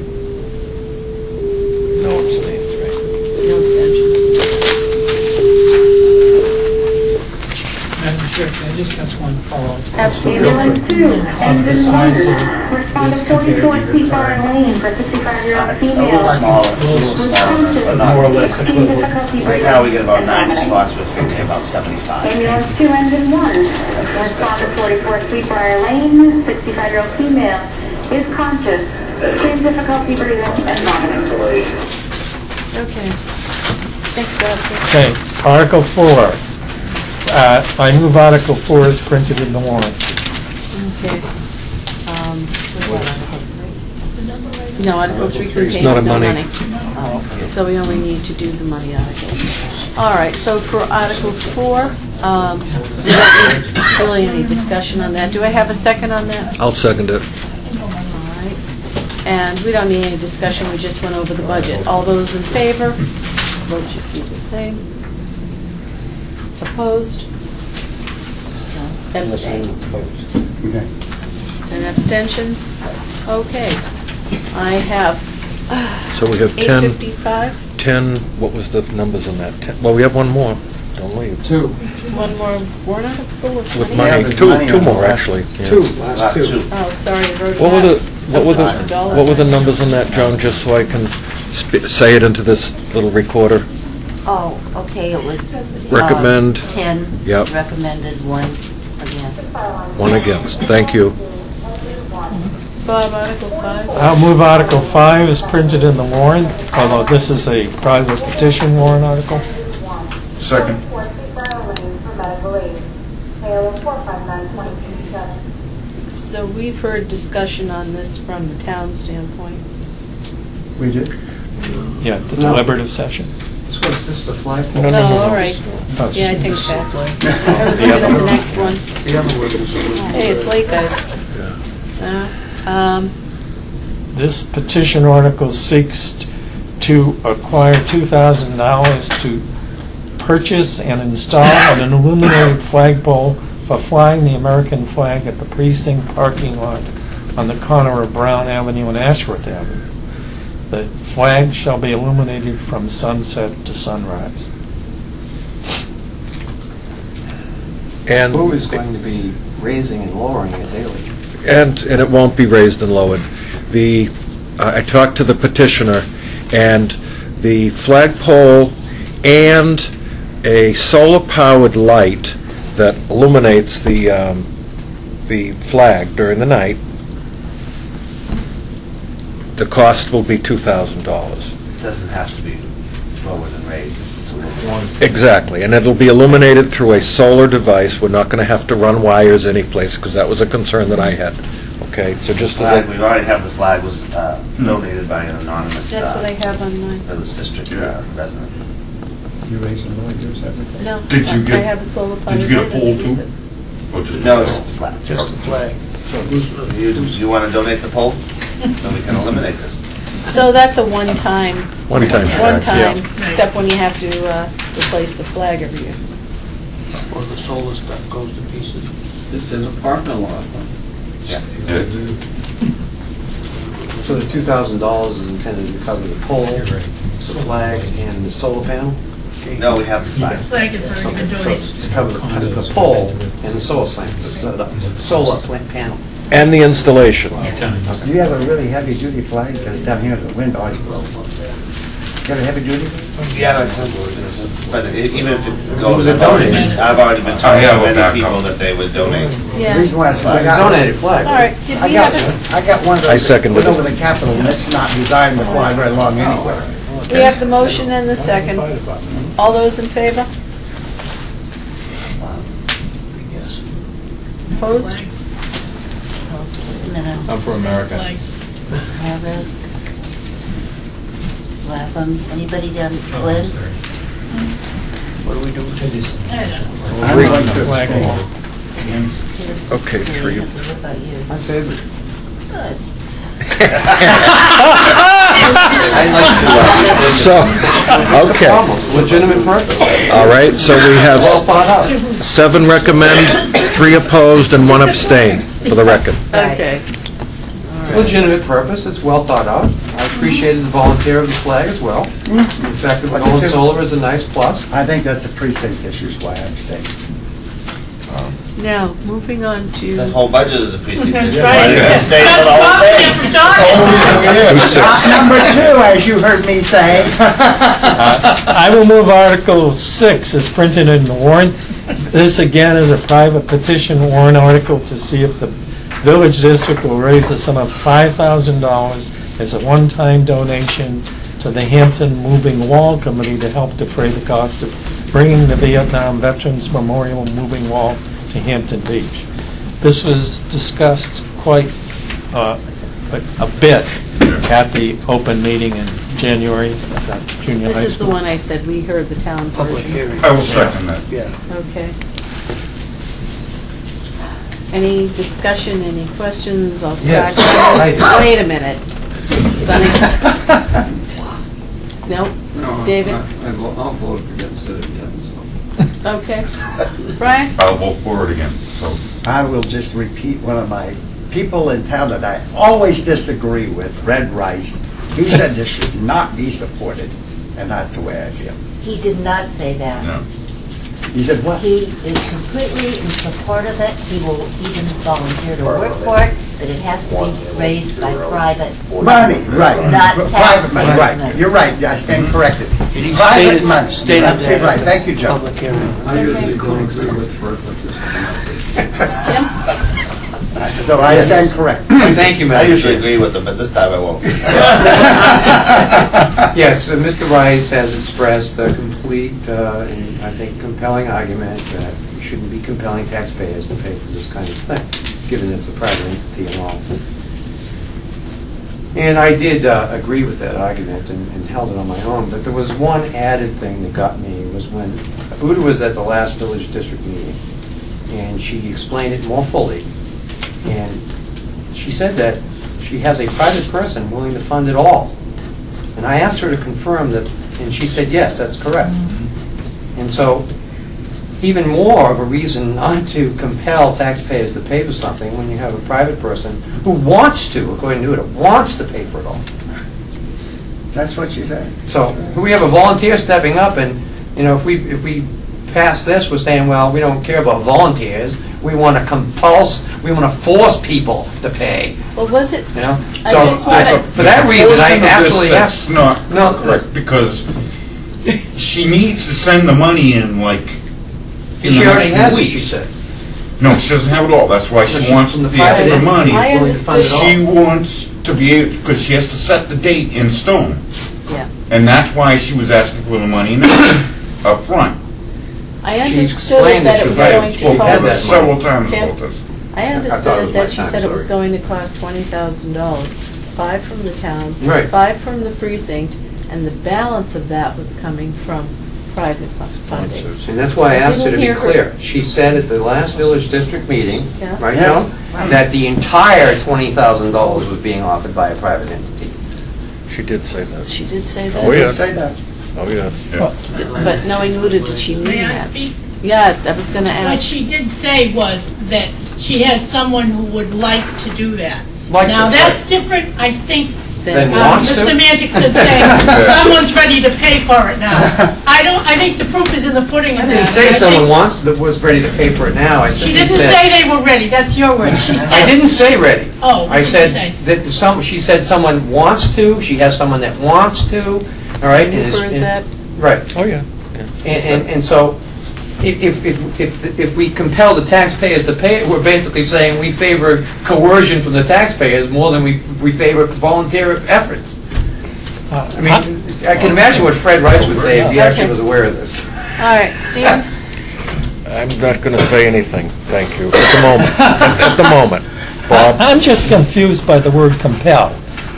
No abstains, right? No abstentions. Madam can I just ask one follow-up? Absolutely. Ambulance two, On the engine size one, of responded this compared to 44 your Sweet current- Lane for 65-year-old It's a little female. smaller, it's a little smaller, but not. More or less equivalent. Right now, we get about 90 spots, we're thinking about 75. Ambulance two, engine one, responded 44 Sweet Briar Lane, 65-year-old female, is conscious, extreme difficulty breathing and vomiting. Okay. Thanks, Rob. Okay, Article 4. Uh, I move Article 4 is printed in the warrant. Okay. Um, No, Article 3 contains not a no money. money. So we only need to do the money articles. All right, so for Article 4, um, we don't need really any discussion on that. Do I have a second on that? I'll second it. All right. And we don't need any discussion, we just went over the budget. All those in favor? Vote should be the same. Opposed? No. Abstained? Okay. And abstentions? Okay. I have uh, So we have 10, 855, 10, what was the numbers on that? 10 Well, we have one more. Don't leave. Two. one more warrant article with With money? Yeah, money, there's two, money two on more, last- actually. yeah. Two, Last last two. two. Oh, sorry, I wrote What were the, last. what were the, Five what were the numbers on that, Joan, just so I can sp- say it into this little recorder? Oh, okay, it was. uh, Recommend. 10. Yep. Recommended, one against. One against. Thank you. Bob, Article 5? I'll move Article 5 is printed in the warrant, although this is a private petition warrant article. Second. 44 Sweet Briar Lane for medical aid. AOL 459-2227. So we've heard discussion on this from the town standpoint. We did? Yeah, the deliberative session. This was, this is the flagpole? No, no, Oh, no, no. all right. Oh, Yeah, I think so. I was The looking at the next one. The other one was... Hey, it's late, guys. Uh, um, This petition article seeks to acquire $2,000 to purchase and install an illuminated flagpole for flying the American flag at the precinct parking lot on the corner of Brown Avenue and Ashworth Avenue. The flag shall be illuminated from sunset to sunrise. And, Who is going to be raising and lowering it daily? and, and it won't be raised and lowered. The, I I talked to the petitioner, and the flagpole and a solar-powered light that illuminates the, um, the flag during the night, the cost will be $2,000. It doesn't have to be lower than raised, if it's a little. Exactly, and it'll be illuminated through a solar device. We're not going to have to run wires anyplace, because that was a concern that I had. Okay, so just Flag, as we already have the flag was uh, donated by an anonymous That's what I uh, have on mine. village district uh, resident. You raising the noise, everything? No. Did you I get- have a solar Did you get a pole too? Or just- No, just the flag. Just the flag. So You, you want to donate the pole? So we can eliminate this. So that's a one-time, one time. one correct, yeah. time, except when you have to uh, replace the flag every year. Or the solar stuff goes to pieces. This is a parking lot. Yeah. So the $2,000 is intended to cover the pole, the flag, and the solar panel? No, we have the flag. The flag has already been So donated. to cover the the pole and the solar plant, the the solar plant panel. And the installation. Do you have a really heavy-duty flag? Because down here, the wind always blows. You have a heavy-duty? Yeah, it's, it's- but e- even if it goes, was a I've donate. I've already been oh, talking have to many backup. people that they would donate. The Yeah. reason why I said, I got... Donated flag. All right, did I we got, have, I got one of I those that seconded went it. over the Capitol, and it's not designed to fly very long anyway. a- we have the motion and the second. All those in favor? Opposed? Flags, minute. I'm for America. flags. Harris. Lapham, anybody down oh, Glen? What do we do? I don't know. I would like to Flagpole. abstain. Okay, three. What about you? My favorite. Good. I'd like to, uh, So, okay, Almost legitimate purpose. all right, so we Well have thought out. seven recommend, three opposed, and one abstain, for the record. Okay. All legitimate purpose, it's well thought out. I appreciated the volunteer of the flag as well. The fact that we're going solar is a nice plus. I think that's a precinct issue, is why I'm staying. Now, moving on to. The whole budget is a precinct. That's right. Why do you have to That's the whole talking thing? after number two, as you heard me say. Uh, I will move Article 6 as printed in the warrant. This again is a private petition warrant article to see if the village district will raise the sum of $5,000 as a one-time donation to the Hampton Moving Wall Committee to help defray the cost of bringing the Vietnam Veterans Memorial Moving Wall to Hampton Beach. This was discussed quite uh, a a bit at the open meeting in January at that junior this high is the school. one I said, we heard the town Public version. I will second that. Yeah. Okay. Any discussion, any questions? I'll start. Yes, I do. Wait a minute. Sonny? Nope. No, David? I, I, I'll vote against it again, so. Okay. Brian? I'll vote for it again, so. I will just repeat one of my people in town that I always disagree with, Fred Rice. He said this should not be supported, and that's the way I feel. He did not say that. No. He said, what? He is completely in support of it. He will even volunteer to work for it, but it has to be raised by private. Money, right. Not Private money, right. You're right, I stand corrected. It Private stated- money. stated That's it, that Right, thank you, Joe. Public hearing. I usually don't agree with Fred, but this. So I stand correct. Thank you, I Madam usually Chair. agree with them, but this time I won't. Yes, uh, Mr. Rice has expressed a complete, uh, and I think compelling argument that we shouldn't be compelling taxpayers to pay for this kind of thing, given it's a private entity and all. And I did uh, agree with that argument and and held it on my own, but there was one added thing that got me, was when Uda was at the last village district meeting, and she explained it more fully, and she said that she has a private person willing to fund it all. And I asked her to confirm that, and she said, yes, that's correct. And so, even more of a reason not to compel taxpayers to pay for something when you have a private person who wants to, according to it, wants to pay for it all. That's what you said. So, we have a volunteer stepping up, and, you know, if we, if we pass this, we're saying, well, we don't care about volunteers, we want to compulse, we want to force people to pay, Well, was it, you know? I So, just wanna- for that reason, I Portion of this absolutely have... That's not No, correct, because she needs to send the money in like in She the already next has it, she weeks. said. No, she doesn't have it all, that's why she she- wants from the the private extra money. I willing to fund it all. She wants to be able, because she has to set the date in stone. Yeah. And that's why she was asking for the money now, up front. I understood explained that that it was she had going to Spoken had to her that cost, several times about this. I thought it understood was that she time, said it was sorry. going to cost twenty thousand dollars, five from the town, Right. five from the precinct, and the balance of that was coming from private fu- funding. And that's why I asked her to Didn't be hear her. clear. She said at the last village district meeting, Yeah. right Yes. now, that the entire $20,000 was being offered by a private entity. She did say that. She did say Oh, that, yeah. Did say that. Oh, yes. but knowing Luda, did she mean May I that? speak? Yeah, I was gonna ask What ask. she did say was that she has someone who would like to do that. Like Now, to- that's different, I think, Then um, wants the to? semantics of saying, someone's ready to pay for it now. I don't, I think the proof is in the pudding I of didn't that. say I someone think- wants, that was ready to pay for it now. I She simply didn't said- say they were ready, that's your word. She said. I didn't say ready. Oh, what I did you said say? that some, she said someone wants to, she has someone that wants to, all right? and You it's- heard and- that? Right. Oh, yeah. And, and, and so, if, if, if- if, if we compel the taxpayers to pay it, we're basically saying we favor coercion from the taxpayers more than we, we favor volunteer efforts. Uh, I mean, I can imagine what Fred Rice would say if he actually was aware of this. All right, Steve? I'm not going to say anything, thank you, at the moment, at the moment. Bob? I'm just confused by the word compel.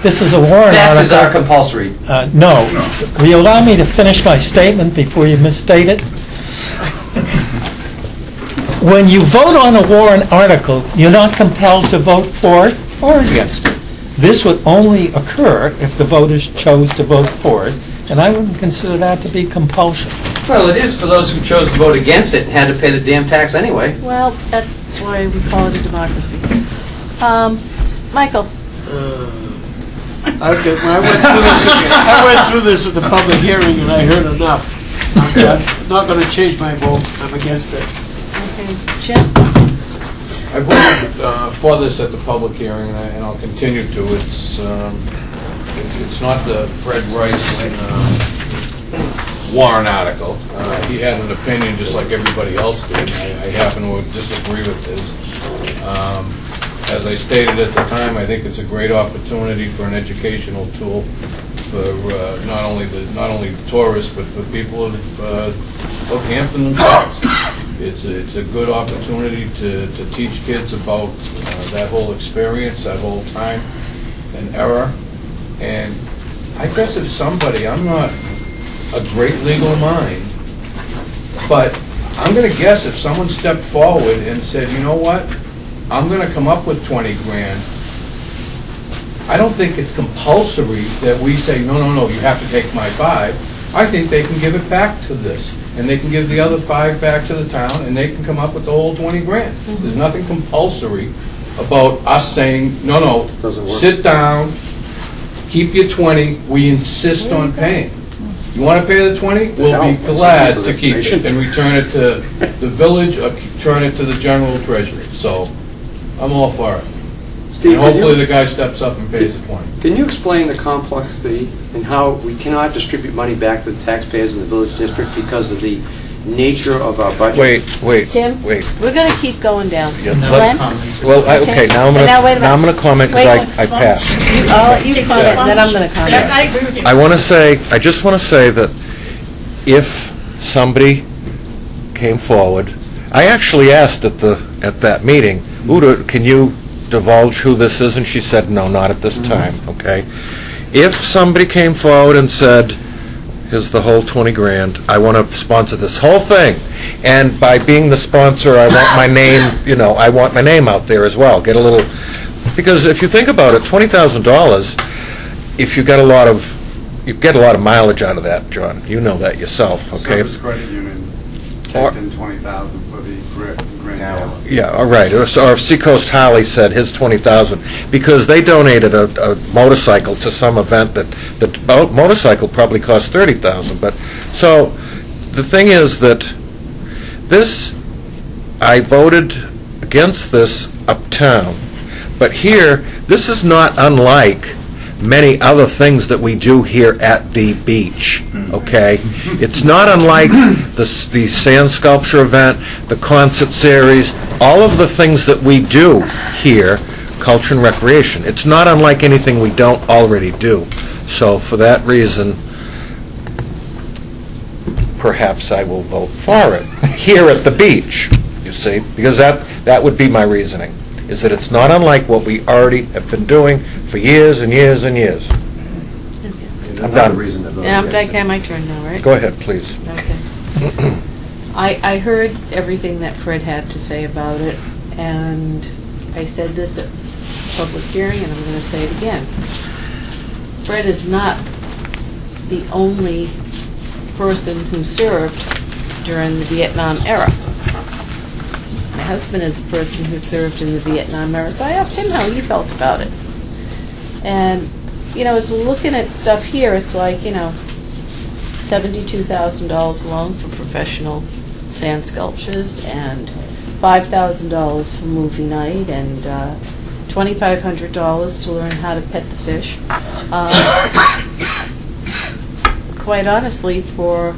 This is a warrant Taxes are article. compulsory. Uh, No. Will you allow me to finish my statement before you misstate it? When you vote on a warrant article, you're not compelled to vote for it or against it. This would only occur if the voters chose to vote for it, and I wouldn't consider that to be compulsion. Well, it is for those who chose to vote against it and had to pay the damn tax anyway. Well, that's why we call it a democracy. Um, Michael? Okay, when I went through this, I went through this at the public hearing and I heard enough. I'm not going to change my vote, I'm against it. Okay, Jim? I voted uh, for this at the public hearing, and I- and I'll continue to. It's, um, it- it's not the Fred Rice uh, warrant article. Uh, He had an opinion just like everybody else did. I I happen to disagree with his. Um, As I stated at the time, I think it's a great opportunity for an educational tool for uh, not only the, not only tourists, but for people of, uh, of Hampton themselves. It's, a- it's a good opportunity to, to teach kids about uh, that whole experience, that whole time and era. And I guess if somebody, I'm not a great legal mind, but I'm gonna guess if someone stepped forward and said, you know what, I'm gonna come up with 20 grand, I don't think it's compulsory that we say, no, no, no, you have to take my five. I think they can give it back to this, and they can give the other five back to the town, and they can come up with the whole 20 grand. Mm-hmm. There's nothing compulsory about us saying, no, no, work. sit down, keep your 20, we insist on paying. You want to pay the 20? We'll be glad to keep it and return it to the village or return it to the general treasury. So I'm all for it. Steve, And could you- hopefully the guy steps up and pays the 20. Can you explain the complexity and how we cannot distribute money back to the taxpayers in the village district because of the nature of our budget? Wait, wait, Tim? wait. We're going to keep going down. Yeah, Glenn? Well, I- okay, now I'm Now, wait a gonna, minute. now I'm gonna comment Wait, because I I passed. You- Oh, you comment, then I'm going to comment. I agree with you. I want to say, I just want to say that if somebody came forward, I actually asked at the, at that meeting, Uta, can you divulge who this is? And she said, no, not at this time, okay? If somebody came forward and said, here's the whole 20 grand, I want to sponsor this whole thing, and by being the sponsor, I want my name, you know, I want my name out there as well, get a little, because if you think about it, $20,000, if you got a lot of, you get a lot of mileage out of that, John. You know that yourself, okay? Service Credit Union Or- kicked in 20,000 for the Grand Gala. Yeah, all right. Or or if Seacoast Harley said his 20,000, because they donated a a motorcycle to some event that, the mo- motorcycle probably cost 30,000, but, so, the thing is that this, I voted against this uptown, but here, this is not unlike many other things that we do here at the beach, mm-hmm. okay? It's not unlike the the sand sculpture event, the concert series, all of the things that we do here, culture and recreation. It's not unlike anything we don't already do. So for that reason, perhaps I will vote for it, here at the beach, you see? Because that, that would be my reasoning, is that it's not unlike what we already have been doing for years and years and years. I'm done. Yeah, I'm, okay, my turn now, right? Go ahead, please. Okay. I, I heard everything that Fred had to say about it, and I said this at public hearing, and I'm going to say it again. Fred is not the only person who served during the Vietnam era. Husband is a person who served in the Vietnam era, so I asked him how he felt about it. And, you know, as we're looking at stuff here, it's like, you know, $72,000 alone for professional sand sculptures and $5,000 for movie night and uh, $2,500 to learn how to pet the fish. Uh, Quite honestly, for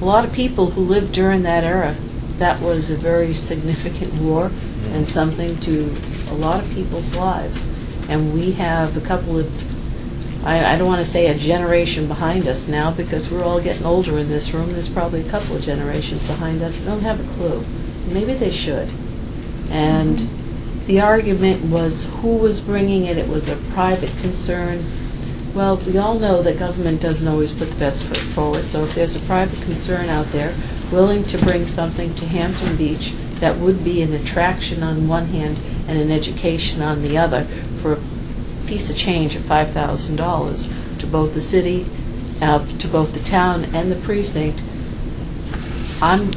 a lot of people who lived during that era, that was a very significant war mm-hmm. and something to a lot of people's lives. And we have a couple of I, I don't want to say a generation behind us now because we're all getting older in this room. There's probably a couple of generations behind us who don't have a clue. Maybe they should. And mm-hmm. the argument was who was bringing it. It was a private concern. Well, we all know that government doesn't always put the best foot forward. So if there's a private concern out there willing to bring something to Hampton Beach that would be an attraction on one hand and an education on the other for a piece of change of $5,000 to both the city, uh, to both the town and the precinct, I'm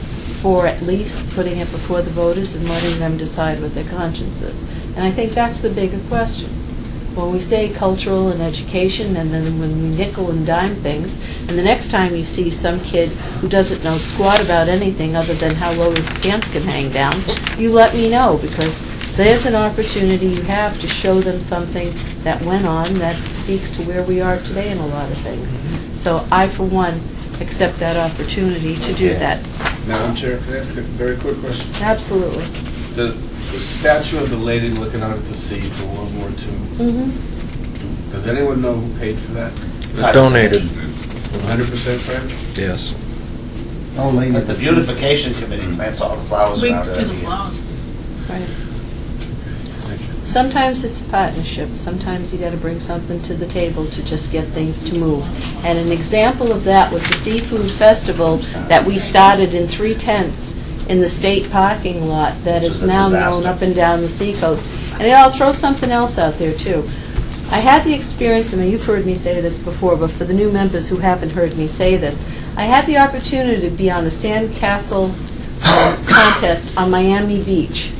for at least putting it before the voters and letting them decide what their conscience is. And I think that's the bigger question. When we say cultural and education, and then when we nickel and dime things, and the next time you see some kid who doesn't know squat about anything other than how low his pants can hang down, you let me know, because there's an opportunity you have to show them something that went on that speaks to where we are today in a lot of things. So I, for one, accept that opportunity to do that. Madam Chair, can I ask a very quick question? Absolutely. The the statue of the lady looking out at the sea for World War II, Mhm. does anyone know who paid for that? Donated, 100% private? yes. Only But the beautification committee plants all the flowers We around it. do the flowers. Right. Sometimes it's a partnership, sometimes you gotta bring something to the table to just get things to move. And an example of that was the Seafood Festival that we started in three tents in the state parking lot that is Which is a now known disaster. up and down the seacoast. And I'll throw something else out there too. I had the experience, and you've heard me say this before, but for the new members who haven't heard me say this, I had the opportunity to be on a sandcastle uh, contest on Miami Beach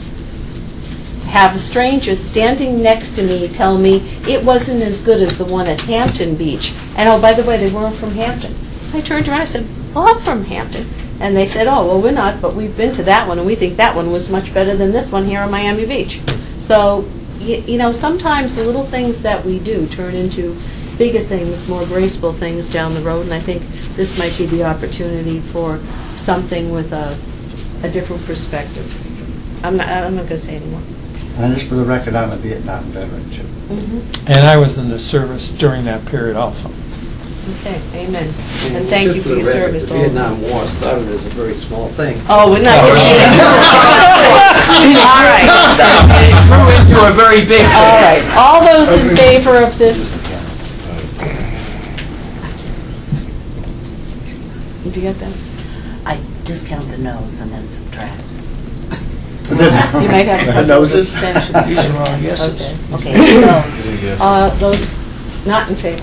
have a stranger standing next to me tell me it wasn't as good as the one at Hampton Beach. And oh, by the way, they weren't from Hampton. I turned around, I said, well, I'm from Hampton. And they said, oh, well, we're not, but we've been to that one, and we think that one was much better than this one here on Miami Beach. So, y- you know, sometimes the little things that we do turn into bigger things, more graceful things down the road, and I think this might be the opportunity for something with a, a different perspective. I'm not, I'm not going to say anymore. And just for the record, I'm a Vietnam veteran, too. Mm-hmm. And I was in the service during that period also. Okay, amen. And thank you Just for your record, service. The Vietnam War started as a very small thing. Oh, we're not getting All right. It grew into a very big thing. All right. All those in favor of this? Did you get that? I discount the nose and then subtract. You might have a couple of Noses? abstentions. These are all yeses. Okay, so, Uh, those not in favor.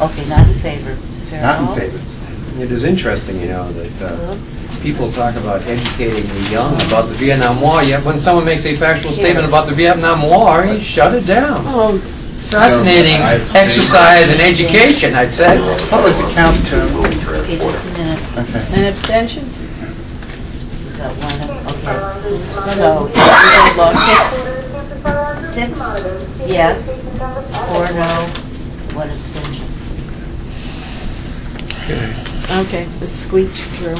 Okay, not in favor. Not in favor. It is interesting, you know, that uh, people talk about educating the young about the Vietnam War, yet when someone makes a factual statement about the Vietnam War, you shut it down. Oh, Fascinating exercise in education, I'd say. What was the count, uh, Okay, just a minute. Okay. and abstentions? We got one, okay. So, six, six yes, four no, one abstention. Okay, it squeaked through.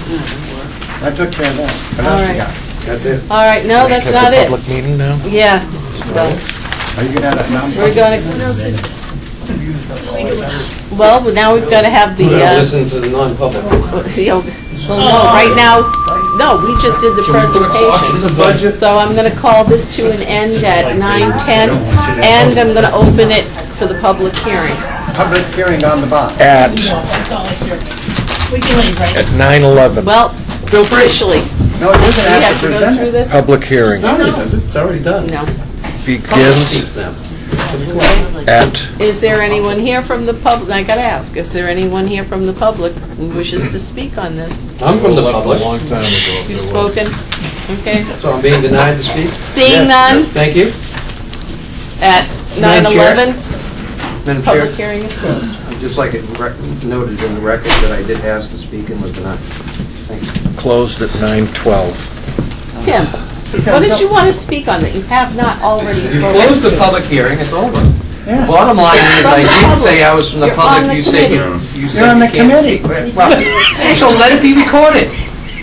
I took care of that. What All else you right. got? That's it. All right, no, that's not the it. Public meeting now? Yeah. Well, Are you gonna have that number? We're going to, well, now we've got to have the, uh, Listen to the non-public. the, well, no, right now, no, we just did the presentation. budget? So I'm going to call this to an end at 9:10, and I'm going to open it for the public hearing. Public hearing on the bond. At, That's all I care. We can leave, right? at 9:11, Well, officially, No, you're we have have to to go present through it. this? public hearing No, It's already done. No. begins Keeps them. at, Is there anyone here from the public, I got to ask, is there anyone here from the public who wishes to speak on this? I'm from the Left public, A long time ago. You've spoken? Okay. so I'm being denied to speak. Seeing Yes, none? Thank you. At Madam Chair? 9:11, Madam public hearing is closed. I'd just like it rec- noted in the record that I did ask to speak and was denied. Thank you. closed at 9:12. Tim, what did you want to speak on that you have not already You spoken? closed the public hearing, it's over. Yes. Bottom line is, I did say I was from the You're on public, the you said you committee. you said You're on you the can't committee. Well, So let it be recorded.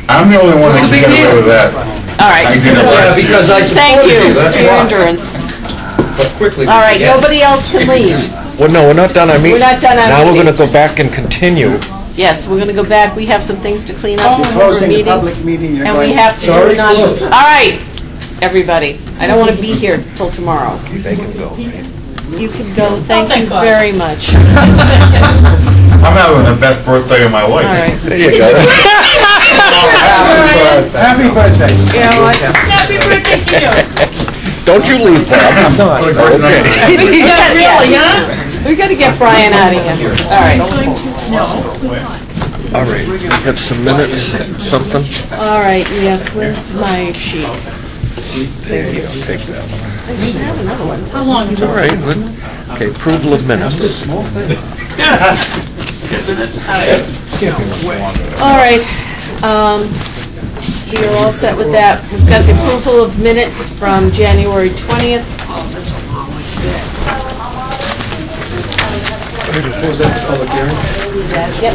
I'm the only one What's that the can big get away deal? with that. All right. I did it Yeah, last because I Thank supported you you, that's for your why. endurance. But quickly. All right, nobody else can leave. Well, no, we're not done I mean, We're not done our Now we're going to go back and continue. Yes, we're going to go back, we have some things to clean up You're before we're closing the meeting. public meeting, you're And going... we have to do Sorry, it on, all right, everybody. I don't want to be here till tomorrow. They can go, right? You can go, oh, thank thank you God. very much. I'm having the best birthday of my life. All right. There you go. Happy birthday. You know what? Happy birthday to you. Don't you leave, Bob. What a great night. Okay. Yeah, really, huh? We got to get Brian out of here. All right, No. All right, we have some minutes, something? all right, yes, where's my sheet? There you go, take that one. I didn't have another one. How long is All this? let- okay, approval of minutes. All right, um, we are all set with that. We've got the approval of minutes from January 20th. Was that the public hearing? Yep.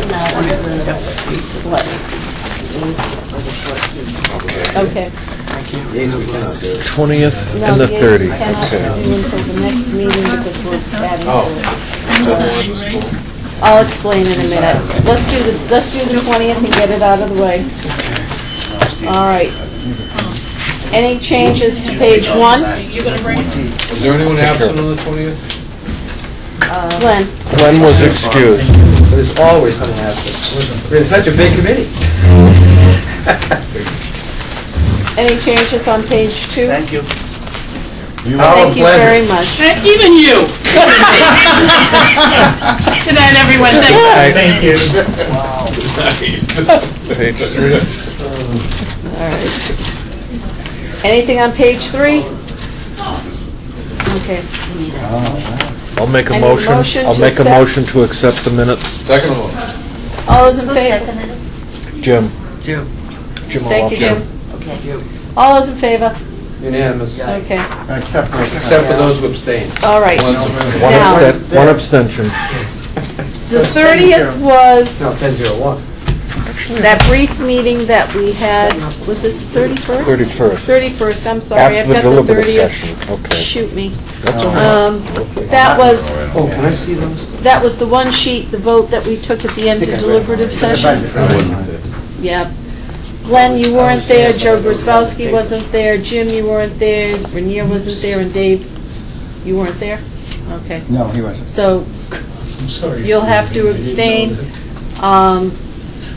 Okay. 20th No, and the 30th, okay. until the next meeting because we're adding Oh. to it. I'll explain in a minute. Let's do the, let's do the 20th and get it out of the way. All right. Any changes to page one? You're gonna bring it? Is there anyone absent on the 20th? Glenn? Glenn was excused. There's always something happening. We're in such a big committee. Any changes on page two? Thank you. You thank you very much. Uh, Even you. Good night, everyone. Thank you. Page three. All right. Anything on page three? Okay. I'll make a motion, motion I'll to make a accept? motion to accept the minutes. Second one. All those in Who favor? seconded it? Jim? Jim. Jim Thank you, O'Rourke. Jim. Okay. All those in favor? Unanimous, Okay. Except for... except for those who abstain. All right. One Now- absten- one abstention. The 30th was No, 10-0-1. That brief meeting that we had, was it 31st? 31st. 31st, I'm sorry, I've After the got the deliberative 30th. session, okay. Shoot me. That's all right. Um, That was, Oh, can I see those? that was the one sheet, the vote that we took at the end of deliberative session. Yeah. Glenn, you weren't there, Joe Grzelski wasn't there, Jim, you weren't there, Renier wasn't there, and Dave, you weren't there? Okay. No, he wasn't. So I'm sorry. you'll have to abstain. Um,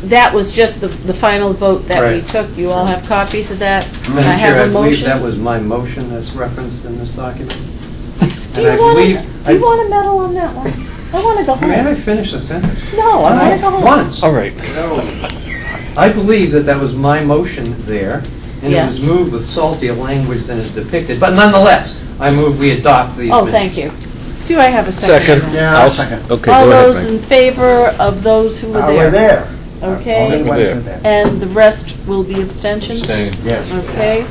That was just the, the final vote that we Right. took. You all have copies of that? Can I Madam Chair, have I a believe motion? that was my motion that's referenced in this document. Do And I you want believe, to, do you want a medal on that one? I want to go may I home. finish the sentence? No, I want to go home. Once. All right. I believe that that was my motion there, and it Yeah. was moved with saltier language than is depicted, but nonetheless, I move we adopt these Oh, minutes. thank you. Do I have a second? Second? Yeah, I'll second. Okay, All go ahead, those Mike. in favor of those who were Uh, there? We're there. Only Okay, ones there. there. and the rest will be abstentions? Abstain. Yes. Okay,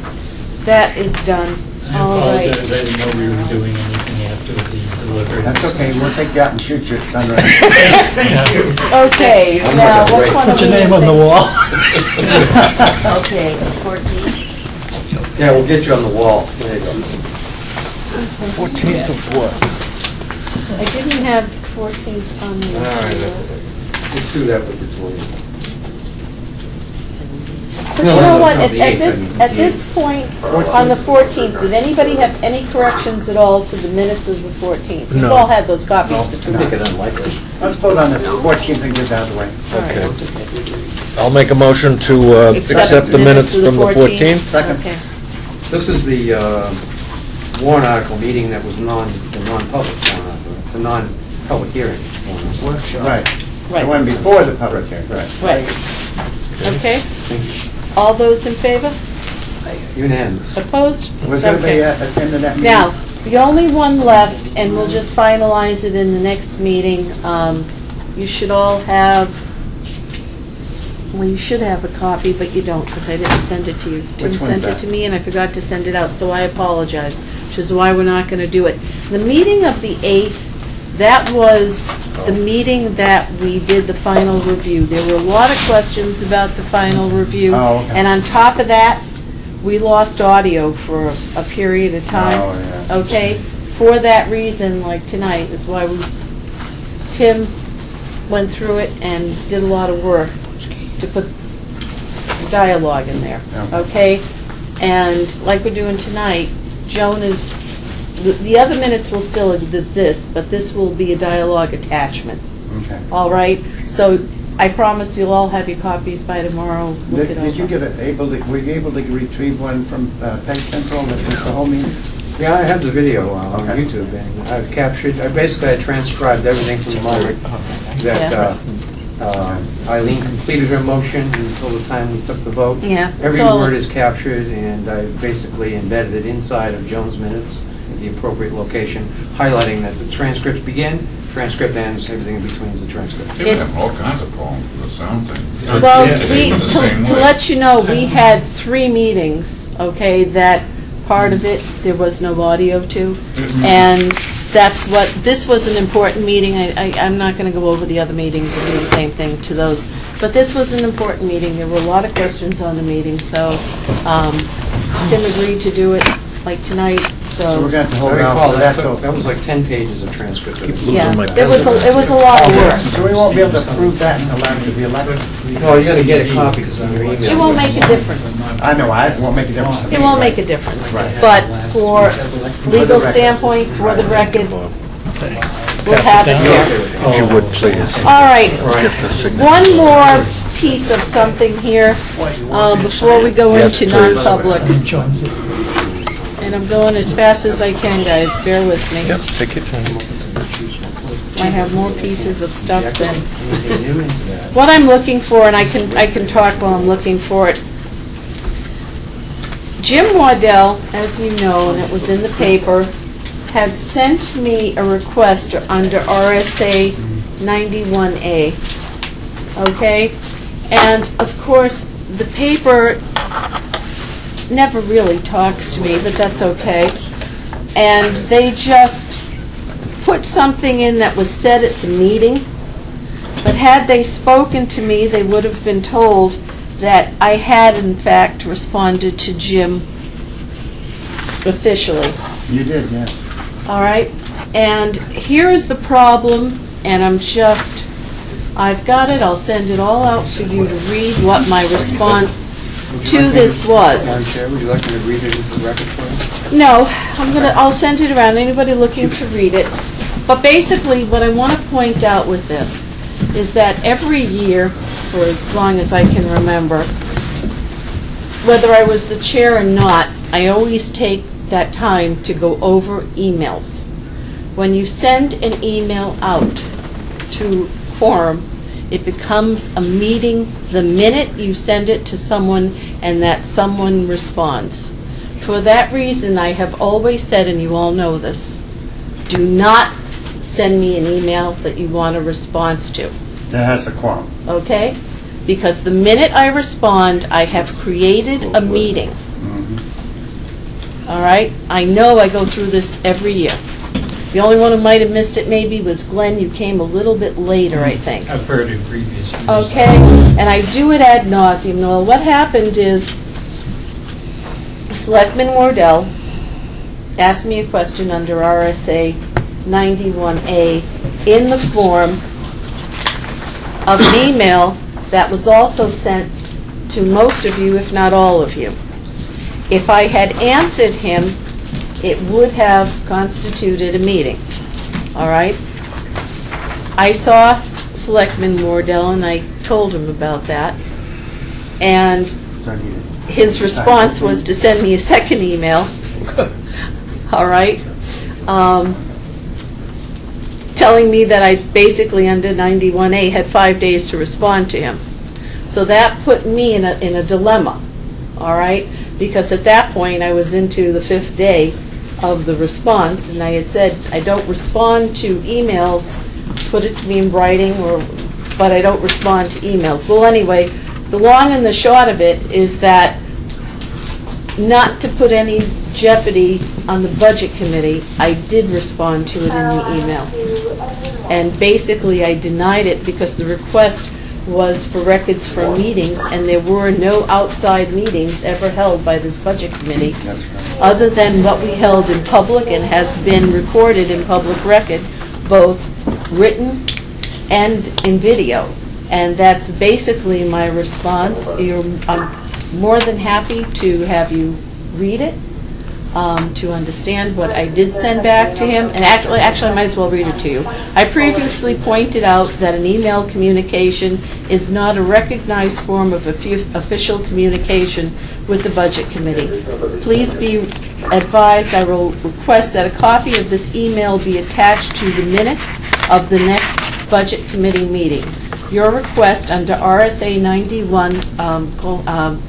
that is done. I All right. apologize, I didn't know we were doing anything after the delivery. That's okay, we'll take you out and shoot you at sunrise. Thank you. Okay, I'm now, gonna which wait. one are Put your name on the wall. Okay, 14. Yeah, we'll get you on the wall. There you go. 14th of what? I didn't have 14th on the... All right, let's do that with the 20th. But No, you know what, at at this, at this point, on the 14th, did anybody have any corrections at all to the minutes of the 14th? You've No. all had those copies No, for two I think it unlikely. Let's vote on the 14th and get it out of the way. Okay. I'll make a motion to uh, accept the minutes from the 14th. Second. Okay. This is the uh, warrant article meeting that was non, the non-public warrant article, the non-public hearing. warrant article. Right. The Right, one before the public hearing. Right. right. Okay? All those in favor? Unanimous. Opposed? Was everybody Okay. at attended that meeting? Now, the only one left, and we'll just finalize it in the next meeting, um, you should all have, well, you should have a copy, but you don't, because I didn't send it to you. Tim Which one's sent it to me, and I forgot to send it out, so I apologize, which is why we're not going to do it. The meeting of the 8th, that was the meeting that we did the final review. There were a lot of questions about the final review. Oh, okay. And on top of that, we lost audio for a period of time. Oh, yeah. Okay? For that reason, like tonight, is why we, Tim went through it and did a lot of work to put dialogue in there, Okay. okay? And like we're doing tonight, Joan is, the- the other minutes will still exist, but this will be a dialogue attachment, Okay. all right? So I promise you'll all have your copies by tomorrow. Look Did it did you over. get a- able, to- were you able to retrieve one from uh, Peg Central that was the whole meeting? Yeah, I have the video uh, on Okay. YouTube, and I've captured, I basically I transcribed everything from the moment that, uh, Uh, Eileen completed her motion until the time we took the vote. Yeah, Every that's all. word is captured, and I basically embedded it inside of Jones minutes at the appropriate location, highlighting that the transcript begin, transcript ends, everything in between is the transcript. They've all kinds of problems with the sound thing. Well, It's we, the same to to way. let you know, we had three meetings, okay, that part of it, there was no audio to, Mhm. and that's what, this was an important meeting, I, I- I'm not going to go over the other meetings and do the same thing to those, but this was an important meeting, there were a lot of questions on the meeting, so um, Tim agreed to do it like tonight, So so, we're going to I hold recall, out for that that that was like 10 pages of transcript. yeah, it was, a- it was a lot of work. So we won't be able to prove that until after the election? Well, you gotta get a copy, because on your email. It won't make a difference. I know, I- it won't make a difference to me. It won't make a difference. Right. But for legal standpoint, for the record, we'll have it here. If you would, please. All right, Get the signature. one more piece of something here uh, before we go Yes, into please. non-public. And I'm going as fast as I can, guys, bear with me. Yep, take your time. I have more pieces of stuff than... What I'm looking for, and I can, I can talk while I'm looking for it. Jim Waddell, as you know, and it was in the paper, had sent me a request under RSA 91A, okay? And of course, the paper never really talks to me, but that's okay. And they just put something in that was said at the meeting, but had they spoken to me, they would have been told that I had in fact responded to Jim officially. You did, yes. All right? And here is the problem, and I'm just, I've got it, I'll send it all out for you to read what my response to this was. Madam Chair, would you like me to read it into the record for you? No, I'm gonna, I'll send it around, anybody looking to read it. But basically, what I want to point out with this is that every year, for as long as I can remember, whether I was the chair or not, I always take that time to go over emails. When you send an email out to quorum, it becomes a meeting the minute you send it to someone and that someone responds. For that reason, I have always said, and you all know this, do not send me an email that you want a response to That has a quorum. okay? Because the minute I respond, I have created a meeting, mm-hmm. all right? I know I go through this every year. The only one who might have missed it maybe was Glenn, you came a little bit later, I think. I've heard in previous years. Okay, and I do it ad nauseum. Noel, what happened is Selectman Waddell asked me a question under RSA 91A in the form of an email that was also sent to most of you, if not all of you. If I had answered him, it would have constituted a meeting, all right? I saw Selectman Waddell, and I told him about that, and his response was to send me a second email, all right? Um, telling me that I basically, under 91A, had five days to respond to him. So that put me in a, in a dilemma, all right? Because at that point, I was into the fifth day of the response, and I had said, I don't respond to emails, put it to me in writing, or, but I don't respond to emails. Well, anyway, the long and the short of it is that not to put any jeopardy on the Budget Committee, I did respond to it in the email. And basically, I denied it because the request was for records from meetings, and there were no outside meetings ever held by this Budget Committee, That's right. other than what we held in public and has been recorded in public record, both written and in video. And that's basically my response. You're, I'm more than happy to have you read it, um, to understand what I did send back to him. And actually, actually, I might as well read it to you. I previously pointed out that an email communication is not a recognized form of official communication with the Budget Committee. Please be advised, I will request that a copy of this email be attached to the minutes of the next Budget Committee meeting. your request under RSA 91, um, um,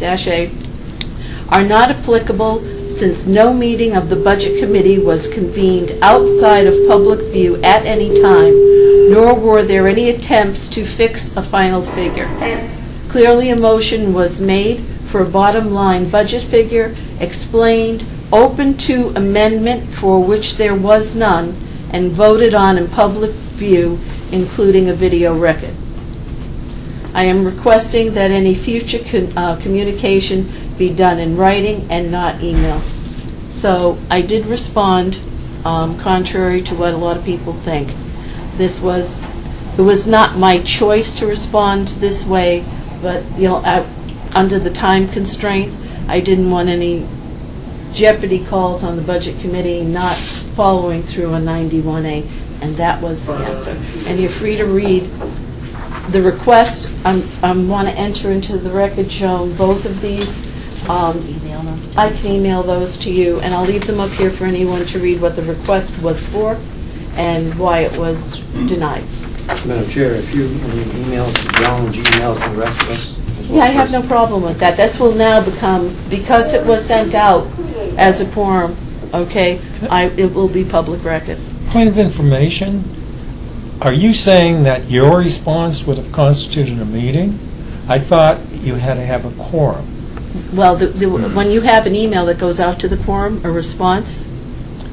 are not applicable since no meeting of the Budget Committee was convened outside of public view at any time, nor were there any attempts to fix a final figure. Clearly, a motion was made for a bottom-line budget figure, explained, open to amendment for which there was none, and voted on in public view, including a video record. I am requesting that any future con- uh, communication be done in writing and not email. So I did respond, um, contrary to what a lot of people think. This was, it was not my choice to respond this way, but, you know, I- under the time constraint, I didn't want any jeopardy calls on the Budget Committee not following through on 91A, and that was the answer. And you're free to read the request, I'm, I want to enter into the record shown, both of these. Um, Email them. I can email those to you, and I'll leave them up here for anyone to read what the request was for and why it was denied. Madam Chair, if you, I email to Joan, Gmail to the rest of us. as well, Yeah, I have please. no problem with that. This will now become, because it was sent out as a quorum, okay, I, it will be public record. Point of information, are you saying that your response would have constituted a meeting? I thought you had to have a quorum. Well, the- the- when you have an email that goes out to the quorum, a response,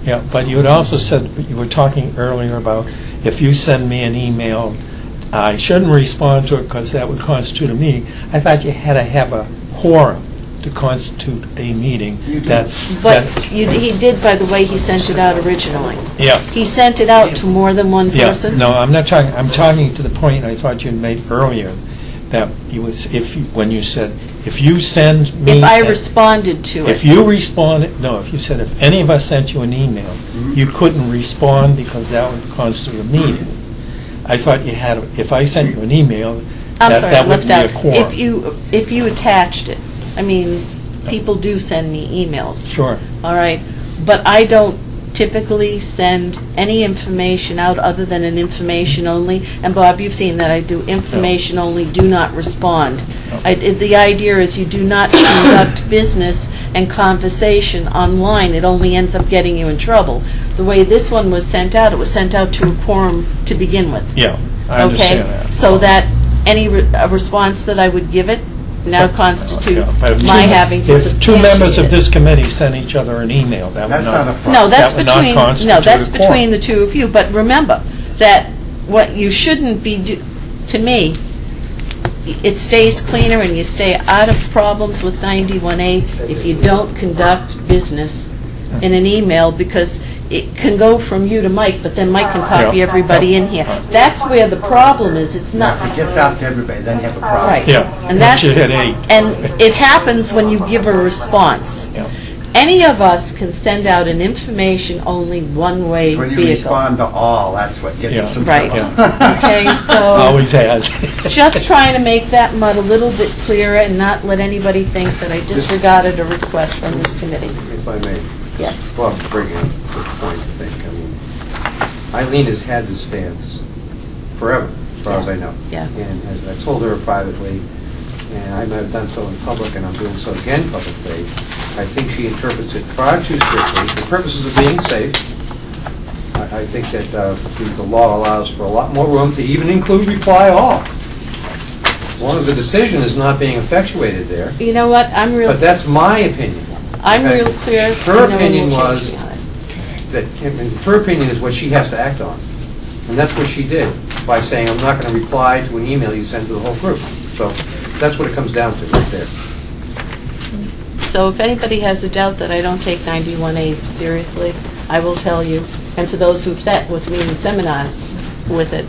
Yeah, but you had also said, you were talking earlier about if you send me an email, I shouldn't respond to it because that would constitute a meeting. I thought you had to have a quorum to constitute a meeting. That, but that- you- he did, by the way, he sent it out originally. Yeah. He sent it out to more than one Yeah, person? no, I'm not talking, I'm talking to the point I thought you had made earlier, that you was, if, you- when you said, if you send me... If I a- responded to it. If you responded, no, if you said, if any of us sent you an email, Mm-hmm. you couldn't respond because that would constitute a meeting. I thought you had, if I sent you an email, I'm that sorry, that I would left be a out. quorum. If you, if you attached it, I mean, people do send me emails. Sure. All right, but I don't typically send any information out other than an information only. And Bob, you've seen that I do information only, do not respond. I- The idea is you do not conduct business and conversation online. It only ends up getting you in trouble. The way this one was sent out, it was sent out to a quorum to begin with. Yeah, I understand Okay, that. so that any re- a response that I would give it now constitutes my two- having to If two members of substantiate it. this committee sent each other an email, that would That's not a not... problem. No, that's that would not between, no, constitute that's a quorum. between the two of you, but remember that what you shouldn't be, do- to me, it stays cleaner and you stay out of problems with 91A if you don't conduct business in an email, because it can go from you to Mike, but then Mike can copy Yeah. everybody in here. That's where the problem is, it's not... If it gets out to everybody, then you have a problem. Right. Yeah, And that's that- your headache. And it happens when you give a response. Yeah. Any of us can send out an information-only one-way It's when you vehicle. respond to all, that's what gets us in Right. trouble. Okay, so Always has. just trying to make that mud a little bit clearer and not let anybody think that I disregarded a request from this committee. If I may. Yes. Well, I'm bringing up a point, I think. I mean, Eileen has had this stance forever, as far as I know. Yeah. And as I told her privately, and I might have done so in public, and I'm doing so again publicly, I think she interprets it far too strictly for purposes of being safe. I I think that uh, the the law allows for a lot more room to even include reply all. As long as the decision is not being effectuated there. You know what, I'm real, But that's my opinion. I'm Okay. real clear. Her no one opinion change was me on it. that, and her opinion is what she has to act on. And that's what she did, by saying, I'm not going to reply to an email you sent to the whole group. So that's what it comes down to, right there. So if anybody has a doubt that I don't take 91A seriously, I will tell you. And for those who've sat with me in seminars with it,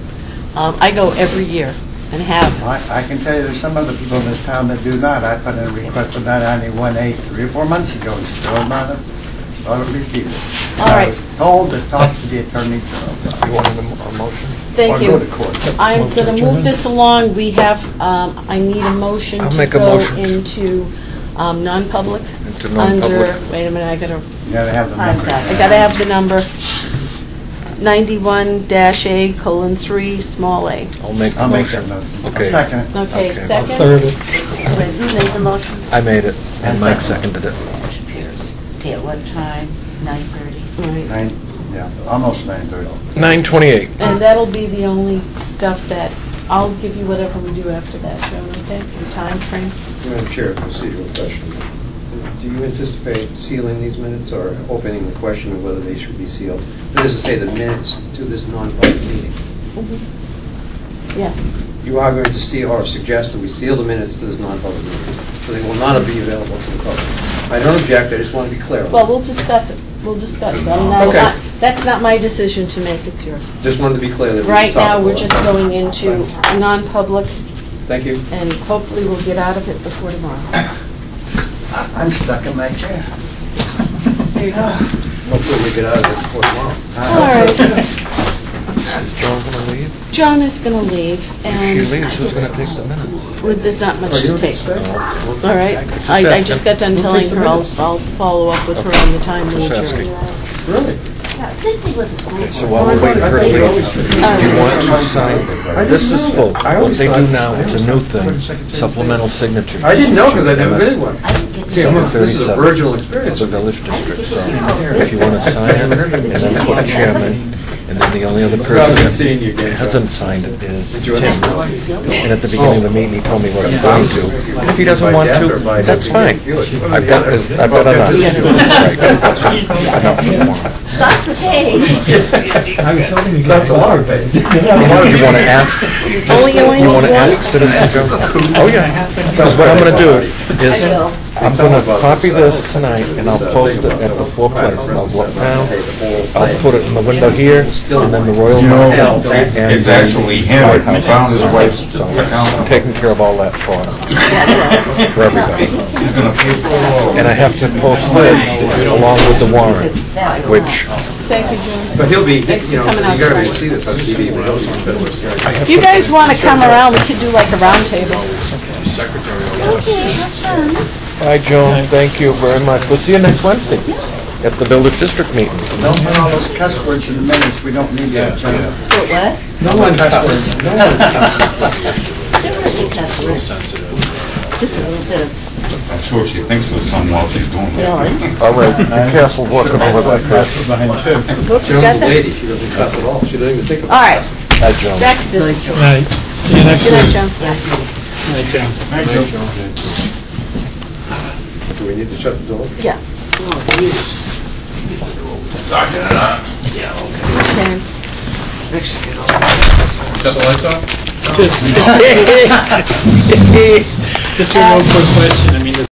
um, I go every year and have. I I can tell you, there's some other people in this town that do not. I put in a request for 991A three or four months ago, and still not, a- not received it. All I right. was told to talk to the Attorney General. You want a motion? Thank Or you. go to court. I'm going to to move this along. We have, um, I need a motion I'll to make a go motion. into um, non-public. Into non-public. Under, wait a minute, I got to You gotta have the find number. I got to have the number. 91-A colon 3, small a. I'll make the I'll make motion. that motion. Okay. Second it. Okay, Okay. second? I'll third it. Wait, Who made the motion? I made it, and And Mike seconded it. Motion carries. Okay, at what time? 9:30? All right. Nine, yeah, almost nine thirty. 9:28. And that'll be the only stuff that, I'll give you whatever we do after that, Joan, okay? Your time frame? Madam Chair, a procedural question. Do you anticipate sealing these minutes or opening the question of whether they should be sealed? That is to say, the minutes to this non-public meeting. Mm-hmm. Yeah. You are going to seal, or suggest that we seal the minutes to this non-public meeting, so they will not be available to the public. I don't object, I just want to be clear. on Well, that. we'll discuss it. We'll discuss it. I'm not- Okay. not- That's not my decision to make, it's yours. Just wanted to be clear that we Right now, we're just going into non-public, Thank you. and hopefully we'll get out of it before tomorrow. I'm stuck in my chair. There you go. Hopefully we get out of this before tomorrow. All right. Is Joan going to leave? Joan is going to leave, If she and leaves, who's going to take the minutes? with- there's not much Oh, to take. stay? All right. I I just got done telling her I'll? I'll follow up with her on the time we Just adjourn. asking. Really? Yeah, Same with the school. Okay, so while we're waiting for her to uh, you want to sign, this is full. I What always they do thought- now, it's a new thing, supplemental signatures. I didn't know, because I've never been to one. I didn't get to Okay, see well, it. this is a 37. virginal It's experience. a village district, so if you want to sign it, and then put a chairman, and then the only other Rather than person seeing you that again. hasn't signed it is Did Tim. And at the beginning of the meeting, he told me what I'm going to. And if he doesn't want to, that's fine. I've got, I've got enough. Right, Enough for tomorrow. That's okay. I was hoping you That's a lot of pay. You want to ask? Only- you only You need want to one? ask citizens? Oh, yeah. Because what I'm going to do is, will. I'm going to copy this tonight, and I'll post it at the four places. I'll look down, I'll put it in the window here, and then the Royal You know, Mail. and it's then actually him. White He House. found his wife's So, account. I'm taking care of all that for him, for everybody. He's gonna pay And I have to post this along with the warrant, which Thank you, Joan. But he'll be, Thanks for you know, coming out you gotta tonight. see this on TV, but those are better. If you guys want to come around, we could do like a round table. Hi, Joan, thank you very much. We'll see you next Wednesday at the village district meeting. Don't put all those cuss words in the minutes, we don't need that, John. But what? No one cuss words. No one cuss. There were a few cuss words. Just a little bit of, I'm sure she thinks of some while she's doing it. really. All right, be careful walking over that person. Whoops, got Joan's a that? lady, she doesn't cuss at all, she doesn't even think All about right, it. Hi, Joan. back to business. Good night. See you next Good night, week. Joan. Night, John. Do we need to shut the door? Yeah. Oh, Jesus. Sergeant at arms. Okay. Shut the lights off? Just, just your one quick question.